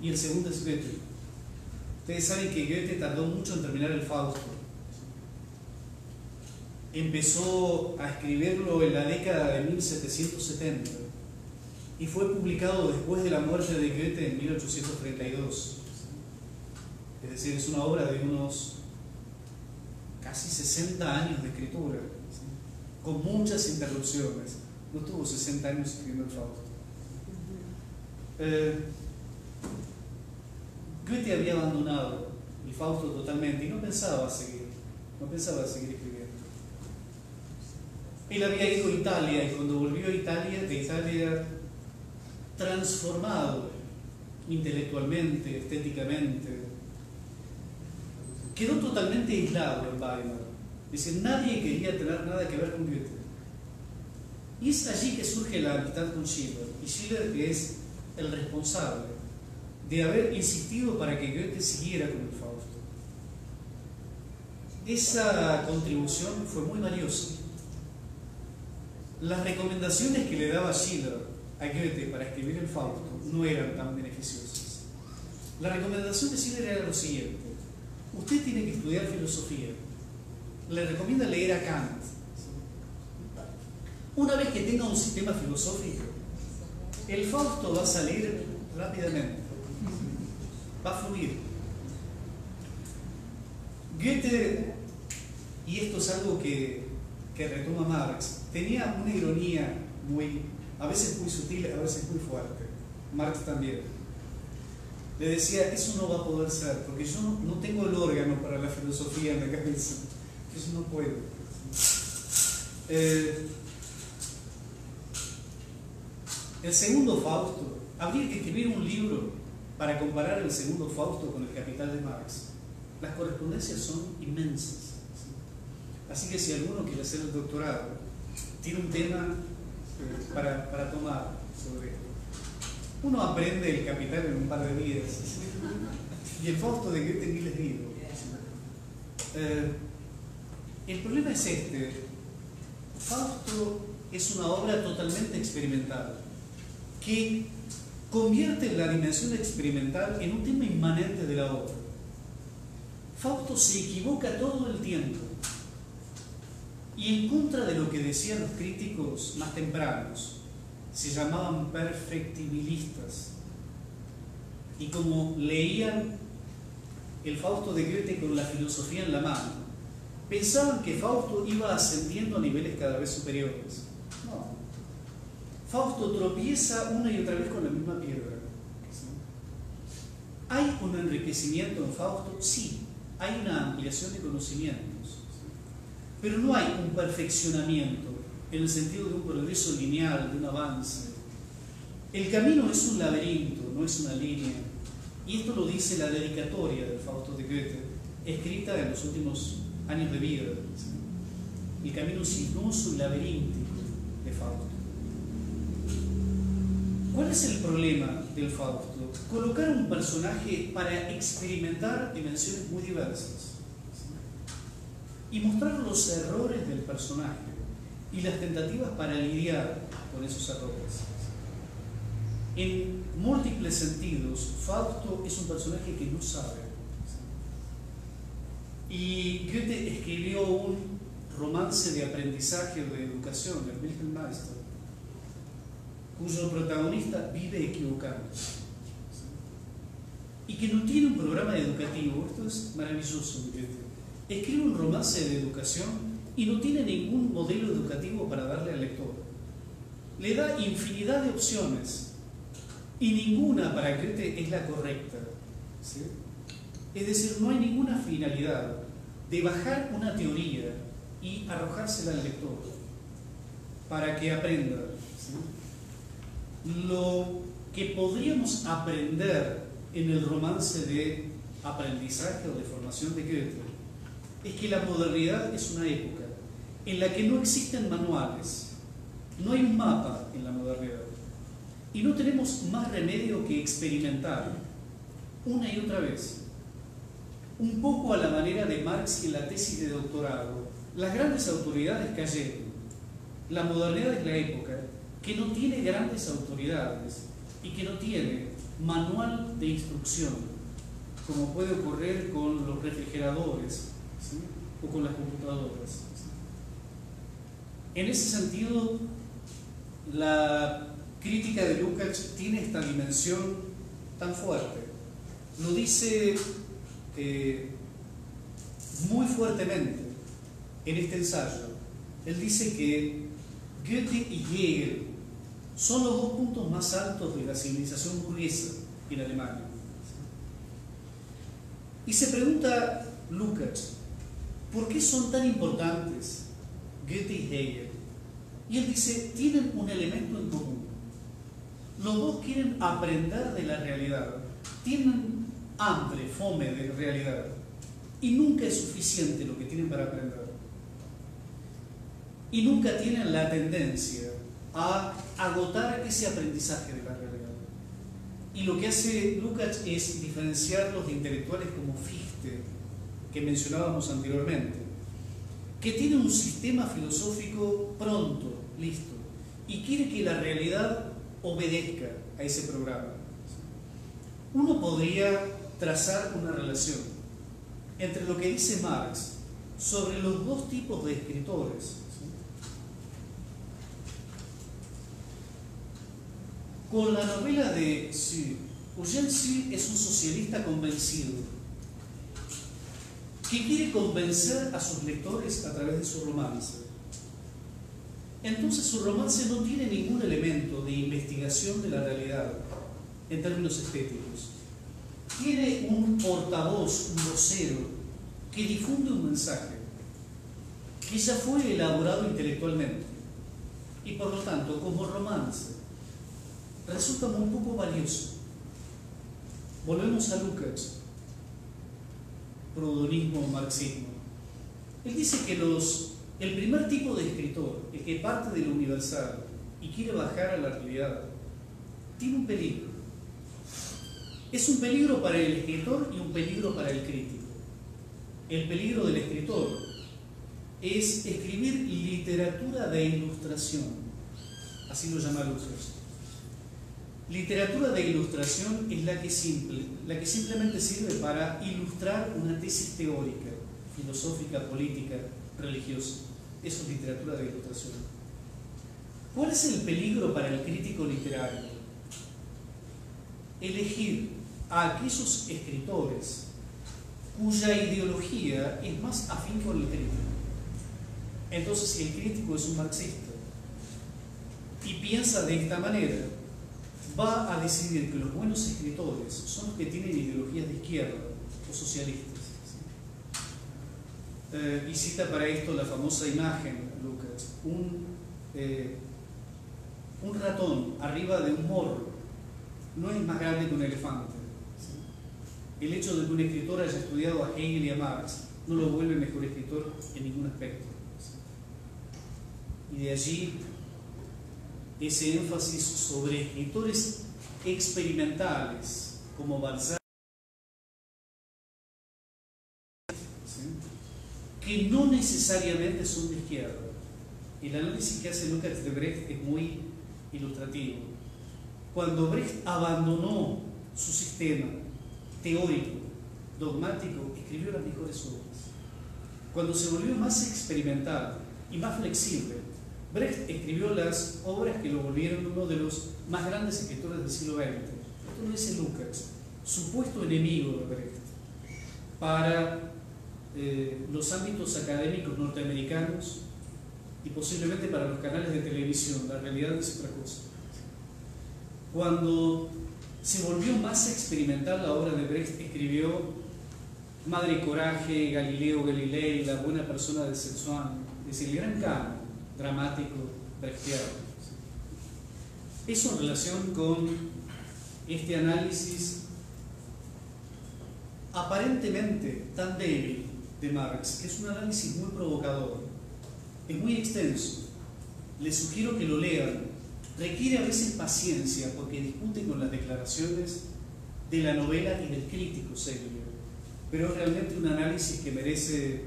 S1: y el segundo es Goethe. Ustedes saben que Goethe tardó mucho en terminar el Fausto. Empezó a escribirlo en la década de 1770 y fue publicado después de la muerte de Goethe en 1832. Es decir, es una obra de unos casi 60 años de escritura, con muchas interrupciones. No tuvo 60 años escribiendo el Fausto. Eh, Goethe había abandonado el Fausto totalmente y no pensaba seguir, no pensaba seguir escribiendo. Él había ido a Italia y cuando volvió a Italia, de Italia transformado intelectualmente, estéticamente, quedó totalmente aislado en Weimar. Dice, nadie quería tener nada que ver con Goethe. Y es allí que surge la amistad con Schiller. Y Schiller que es el responsable de haber insistido para que Goethe siguiera con el Fausto. Esa contribución fue muy valiosa. Las recomendaciones que le daba Schiller a Goethe para escribir el Fausto no eran tan beneficiosas. La recomendación de Schiller era lo siguiente. Usted tiene que estudiar filosofía. Le recomienda leer a Kant. Una vez que tenga un sistema filosófico, el Fausto va a salir rápidamente. Va a fluir. Goethe, y esto es algo que, que retoma Marx, tenía una ironía muy, a veces muy sutil, a veces muy fuerte. Marx también. Le decía, eso no va a poder ser, porque yo no, no tengo el órgano para la filosofía en la cabeza. Eso no puedo. Eh, el segundo Fausto, habría que escribir un libro para comparar el segundo Fausto con el Capital de Marx. Las correspondencias son inmensas. Así que si alguno quiere hacer el doctorado, tiene un tema para, para tomar sobre esto. Uno aprende el Capital en un par de días y el Fausto de Goethe ni les digo. Eh, el problema es este. Fausto es una obra totalmente experimental que convierte la dimensión experimental en un tema inmanente de la obra. Fausto se equivoca todo el tiempo y en contra de lo que decían los críticos más tempranos, se llamaban perfectibilistas y como leían el Fausto de Goethe con la filosofía en la mano, pensaban que Fausto iba ascendiendo a niveles cada vez superiores. No. Fausto tropieza una y otra vez con la misma piedra. ¿Hay un enriquecimiento en Fausto? Sí, hay una ampliación de conocimientos, pero no hay un perfeccionamiento en el sentido de un progreso lineal, de un avance. El camino es un laberinto, no es una línea. Y esto lo dice la dedicatoria del Fausto de Goethe, escrita en los últimos años de vida. El camino sinuoso y laberíntico de Fausto. ¿Cuál es el problema del Fausto? Colocar un personaje para experimentar dimensiones muy diversas y mostrar los errores del personaje y las tentativas para lidiar con esos errores. En múltiples sentidos, Fausto es un personaje que no sabe. Y Goethe escribió un romance de aprendizaje o de educación, el Wilhelm Meister, cuyo protagonista vive equivocándose y que no tiene un programa educativo. Esto es maravilloso. Escribe un romance de educación y no tiene ningún modelo educativo para darle al lector. Le da infinidad de opciones y ninguna para Goethe es la correcta. Es decir, no hay ninguna finalidad de bajar una teoría y arrojársela al lector para que aprenda. Lo que podríamos aprender en el romance de aprendizaje o de formación de Goethe es que la modernidad es una época en la que no existen manuales, no hay un mapa en la modernidad y no tenemos más remedio que experimentar una y otra vez, un poco a la manera de Marx en la tesis de doctorado. Las grandes autoridades cayeron, la modernidad es la época que no tiene grandes autoridades y que no tiene manual de instrucción, como puede ocurrir con los refrigeradores o con las computadoras. En ese sentido, la crítica de Lukács tiene esta dimensión tan fuerte. Lo dice eh, muy fuertemente en este ensayo. Él dice que Goethe y Hegel son los dos puntos más altos de la civilización burguesa en Alemania. Y se pregunta Lukács, ¿por qué son tan importantes Goethe y Hegel? Y él dice, tienen un elemento en común. Los dos quieren aprender de la realidad, tienen hambre, fome de realidad, y nunca es suficiente lo que tienen para aprender. Y nunca tienen la tendencia a agotar ese aprendizaje de la realidad. Y lo que hace Lukács es diferenciarlos de intelectuales como Fichte, que mencionábamos anteriormente, que tiene un sistema filosófico pronto, listo, y quiere que la realidad obedezca a ese programa. Uno podría trazar una relación entre lo que dice Marx sobre los dos tipos de escritores Con la novela de Su, Eugène es un socialista convencido que quiere convencer a sus lectores a través de su romance. Entonces su romance no tiene ningún elemento de investigación de la realidad en términos estéticos. Tiene un portavoz, un vocero, que difunde un mensaje que ya fue elaborado intelectualmente y por lo tanto como romance resulta muy poco valioso. Volvemos a Lucas, prudonismo, marxismo. Él dice que los, el primer tipo de escritor, el que parte de lo universal y quiere bajar a la realidad, tiene un peligro. Es un peligro para el escritor y un peligro para el crítico. El peligro del escritor es escribir literatura de ilustración, así lo llama Lucas. Literatura de ilustración es la que, simple, la que simplemente sirve para ilustrar una tesis teórica, filosófica, política, religiosa. Eso es literatura de ilustración. ¿Cuál es el peligro para el crítico literario? Elegir a aquellos escritores cuya ideología es más afín con el crítico. Entonces, si el crítico es un marxista y piensa de esta manera, va a decidir que los buenos escritores son los que tienen ideologías de izquierda o socialistas. Eh, y cita para esto la famosa imagen, Lucas, un, eh, un ratón arriba de un morro no es más grande que un elefante. el hecho de que un escritor haya estudiado a Hegel y a Marx no lo vuelve mejor escritor en ningún aspecto. Y de allí ese énfasis sobre escritores experimentales como Balzac, que no necesariamente son de izquierda. El análisis que hace Lucas de Brecht es muy ilustrativo. Cuando Brecht abandonó su sistema teórico, dogmático, escribió las mejores obras. Cuando se volvió más experimental y más flexible, Brecht escribió las obras que lo volvieron uno de los más grandes escritores del siglo XX. Esto lo dice Lucas, supuesto enemigo de Brecht, para eh, los ámbitos académicos norteamericanos y posiblemente para los canales de televisión. La realidad es otra cosa. Cuando se volvió más experimental la obra de Brecht, escribió Madre Coraje, Galileo Galilei, La buena persona de Szechuan, es decir, el gran canon dramático brechtiano. Eso en relación con este análisis aparentemente tan débil de Marx, que es un análisis muy provocador, es muy extenso. Les sugiero que lo lean. Requiere a veces paciencia porque discute con las declaraciones de la novela y del crítico serio, pero es realmente un análisis que merece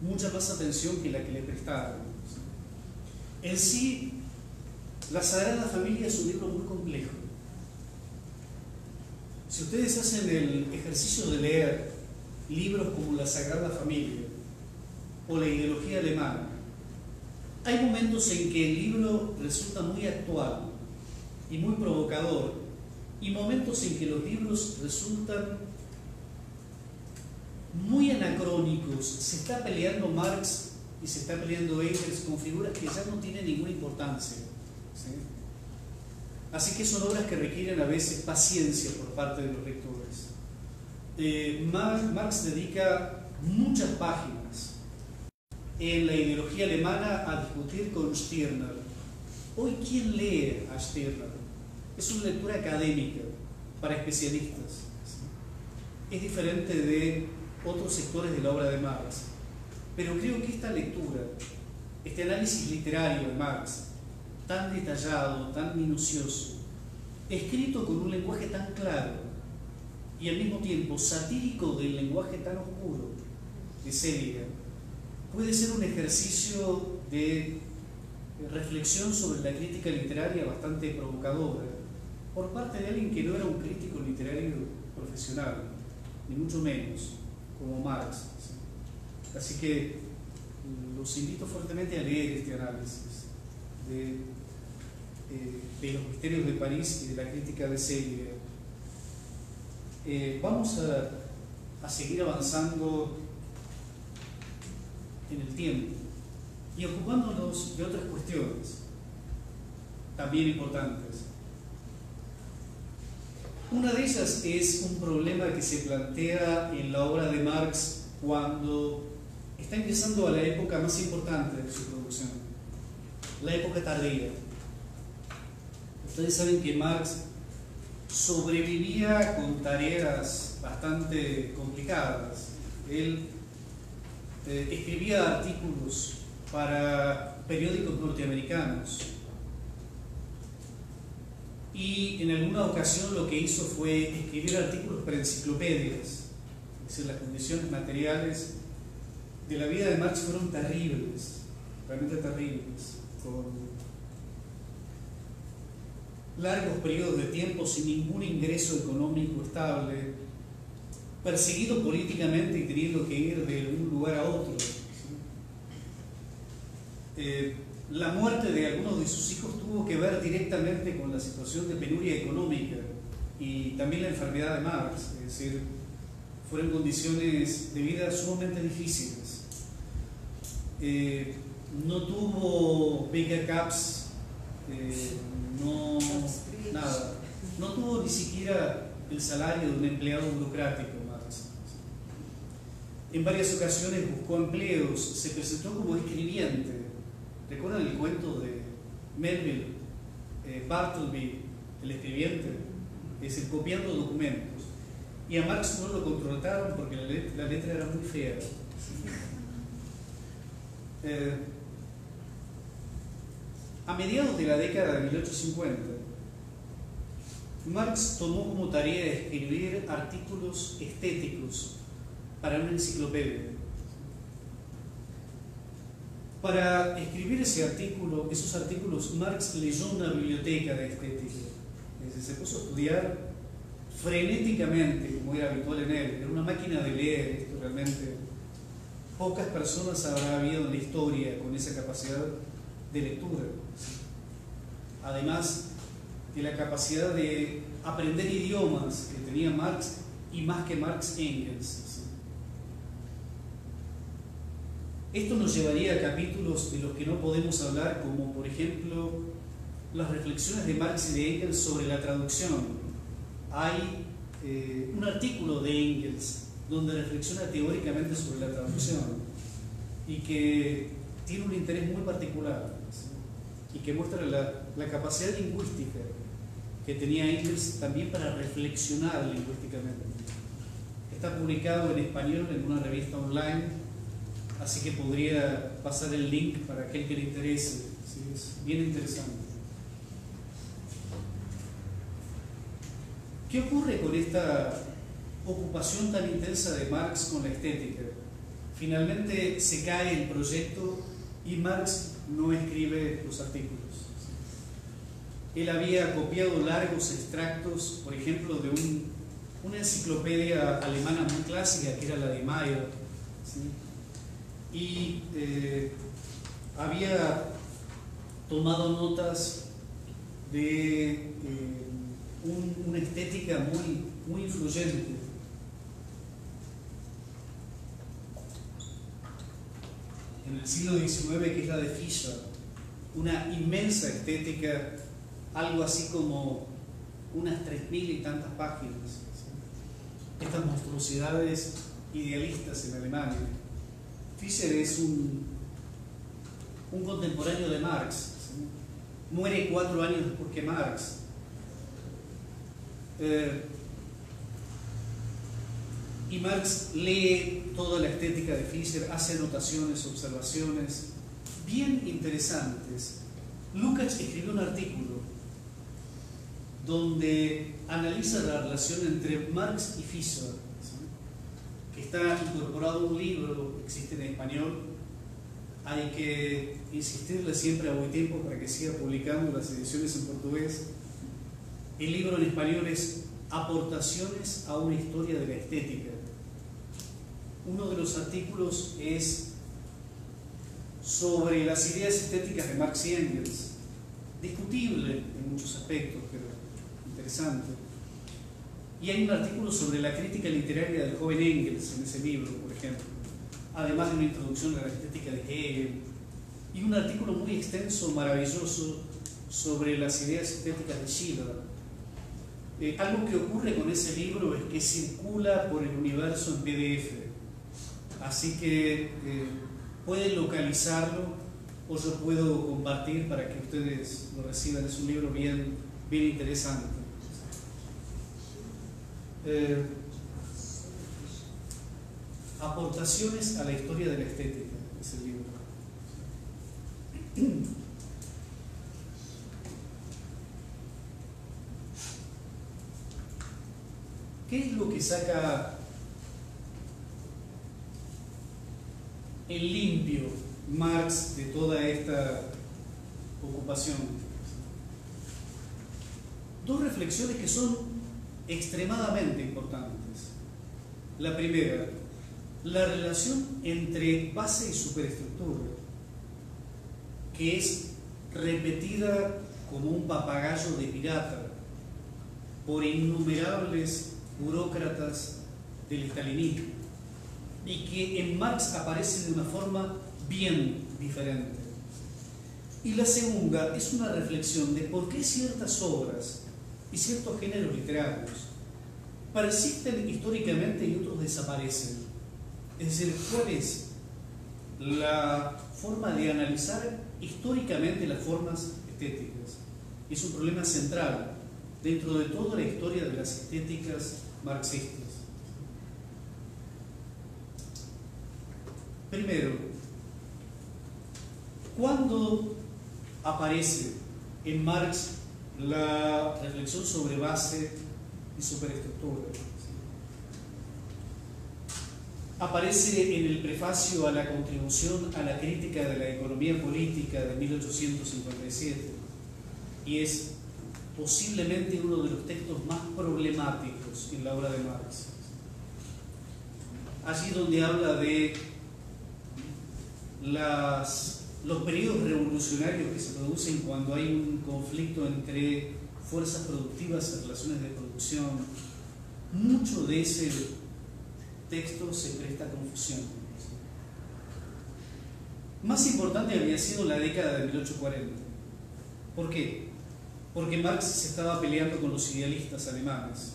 S1: mucha más atención que la que le prestaron. En sí, La Sagrada Familia es un libro muy complejo. Si ustedes hacen el ejercicio de leer libros como La Sagrada Familia o La Ideología Alemana, hay momentos en que el libro resulta muy actual y muy provocador y momentos en que los libros resultan muy anacrónicos. Se está peleando Marx y se está peleando Engels con figuras que ya no tienen ninguna importancia. Así que son obras que requieren a veces paciencia por parte de los lectores. Eh, Marx dedica muchas páginas en la ideología alemana a discutir con Stirner. Hoy, ¿quién lee a Stirner? Es una lectura académica para especialistas. Es diferente de otros sectores de la obra de Marx. Pero creo que esta lectura, este análisis literario de Marx, tan detallado, tan minucioso, escrito con un lenguaje tan claro y al mismo tiempo satírico del lenguaje tan oscuro de Seliger, puede ser un ejercicio de reflexión sobre la crítica literaria bastante provocadora por parte de alguien que no era un crítico literario profesional, ni mucho menos, como Marx. Así que los invito fuertemente a leer este análisis de, eh, los misterios de París y de la crítica de Seligger. Eh, vamos a, a seguir avanzando en el tiempo y ocupándonos de otras cuestiones también importantes. Una de ellas es un problema que se plantea en la obra de Marx cuando está empezando a la época más importante de su producción, la época tardía. Ustedes saben que Marx sobrevivía con tareas bastante complicadas. Él eh, escribía artículos para periódicos norteamericanos y en alguna ocasión lo que hizo fue escribir artículos para enciclopedias, es decir, las condiciones materiales de la vida de Marx fueron terribles, realmente terribles, con largos periodos de tiempo sin ningún ingreso económico estable, perseguido políticamente y teniendo que ir de un lugar a otro. Eh, la muerte de algunos de sus hijos tuvo que ver directamente con la situación de penuria económica y también la enfermedad de Marx, es decir, fueron condiciones de vida sumamente difíciles. Eh, no tuvo bigger caps, eh, no, nada, no tuvo ni siquiera el salario de un empleado burocrático. Marx. En varias ocasiones buscó empleos, se presentó como escribiente ¿Recuerdan el cuento de Melville, eh, Bartleby, el escribiente? Es el copiando documentos. Y a Marx no lo contrataron porque la letra, era muy fea. Eh, a mediados de la década de 1850, Marx tomó como tarea escribir artículos estéticos para una enciclopedia. Para escribir ese artículo, esos artículos, Marx leyó una biblioteca de estética. Se puso a estudiar frenéticamente, como era habitual en él. Era una máquina de leer, esto realmente. Pocas personas habrá habido en la historia con esa capacidad de lectura. Además de la capacidad de aprender idiomas que tenía Marx y más que Marx Engels. Esto nos llevaría a capítulos de los que no podemos hablar, como por ejemplo las reflexiones de Marx y de Engels sobre la traducción. Hay eh, un artículo de Engels donde reflexiona teóricamente sobre la traducción y que tiene un interés muy particular y que muestra la, la capacidad lingüística que tenía Engels también para reflexionar lingüísticamente. Está publicado en español en una revista online Así que podría pasar el link para aquel que le interese. Es bien interesante. ¿Qué ocurre con esta ocupación tan intensa de Marx con la estética? Finalmente se cae el proyecto y Marx no escribe los artículos. Él había copiado largos extractos, por ejemplo, de una enciclopedia alemana muy clásica que era la de Mayer, y eh, había tomado notas de eh, una estética muy, muy influyente. En el siglo XIX, que es la de Fischer, una inmensa estética, algo así como unas tres mil y tantas páginas. Estas monstruosidades idealistas en Alemania Fischer es un, un contemporáneo de Marx. Muere cuatro años después que Marx. Eh, y Marx lee toda la estética de Fischer, hace anotaciones, observaciones bien interesantes. Lukács escribió un artículo donde analiza la relación entre Marx y Fischer está incorporado un libro, existe en español, hay que insistirle siempre a buen tiempo para que siga publicando las ediciones en portugués. El libro en español es Aportaciones a una historia de la estética. Uno de los artículos es sobre las ideas estéticas de Marx y Engels. Discutible en muchos aspectos, pero interesante. Y hay un artículo sobre la crítica literaria del joven Engels en ese libro, por ejemplo, además de una introducción a la estética de Hegel, y un artículo muy extenso, maravilloso, sobre las ideas estéticas de Schiller. Eh, algo que ocurre con ese libro es que circula por el universo en PDF, así que eh, pueden localizarlo o yo puedo compartir para que ustedes lo reciban. Es un libro bien, bien interesante. Eh, aportaciones a la historia de la estética, es el libro. ¿Qué es lo que saca el limpio Marx de toda esta ocupación? Dos reflexiones que son extremadamente importantes. La primera, la relación entre base y superestructura, que es repetida como un papagayo de pirata por innumerables burócratas del estalinismo y que en Marx aparece de una forma bien diferente. Y la segunda es una reflexión de por qué ciertas obras y ciertos géneros literarios persisten históricamente y otros desaparecen. Es decir, ¿cuál es la forma de analizar históricamente las formas estéticas? Es un problema central dentro de toda la historia de las estéticas marxistas. Primero, ¿cuándo aparece en Marx la reflexión sobre base y superestructura? Aparece en el prefacio a la contribución a la crítica de la economía política de 1857 y es posiblemente uno de los textos más problemáticos en la obra de Marx. Allí donde habla de los periodos revolucionarios que se producen cuando hay un conflicto entre fuerzas productivas en relaciones de producción, mucho de ese texto se presta a confusión. Más importante había sido la década de 1840. ¿Por qué? Porque Marx se estaba peleando con los idealistas alemanes.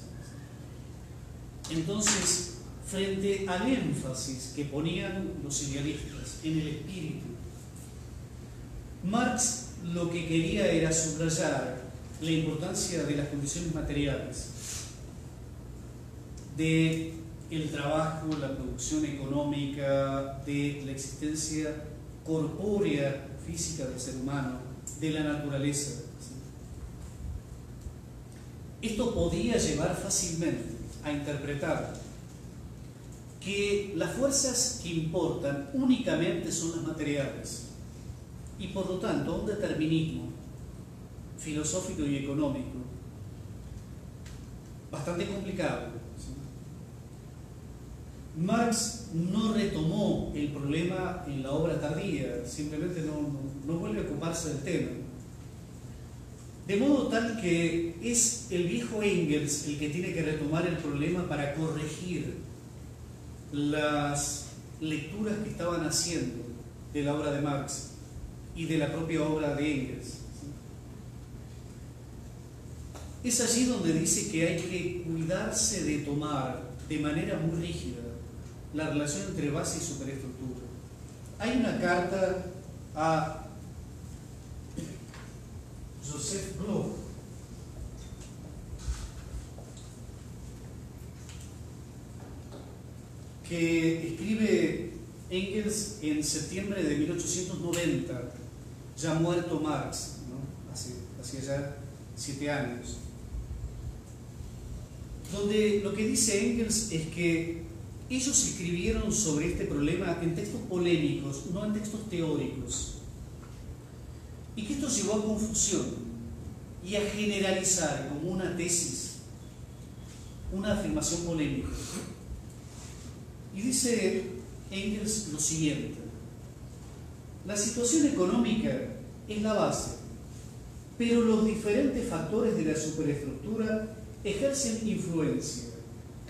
S1: Entonces, frente al énfasis que ponían los idealistas en el espíritu, Marx lo que quería era subrayar la importancia de las condiciones materiales, de el trabajo, la producción económica, de la existencia corpórea, física del ser humano, de la naturaleza. Esto podía llevar fácilmente a interpretar que las fuerzas que importan únicamente son las materiales y por lo tanto un determinismo filosófico y económico bastante complicado. Marx no retomó el problema en la obra tardía, simplemente no, no vuelve a ocuparse del tema. De modo tal que es el viejo Engels el que tiene que retomar el problema para corregir las lecturas que estaban haciendo de la obra de Marx y de la propia obra de Engels. Es allí donde dice que hay que cuidarse de tomar de manera muy rígida la relación entre base y superestructura. Hay una carta a Joseph Bloch que escribe Engels en septiembre de 1890, ya muerto Marx, ¿no? hace, hacía ya siete años, donde lo que dice Engels es que ellos escribieron sobre este problema en textos polémicos, no en textos teóricos, y que esto llevó a confusión y a generalizar como una tesis una afirmación polémica. Y dice Engels lo siguiente, la situación económica es la base, pero los diferentes factores de la superestructura ejercen influencia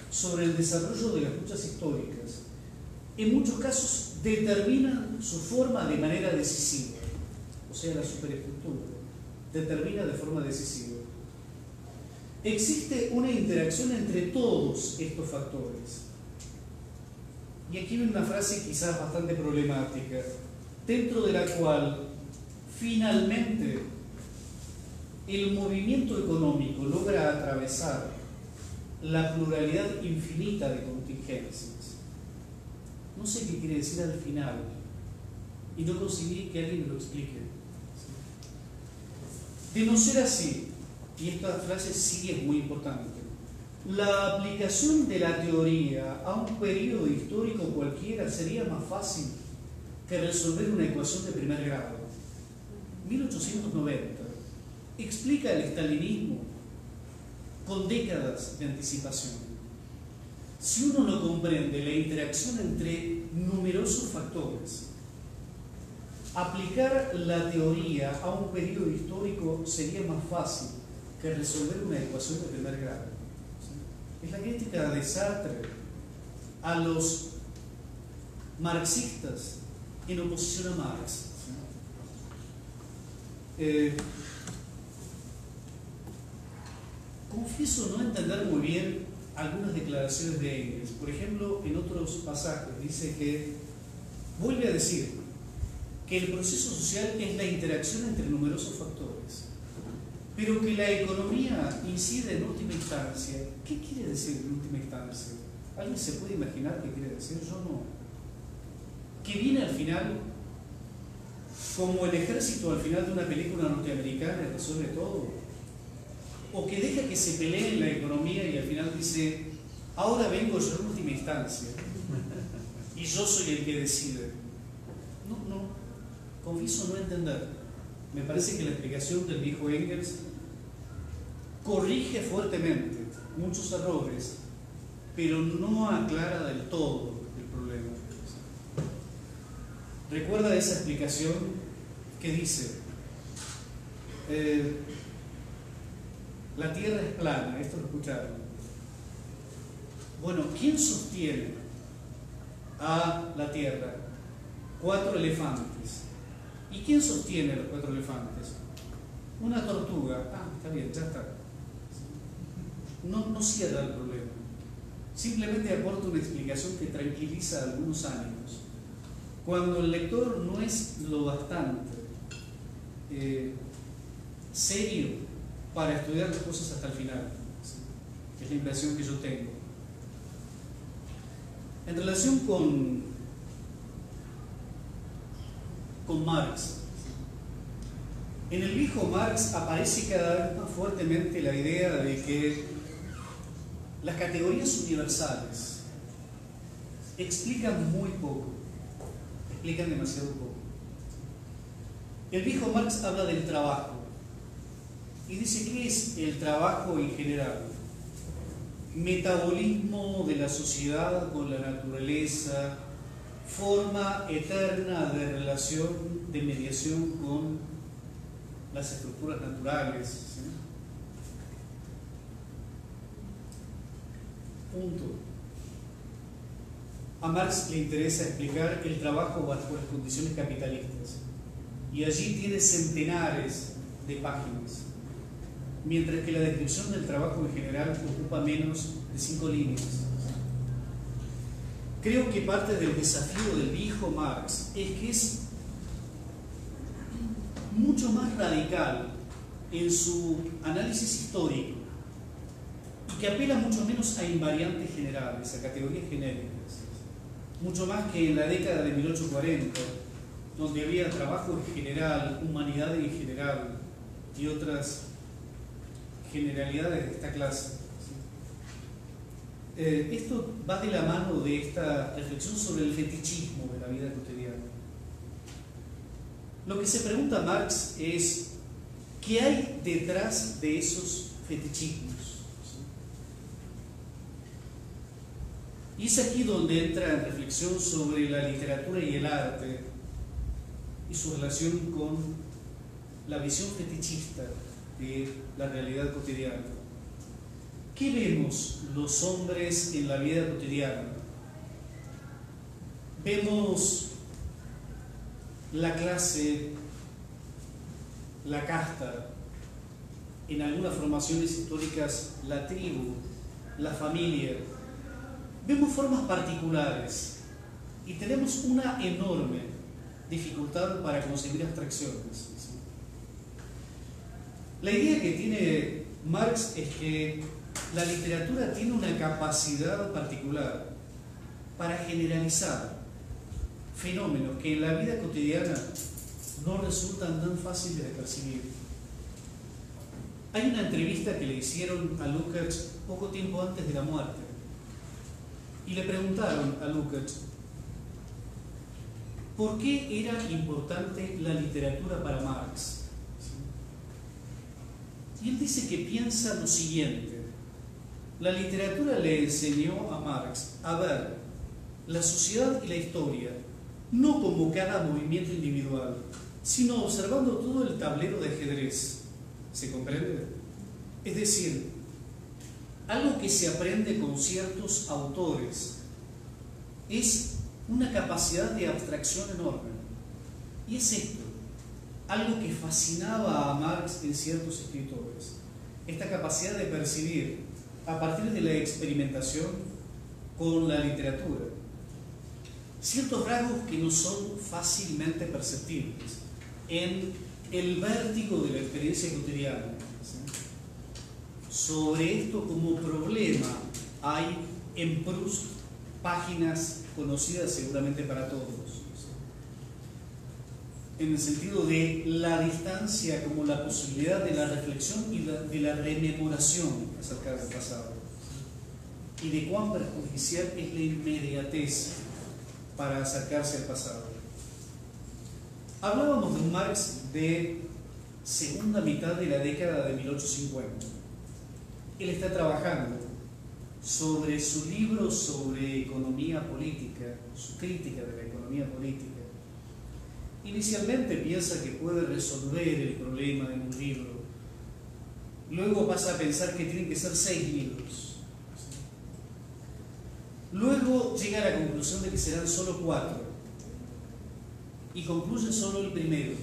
S1: sobre el desarrollo de las luchas históricas. En muchos casos determinan su forma de manera decisiva, o sea, la superestructura determina de forma decisiva. Existe una interacción entre todos estos factores y aquí viene una frase quizás bastante problemática, dentro de la cual finalmente el movimiento económico logra atravesar la pluralidad infinita de contingencias. No sé qué quiere decir al final y no conseguí que alguien me lo explique. De no ser así, y esta frase sí es muy importante, la aplicación de la teoría a un periodo histórico cualquiera sería más fácil que resolver una ecuación de primer grado. 1890 explica el estalinismo con décadas de anticipación. Si uno no comprende la interacción entre numerosos factores, aplicar la teoría a un periodo histórico sería más fácil que resolver una ecuación de primer grado es la crítica de Sartre a los marxistas en oposición a Marx. Eh, confieso no entender muy bien algunas declaraciones de Engels. Por ejemplo, en otros pasajes dice que, vuelve a decir, que el proceso social es la interacción entre numerosos factores. Pero que la economía incide en última instancia. ¿Qué quiere decir en última instancia? ¿Alguien se puede imaginar qué quiere decir? Yo no. Que viene al final como el ejército al final de una película norteamericana y resuelve todo. O que deja que se pelee en la economía y al final dice, ahora vengo yo en última instancia. Y yo soy el que decide. No, no. Confieso no entender. Me parece que la explicación del viejo Engels corrige fuertemente muchos errores, pero no aclara del todo el problema. Recuerda esa explicación que dice, eh, la Tierra es plana, esto lo escucharon. Bueno, ¿quién sostiene a la Tierra? Cuatro elefantes. ¿Y quién sostiene los cuatro elefantes? Una tortuga. Ah, está bien, ya está. No, no cierra el problema. Simplemente aporta una explicación que tranquiliza algunos ánimos. Cuando el lector no es lo bastante eh, serio para estudiar las cosas hasta el final, es la impresión que yo tengo. En relación con, con Marx, en el viejo Marx aparece cada vez más fuertemente la idea de que las categorías universales explican muy poco, explican demasiado poco. El viejo Marx habla del trabajo y dice qué es el trabajo en general. Metabolismo de la sociedad con la naturaleza, forma eterna de relación, de mediación con las estructuras naturales. Punto. A Marx le interesa explicar el trabajo bajo las condiciones capitalistas y allí tiene centenares de páginas, mientras que la descripción del trabajo en general ocupa menos de cinco líneas. Creo que parte del desafío del viejo Marx es que es mucho más radical en su análisis histórico y que apela mucho menos a invariantes generales, a categorías genéricas, mucho más que en la década de 1840, donde había trabajo en general, humanidad en general y otras generalidades de esta clase. Eh, esto va de la mano de esta reflexión sobre el fetichismo de la vida cotidiana. Lo que se pregunta Marx es, ¿qué hay detrás de esos fetichismos? Y es aquí donde entra en reflexión sobre la literatura y el arte y su relación con la visión fetichista de la realidad cotidiana. ¿Qué vemos los hombres en la vida cotidiana? Vemos la clase, la casta, en algunas formaciones históricas la tribu, la familia. Vemos formas particulares y tenemos una enorme dificultad para concebir abstracciones. La idea que tiene Marx es que la literatura tiene una capacidad particular para generalizar fenómenos que en la vida cotidiana no resultan tan fáciles de percibir. Hay una entrevista que le hicieron a Lukács poco tiempo antes de la muerte y le preguntaron a Lukács por qué era importante la literatura para Marx. Y él dice que piensa lo siguiente, la literatura le enseñó a Marx a ver la sociedad y la historia no como cada movimiento individual, sino observando todo el tablero de ajedrez. ¿Se comprende? Es decir, algo que se aprende con ciertos autores es una capacidad de abstracción enorme. Y es esto, algo que fascinaba a Marx en ciertos escritores, esta capacidad de percibir a partir de la experimentación con la literatura. Ciertos rasgos que no son fácilmente perceptibles en el vértigo de la experiencia cotidiana Sobre esto como problema hay en Proust páginas conocidas seguramente para todos en el sentido de la distancia como la posibilidad de la reflexión y de la rememoración acerca del pasado. Y de cuán perjudicial es la inmediatez para acercarse al pasado. Hablábamos de Marx de segunda mitad de la década de 1850. Él está trabajando sobre su libro sobre economía política, su crítica de la economía política Inicialmente piensa que puede resolver el problema en un libro. Luego pasa a pensar que tienen que ser seis libros. Luego llega a la conclusión de que serán solo cuatro. Y concluye solo el primero.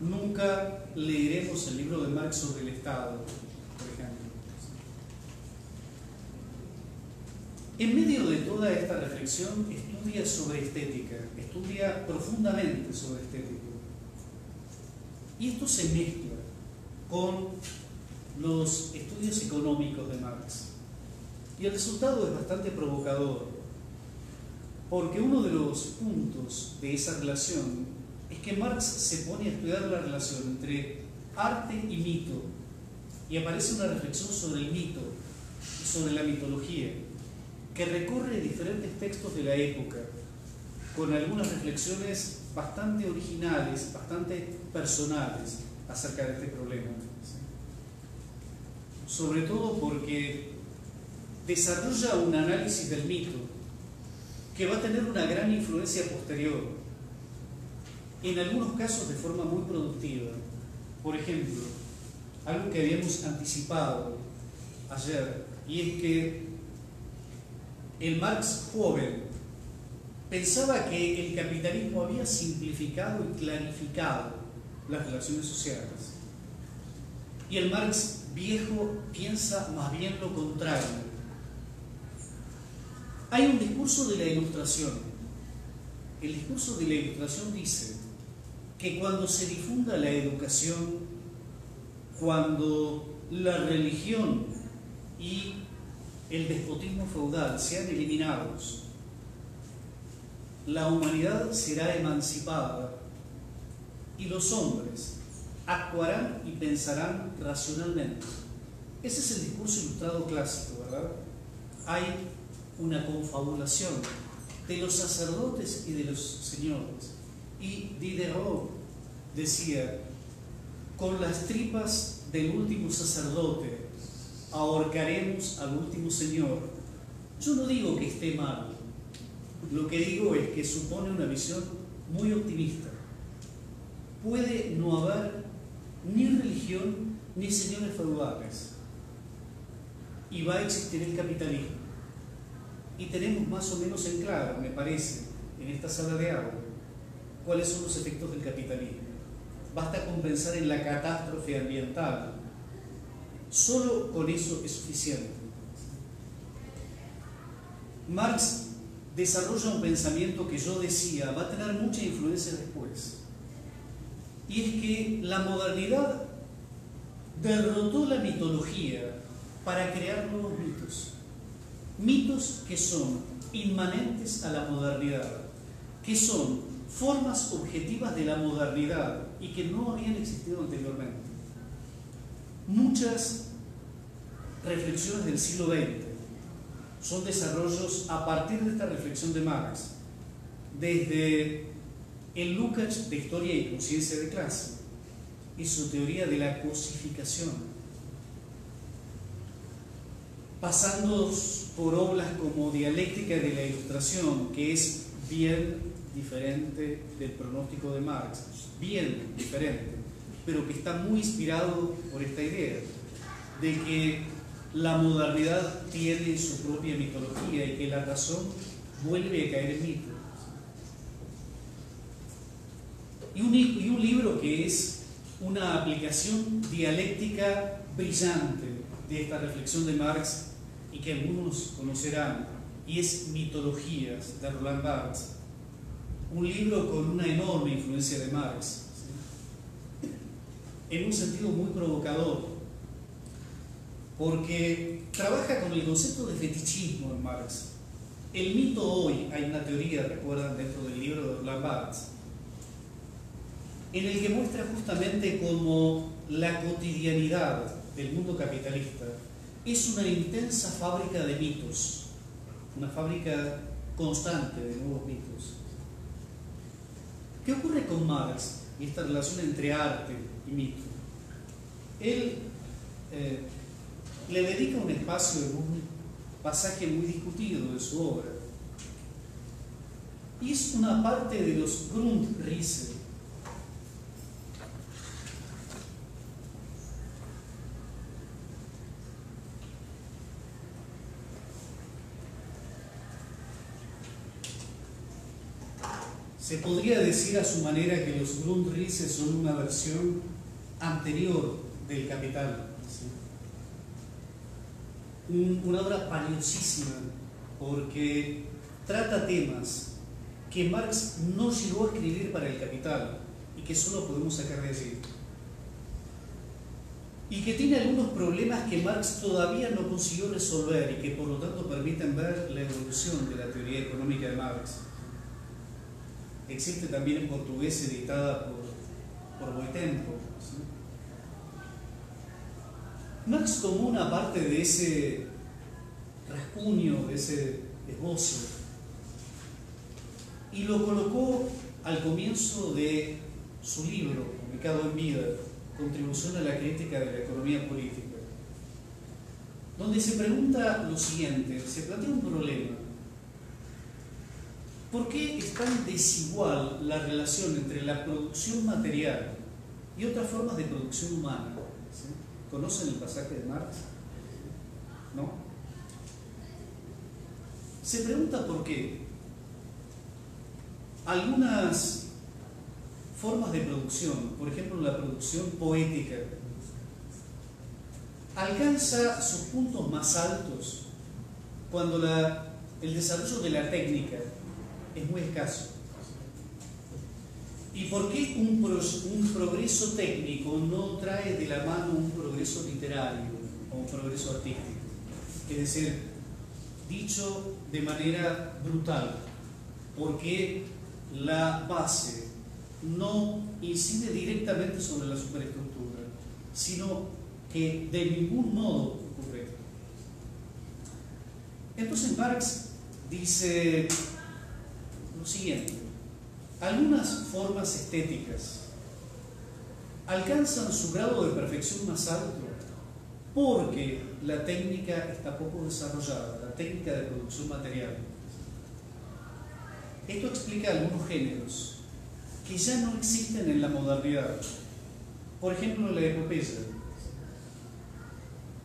S1: Nunca leeremos el libro de Marx sobre el Estado, por ejemplo. En medio de toda esta reflexión estudia sobre estética estudia profundamente sobre estética. Y esto se mezcla con los estudios económicos de Marx. Y el resultado es bastante provocador, porque uno de los puntos de esa relación es que Marx se pone a estudiar la relación entre arte y mito, y aparece una reflexión sobre el mito sobre la mitología, que recorre diferentes textos de la época, con algunas reflexiones bastante originales, bastante personales acerca de este problema. Sobre todo porque desarrolla un análisis del mito que va a tener una gran influencia posterior, en algunos casos de forma muy productiva. Por ejemplo, algo que habíamos anticipado ayer, y es que el Marx joven pensaba que el capitalismo había simplificado y clarificado las relaciones sociales. Y el Marx viejo piensa más bien lo contrario. Hay un discurso de la ilustración. El discurso de la ilustración dice que cuando se difunda la educación, cuando la religión y el despotismo feudal sean eliminados, la humanidad será emancipada y los hombres actuarán y pensarán racionalmente. Ese es el discurso ilustrado clásico, ¿verdad? Hay una confabulación de los sacerdotes y de los señores. Y Diderot decía, con las tripas del último sacerdote ahorcaremos al último señor. Yo no digo que esté mal, lo que digo es que supone una visión muy optimista. Puede no haber ni religión ni señores feudales. Y va a existir el capitalismo. Y tenemos más o menos en claro, me parece, en esta sala de agua, cuáles son los efectos del capitalismo. Basta con pensar en la catástrofe ambiental. Solo con eso es suficiente. Marx desarrolla un pensamiento que yo decía va a tener mucha influencia después. Y es que la modernidad derrotó la mitología para crear nuevos mitos. Mitos que son inmanentes a la modernidad, que son formas objetivas de la modernidad y que no habían existido anteriormente. Muchas reflexiones del siglo XX son desarrollos a partir de esta reflexión de Marx, desde el Lukács de Historia y Conciencia de Clase y su teoría de la cosificación, pasando por obras como Dialéctica de la Ilustración, que es bien diferente del pronóstico de Marx, bien diferente, pero que está muy inspirado por esta idea de que la modernidad tiene su propia mitología y que la razón vuelve a caer en mito. Y un, libro que es una aplicación dialéctica brillante de esta reflexión de Marx y que algunos conocerán, y es Mitologías de Roland Barthes, un libro con una enorme influencia de Marx. en un sentido muy provocador, porque trabaja con el concepto de fetichismo en Marx. El mito hoy, hay una teoría, recuerdan, dentro del libro de Orland Barthes, en el que muestra justamente cómo la cotidianidad del mundo capitalista es una intensa fábrica de mitos, una fábrica constante de nuevos mitos. ¿Qué ocurre con Marx y esta relación entre arte y mito? Él eh, le dedica un espacio en un pasaje muy discutido de su obra. Y es una parte de los Grundrisse, Se podría decir a su manera que los Grundrisse son una versión anterior del Capital. Una obra valiosísima porque trata temas que Marx no llegó a escribir para el Capital y que solo podemos sacar de allí. Y que tiene algunos problemas que Marx todavía no consiguió resolver y que por lo tanto permiten ver la evolución de la teoría económica de Marx existe también en portugués editada por, por Boitempo. Marx tomó una parte de ese rascuño, de ese esbozo, y lo colocó al comienzo de su libro, publicado en vida, Contribución a la crítica de la economía política, donde se pregunta lo siguiente, se plantea un problema. ¿Por qué es tan desigual la relación entre la producción material y otras formas de producción humana? ¿Conocen el pasaje de Marx? ¿No? Se pregunta por qué algunas formas de producción, por ejemplo la producción poética, alcanza sus puntos más altos cuando la, el desarrollo de la técnica es muy escaso. ¿Y por qué un, un, progreso técnico no trae de la mano un progreso literario o un progreso artístico? Es decir, dicho de manera brutal, porque la base no incide directamente sobre la superestructura, sino que de ningún modo ocurre. Entonces Marx dice, lo siguiente. Algunas formas estéticas alcanzan su grado de perfección más alto porque la técnica está poco desarrollada, la técnica de producción material. Esto explica algunos géneros que ya no existen en la modernidad. Por ejemplo, la epopeya.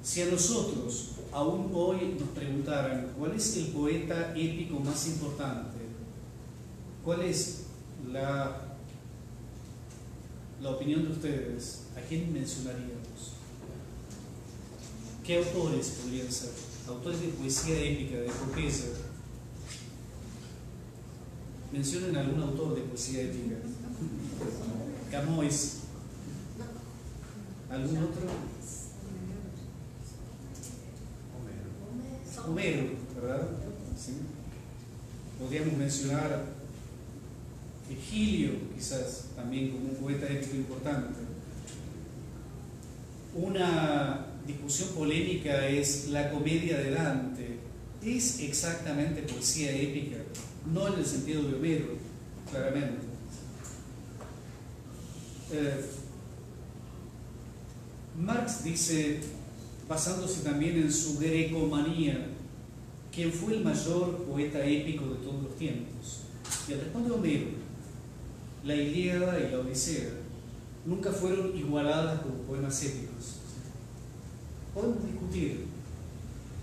S1: Si a nosotros, aún hoy, nos preguntaran cuál es el poeta épico más importante, ¿Cuál es la, la opinión de ustedes? ¿A quién mencionaríamos? ¿Qué autores podrían ser? Autores de poesía épica, de epopeya. Mencionen algún autor de poesía épica. Camois. ¿Algún otro? Homero, ¿verdad? ¿Sí? Podríamos mencionar Virgilio, quizás también como un poeta épico importante. Una discusión polémica es la comedia de Dante. Es exactamente poesía épica, no en el sentido de Homero, claramente. Eh, Marx dice, basándose también en su grecomanía, ¿quién fue el mayor poeta épico de todos los tiempos? Y responde Homero la Ilíada y la Odisea nunca fueron igualadas como poemas épicos. Podemos discutir.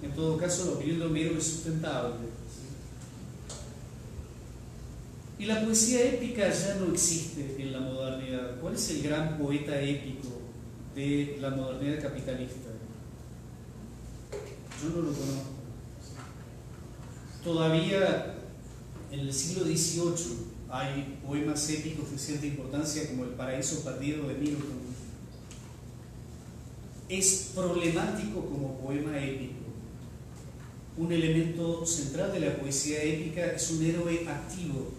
S1: En todo caso, la opinión de Homero es sustentable. Y la poesía épica ya no existe en la modernidad. ¿Cuál es el gran poeta épico de la modernidad capitalista? Yo no lo conozco. Todavía en el siglo XVIII hay poemas épicos de cierta importancia como El paraíso perdido de Milton, es problemático como poema épico. Un elemento central de la poesía épica es un héroe activo.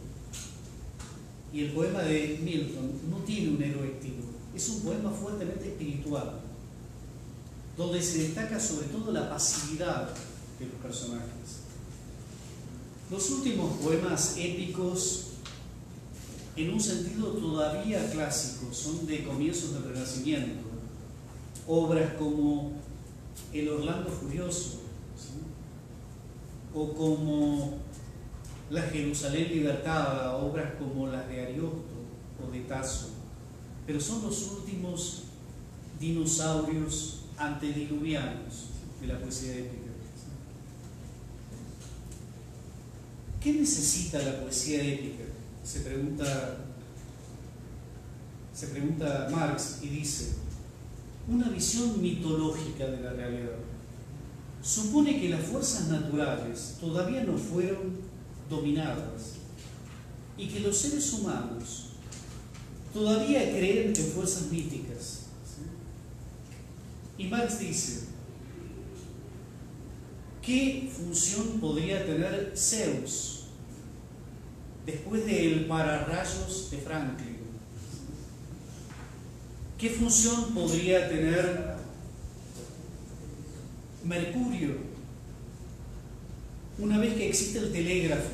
S1: Y el poema de Milton no tiene un héroe activo, es un poema fuertemente espiritual, donde se destaca sobre todo la pasividad de los personajes. Los últimos poemas épicos, en un sentido todavía clásico, son de comienzos del Renacimiento. Obras como El Orlando Furioso, o como La Jerusalén Libertada, obras como las de Ariosto o de Tasso. Pero son los últimos dinosaurios antediluvianos de la poesía épica. ¿Qué necesita la poesía épica? Se pregunta, se pregunta Marx y dice, una visión mitológica de la realidad. Supone que las fuerzas naturales todavía no fueron dominadas y que los seres humanos todavía creen en fuerzas míticas. Y Marx dice, ¿qué función podría tener Zeus después del pararrayos de Franklin, ¿qué función podría tener Mercurio una vez que existe el telégrafo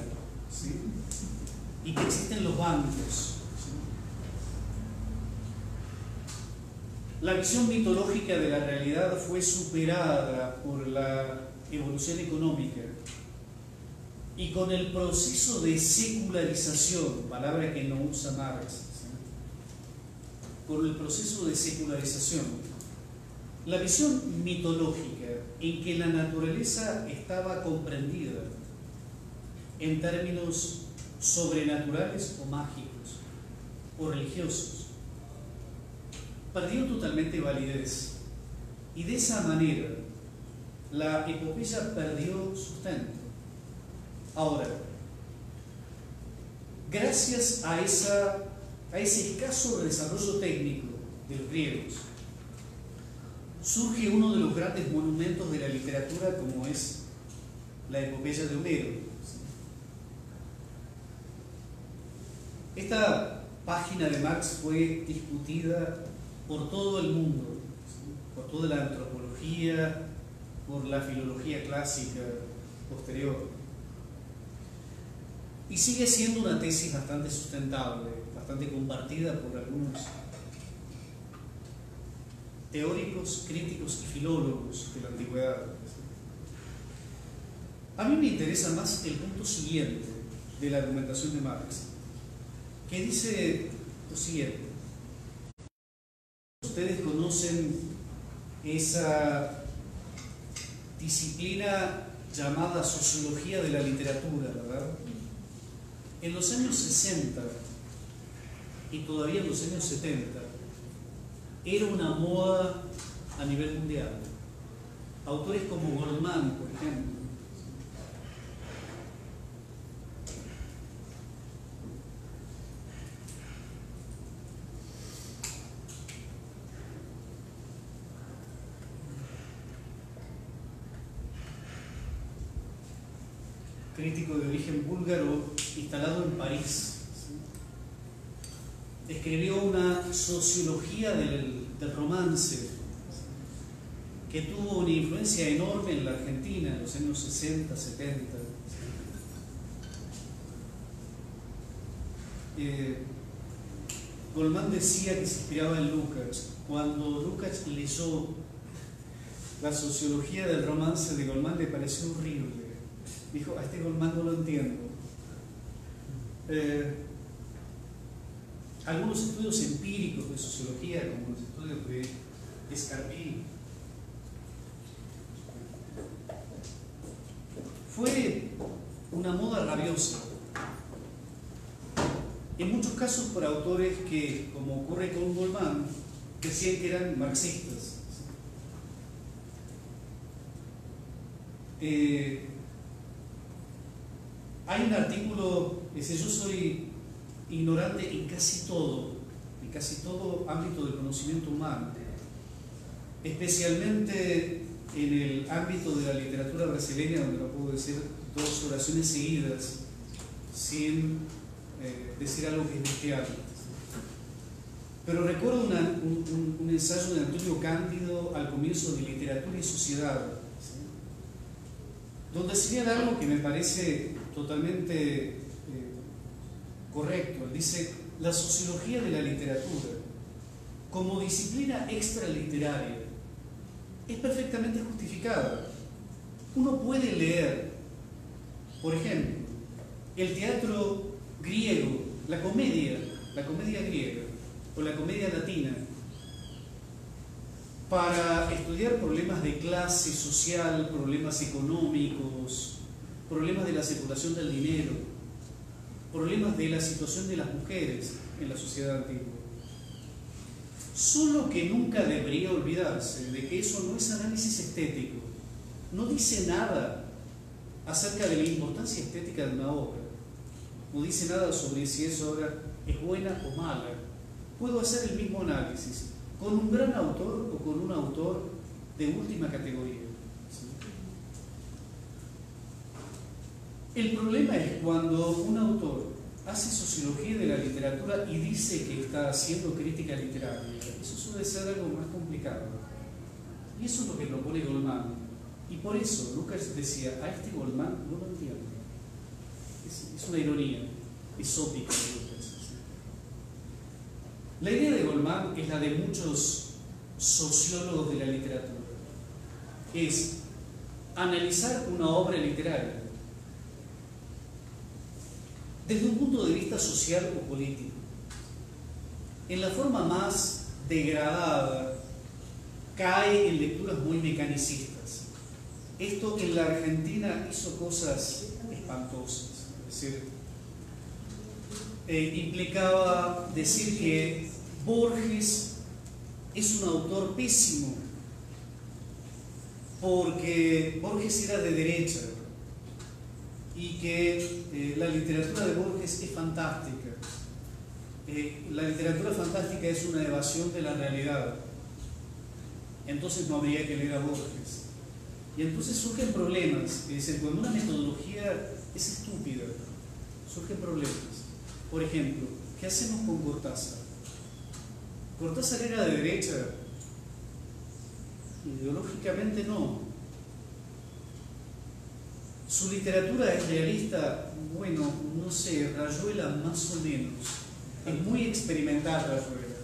S1: y que existen los bancos? La visión mitológica de la realidad fue superada por la evolución económica y con el proceso de secularización, palabra que no usa Marx, con el proceso de secularización, la visión mitológica en que la naturaleza estaba comprendida en términos sobrenaturales o mágicos o religiosos, perdió totalmente validez y de esa manera la epopeya perdió sustento. Ahora, gracias a, esa, a ese escaso desarrollo técnico de los griegos, surge uno de los grandes monumentos de la literatura como es la epopeya de Homero. Esta página de Marx fue discutida por todo el mundo, por toda la antropología, por la filología clásica posterior. Y sigue siendo una tesis bastante sustentable, bastante compartida por algunos teóricos, críticos y filólogos de la antigüedad. A mí me interesa más el punto siguiente de la argumentación de Marx, que dice lo siguiente. Ustedes conocen esa disciplina llamada sociología de la literatura, ¿verdad? En los años 60 y todavía en los años 70 era una moda a nivel mundial. Autores como Goldman, por ejemplo, crítico de origen búlgaro instalado en París. Escribió una sociología del, romance que tuvo una influencia enorme en la Argentina en los años 60, 70. Eh, Goldman decía que se inspiraba en Lukács. Cuando Lukács leyó la sociología del romance de Goldman le pareció horrible dijo, a este Goldman no lo entiendo. Eh, algunos estudios empíricos de sociología, como los estudios de Scarpini, fue una moda rabiosa. En muchos casos por autores que, como ocurre con Goldman, decían que eran marxistas. Eh, hay un artículo dice, yo soy ignorante en casi todo, en casi todo ámbito del conocimiento humano. especialmente en el ámbito de la literatura brasileña, donde no puedo decir dos oraciones seguidas sin eh, decir algo que es teatro. Pero recuerdo un, ensayo de Antonio Cándido al comienzo de Literatura y Sociedad, donde señala algo que me parece totalmente eh, correcto. dice, la sociología de la literatura, como disciplina extraliteraria, es perfectamente justificada. Uno puede leer, por ejemplo, el teatro griego, la comedia, la comedia griega o la comedia latina, para estudiar problemas de clase social, problemas económicos, problemas de la circulación del dinero, problemas de la situación de las mujeres en la sociedad antigua. Solo que nunca debería olvidarse de que eso no es análisis estético, no dice nada acerca de la importancia estética de una obra, no dice nada sobre si esa obra es buena o mala. Puedo hacer el mismo análisis con un gran autor o con un autor de última categoría. El problema es cuando un autor hace sociología de la literatura y dice que está haciendo crítica literaria. Eso suele ser algo más complicado. Y eso es lo que propone Goldman. Y por eso Lucas decía, a este Goldman no lo entiendo. Es, una ironía, es ópica de. La idea de Goldman es la de muchos sociólogos de la literatura. Es analizar una obra literaria desde un punto de vista social o político. En la forma más degradada, cae en lecturas muy mecanicistas. Esto en la Argentina hizo cosas espantosas. Es decir, eh, implicaba decir que Borges es un autor pésimo, porque Borges era de derecha, y que eh, la literatura de Borges es fantástica. Eh, la literatura fantástica es una evasión de la realidad. Entonces no habría que leer a Borges. Y entonces surgen problemas. Es decir, cuando una metodología es estúpida, surgen problemas. Por ejemplo, ¿qué hacemos con Cortázar? Cortázar era de derecha. Ideológicamente no. Su literatura es realista, bueno, no sé, Rayuela más o menos. Es muy experimental Rayuela.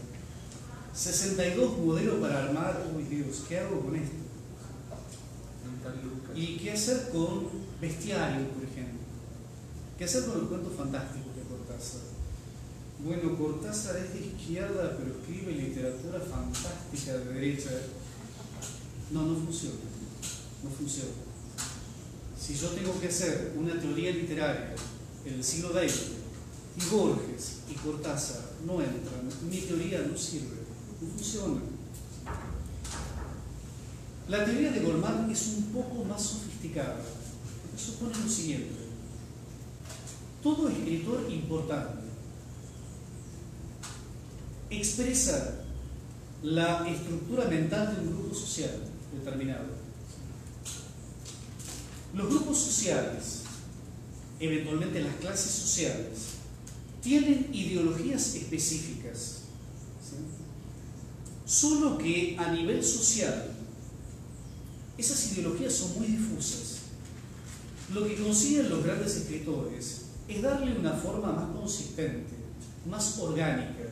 S1: 62 modelos para armar, uy Dios, ¿qué hago con esto? ¿Y qué hacer con Bestiario, por ejemplo? ¿Qué hacer con los cuentos fantásticos de Cortázar? Bueno, Cortázar es de izquierda, pero escribe literatura fantástica de derecha. No, no funciona. No funciona si yo tengo que hacer una teoría literaria en el siglo XX y Borges y Cortázar no entran, mi teoría no sirve, no funciona. La teoría de Goldman es un poco más sofisticada. Supone lo siguiente. Todo escritor importante expresa la estructura mental de un grupo social determinado los grupos sociales, eventualmente las clases sociales, tienen ideologías específicas, solo que a nivel social esas ideologías son muy difusas. Lo que consiguen los grandes escritores es darle una forma más consistente, más orgánica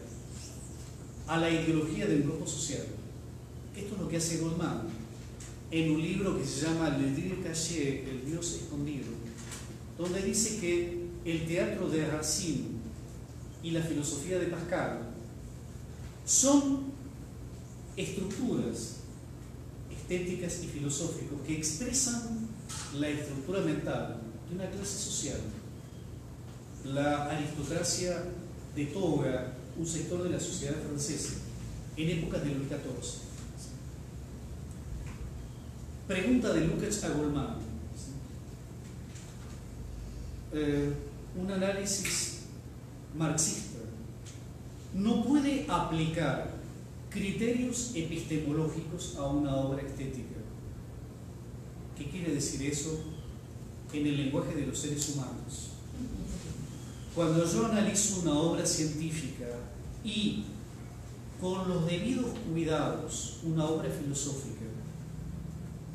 S1: a la ideología del grupo social. Esto es lo que hace Goldman en un libro que se llama Le Dieu caché, El Dios escondido, donde dice que el teatro de Racine y la filosofía de Pascal son estructuras estéticas y filosóficas que expresan la estructura mental de una clase social. La aristocracia de toga, un sector de la sociedad francesa, en épocas de Luis XIV Pregunta de Lucas a Goldman. Eh, un análisis marxista no puede aplicar criterios epistemológicos a una obra estética. ¿Qué quiere decir eso en el lenguaje de los seres humanos? Cuando yo analizo una obra científica y con los debidos cuidados una obra filosófica,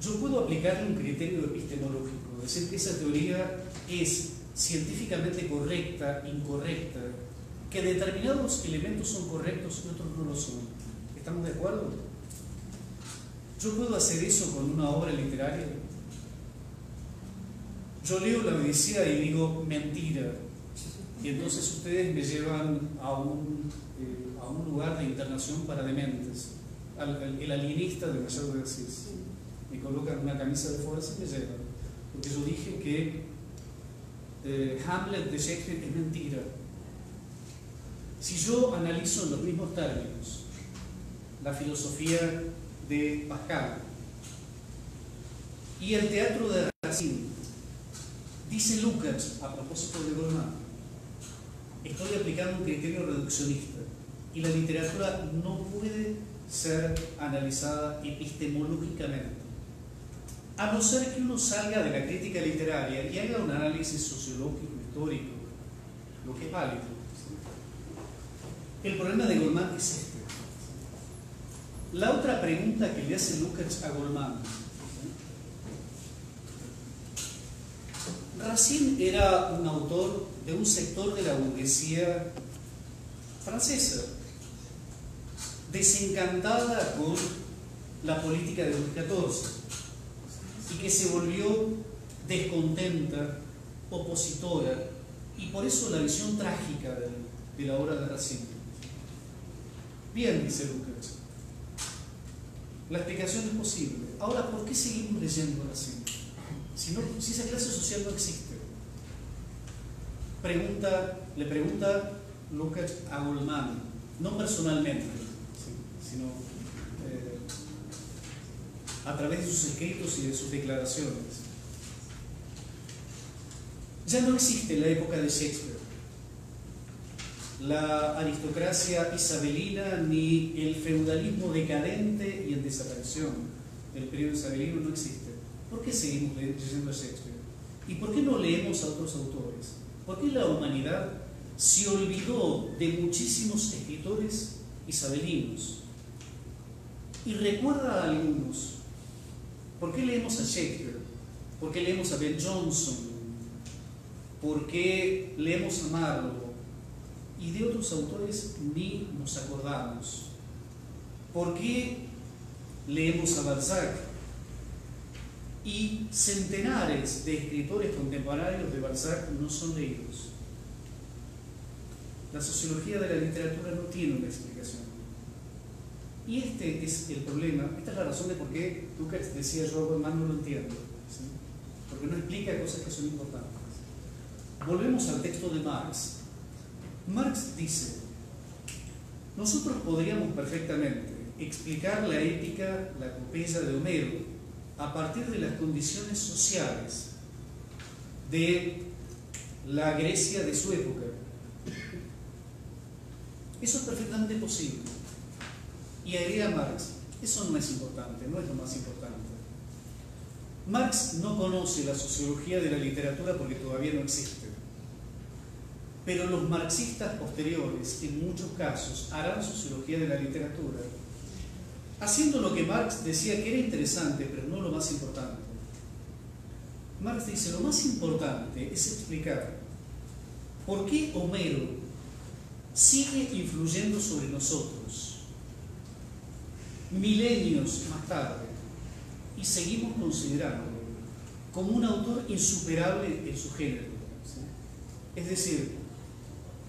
S1: yo puedo aplicarle un criterio epistemológico, decir que esa teoría es científicamente correcta, incorrecta, que determinados elementos son correctos y otros no lo son. ¿Estamos de acuerdo? ¿Yo puedo hacer eso con una obra literaria? Yo leo la Odisea y digo mentira. Y entonces ustedes me llevan a un, eh, a un lugar de internación para dementes. el alienista de Mayor de. Colocan una camisa de fuerza y me llevan. Porque yo dije que eh, Hamlet de Shakespeare es mentira. Si yo analizo en los mismos términos la filosofía de Pascal y el teatro de Racine, dice Lucas a propósito de Goldman, estoy aplicando un criterio reduccionista y la literatura no puede ser analizada epistemológicamente. A no ser que uno salga de la crítica literaria y haga un análisis sociológico, histórico, lo que es válido el problema de Goldman es este. La otra pregunta que le hace Lucas a Goldman. Racine era un autor de un sector de la burguesía francesa, desencantada con la política de Luis XIV y que se volvió descontenta, opositora, y por eso la visión trágica de, la obra de Racine. Bien, dice Lucas. La explicación es posible. Ahora, ¿por qué seguimos leyendo así? Si, esa clase social no existe. Le pregunta Lucas a Goldman, no personalmente, sino a través de sus escritos y de sus declaraciones. Ya no existe la época de Shakespeare la aristocracia isabelina ni el feudalismo decadente y en desaparición. El periodo isabelino no existe. ¿Por qué seguimos leyendo a Shakespeare? ¿Y por qué no leemos a otros autores? ¿Por qué la humanidad se olvidó de muchísimos escritores isabelinos? Y recuerda a algunos. ¿Por qué leemos a Shakespeare? ¿Por qué leemos a Ben Jonson? ¿Por qué leemos a Marlowe? y de otros autores ni nos acordamos. ¿Por qué leemos a Balzac? Y centenares de escritores contemporáneos de Balzac no son leídos. La sociología de la literatura no tiene una explicación. Y este es el problema, esta es la razón de por qué Lucas decía yo más no lo entiendo, porque no explica cosas que son importantes. Volvemos al texto de Marx, Marx dice, nosotros podríamos perfectamente explicar la ética, la epopeya de Homero, a partir de las condiciones sociales de la Grecia de su época. Eso es perfectamente posible. Y agrega Marx, eso no es importante, no es lo más importante. Marx no conoce la sociología de la literatura porque todavía no existe. Pero los marxistas posteriores, en muchos casos, harán sociología de la literatura, haciendo lo que Marx decía que era interesante, pero no lo más importante. Marx dice, lo más importante es explicar por qué Homero sigue influyendo sobre nosotros milenios más tarde y seguimos considerándolo como un autor insuperable en su género. Es decir,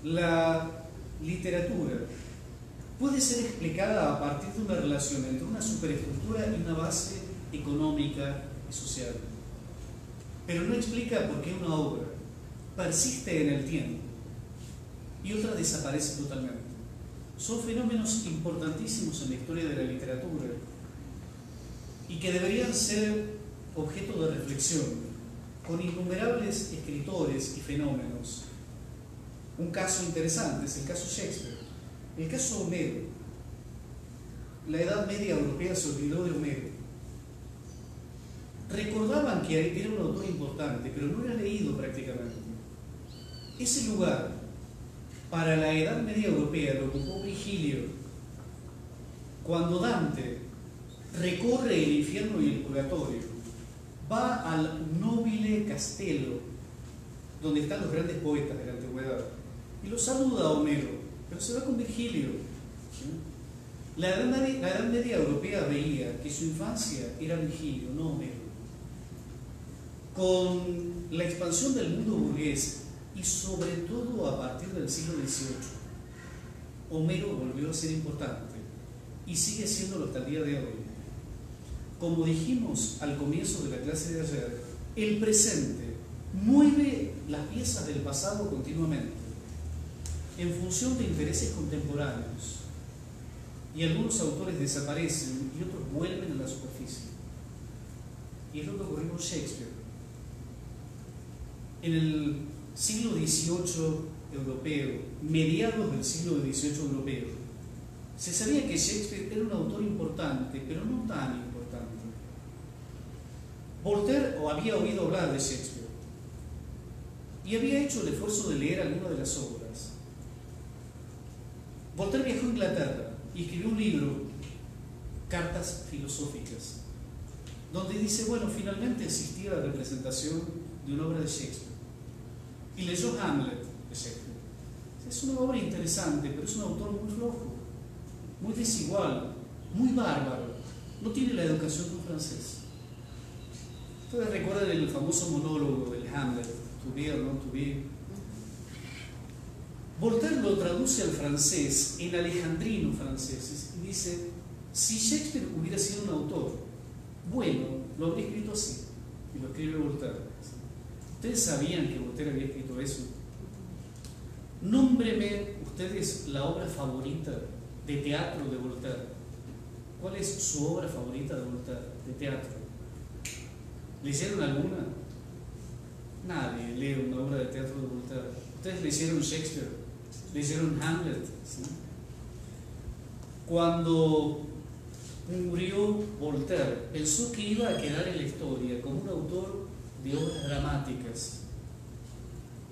S1: la literatura puede ser explicada a partir de una relación entre una superestructura y una base económica y social. Pero no explica por qué una obra persiste en el tiempo y otra desaparece totalmente. Son fenómenos importantísimos en la historia de la literatura y que deberían ser objeto de reflexión con innumerables escritores y fenómenos un caso interesante es el caso Shakespeare. El caso Homero. la Edad Media Europea se olvidó de Homero. Recordaban que era un autor importante, pero no era leído prácticamente. Ese lugar para la Edad Media Europea lo ocupó Virgilio cuando Dante recorre el infierno y el purgatorio, va al nobile castello, donde están los grandes poetas de la antigüedad, y lo saluda a Homero, pero se va con Virgilio. La Edad, Media, la Edad Media Europea veía que su infancia era Virgilio, no Homero. Con la expansión del mundo burgués y sobre todo a partir del siglo XVIII, Homero volvió a ser importante y sigue siéndolo hasta el día de hoy. Como dijimos al comienzo de la clase de ayer, el presente mueve las piezas del pasado continuamente en función de intereses contemporáneos y algunos autores desaparecen y otros vuelven a la superficie. Y es lo que ocurrió con Shakespeare. En el siglo XVIII europeo, mediados del siglo XVIII europeo, se sabía que Shakespeare era un autor importante, pero no tan importante. Voltaire había oído hablar de Shakespeare y había hecho el esfuerzo de leer alguna de las obras. Voltaire viajó a Inglaterra y escribió un libro, Cartas Filosóficas, donde dice, bueno, finalmente existía la representación de una obra de Shakespeare. Y leyó Hamlet de. Es una obra interesante, pero es un autor muy flojo muy desigual, muy bárbaro, no tiene la educación de un francés. Ustedes recuerdan el famoso monólogo del Hamlet, to be or not to be. Voltaire lo traduce al francés, en alejandrino francés, y dice, si Shakespeare hubiera sido un autor, bueno, lo habría escrito así, y lo escribe Voltaire. ¿Ustedes sabían que Voltaire había escrito eso? Nómbreme ustedes la obra favorita de teatro de Voltaire. ¿Cuál es su obra favorita de Voltaire, de teatro? ¿Leyeron alguna? Nadie lee una obra de teatro de Voltaire. ¿Ustedes leyeron Shakespeare? ¿Leyeron Hamlet? Cuando murió Voltaire, pensó que iba a quedar en la historia como un autor de obras dramáticas.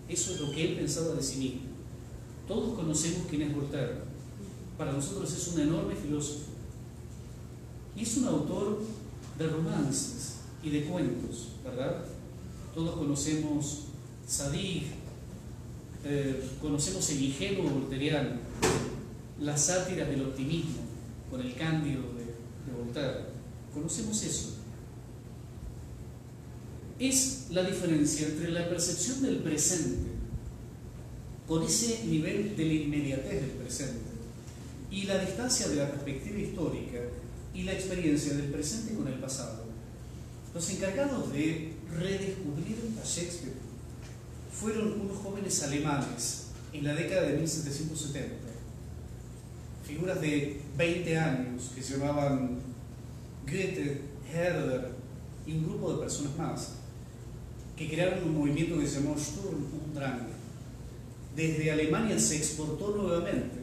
S1: Eso es lo que él pensaba de sí mismo. Todos conocemos quién es Voltaire para nosotros es un enorme filósofo. Y es un autor de romances y de cuentos, ¿verdad? Todos conocemos Sadig, eh, conocemos el ingenuo volteriano, las sátiras del optimismo, con el cándido de, de Voltaire. Conocemos eso. Es la diferencia entre la percepción del presente, con ese nivel de la inmediatez del presente, y la distancia de la perspectiva histórica y la experiencia del presente con el pasado. Los encargados de redescubrir a Shakespeare fueron unos jóvenes alemanes en la década de 1770, figuras de 20 años que se llamaban Goethe, Herder y un grupo de personas más, que crearon un movimiento que se llamó Sturm. Desde Alemania se exportó nuevamente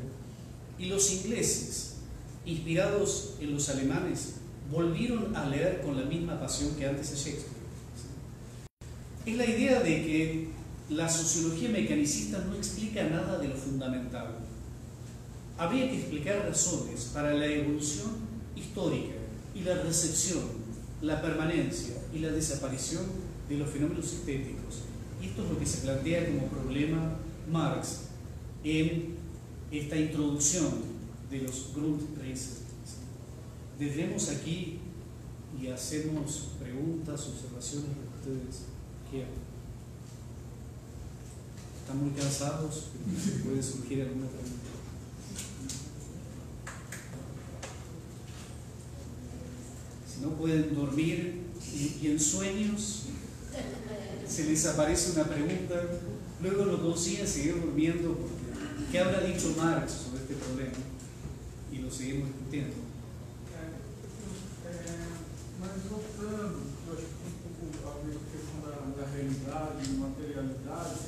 S1: y los ingleses, inspirados en los alemanes, volvieron a leer con la misma pasión que antes a Shakespeare. Es la idea de que la sociología mecanicista no explica nada de lo fundamental. Habría que explicar razones para la evolución histórica y la recepción, la permanencia y la desaparición de los fenómenos estéticos. Y esto es lo que se plantea como problema Marx en esta introducción de los Grundrisse. Detenemos aquí y hacemos preguntas, observaciones que ustedes quieran. ¿Están muy cansados? ¿Puede surgir alguna pregunta? Si no pueden dormir y en sueños se les aparece una pregunta, luego lo consiguen seguir durmiendo porque ¿qué habrá dicho Marx sobre este problema? Y lo seguimos discutiendo.
S4: Eh,
S3: Mas voltando, eu acho que um pouco a ver com a questão da, da realidade, materialidade,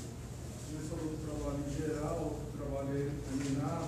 S3: você falou do trabalho em geral, do trabalho preliminar,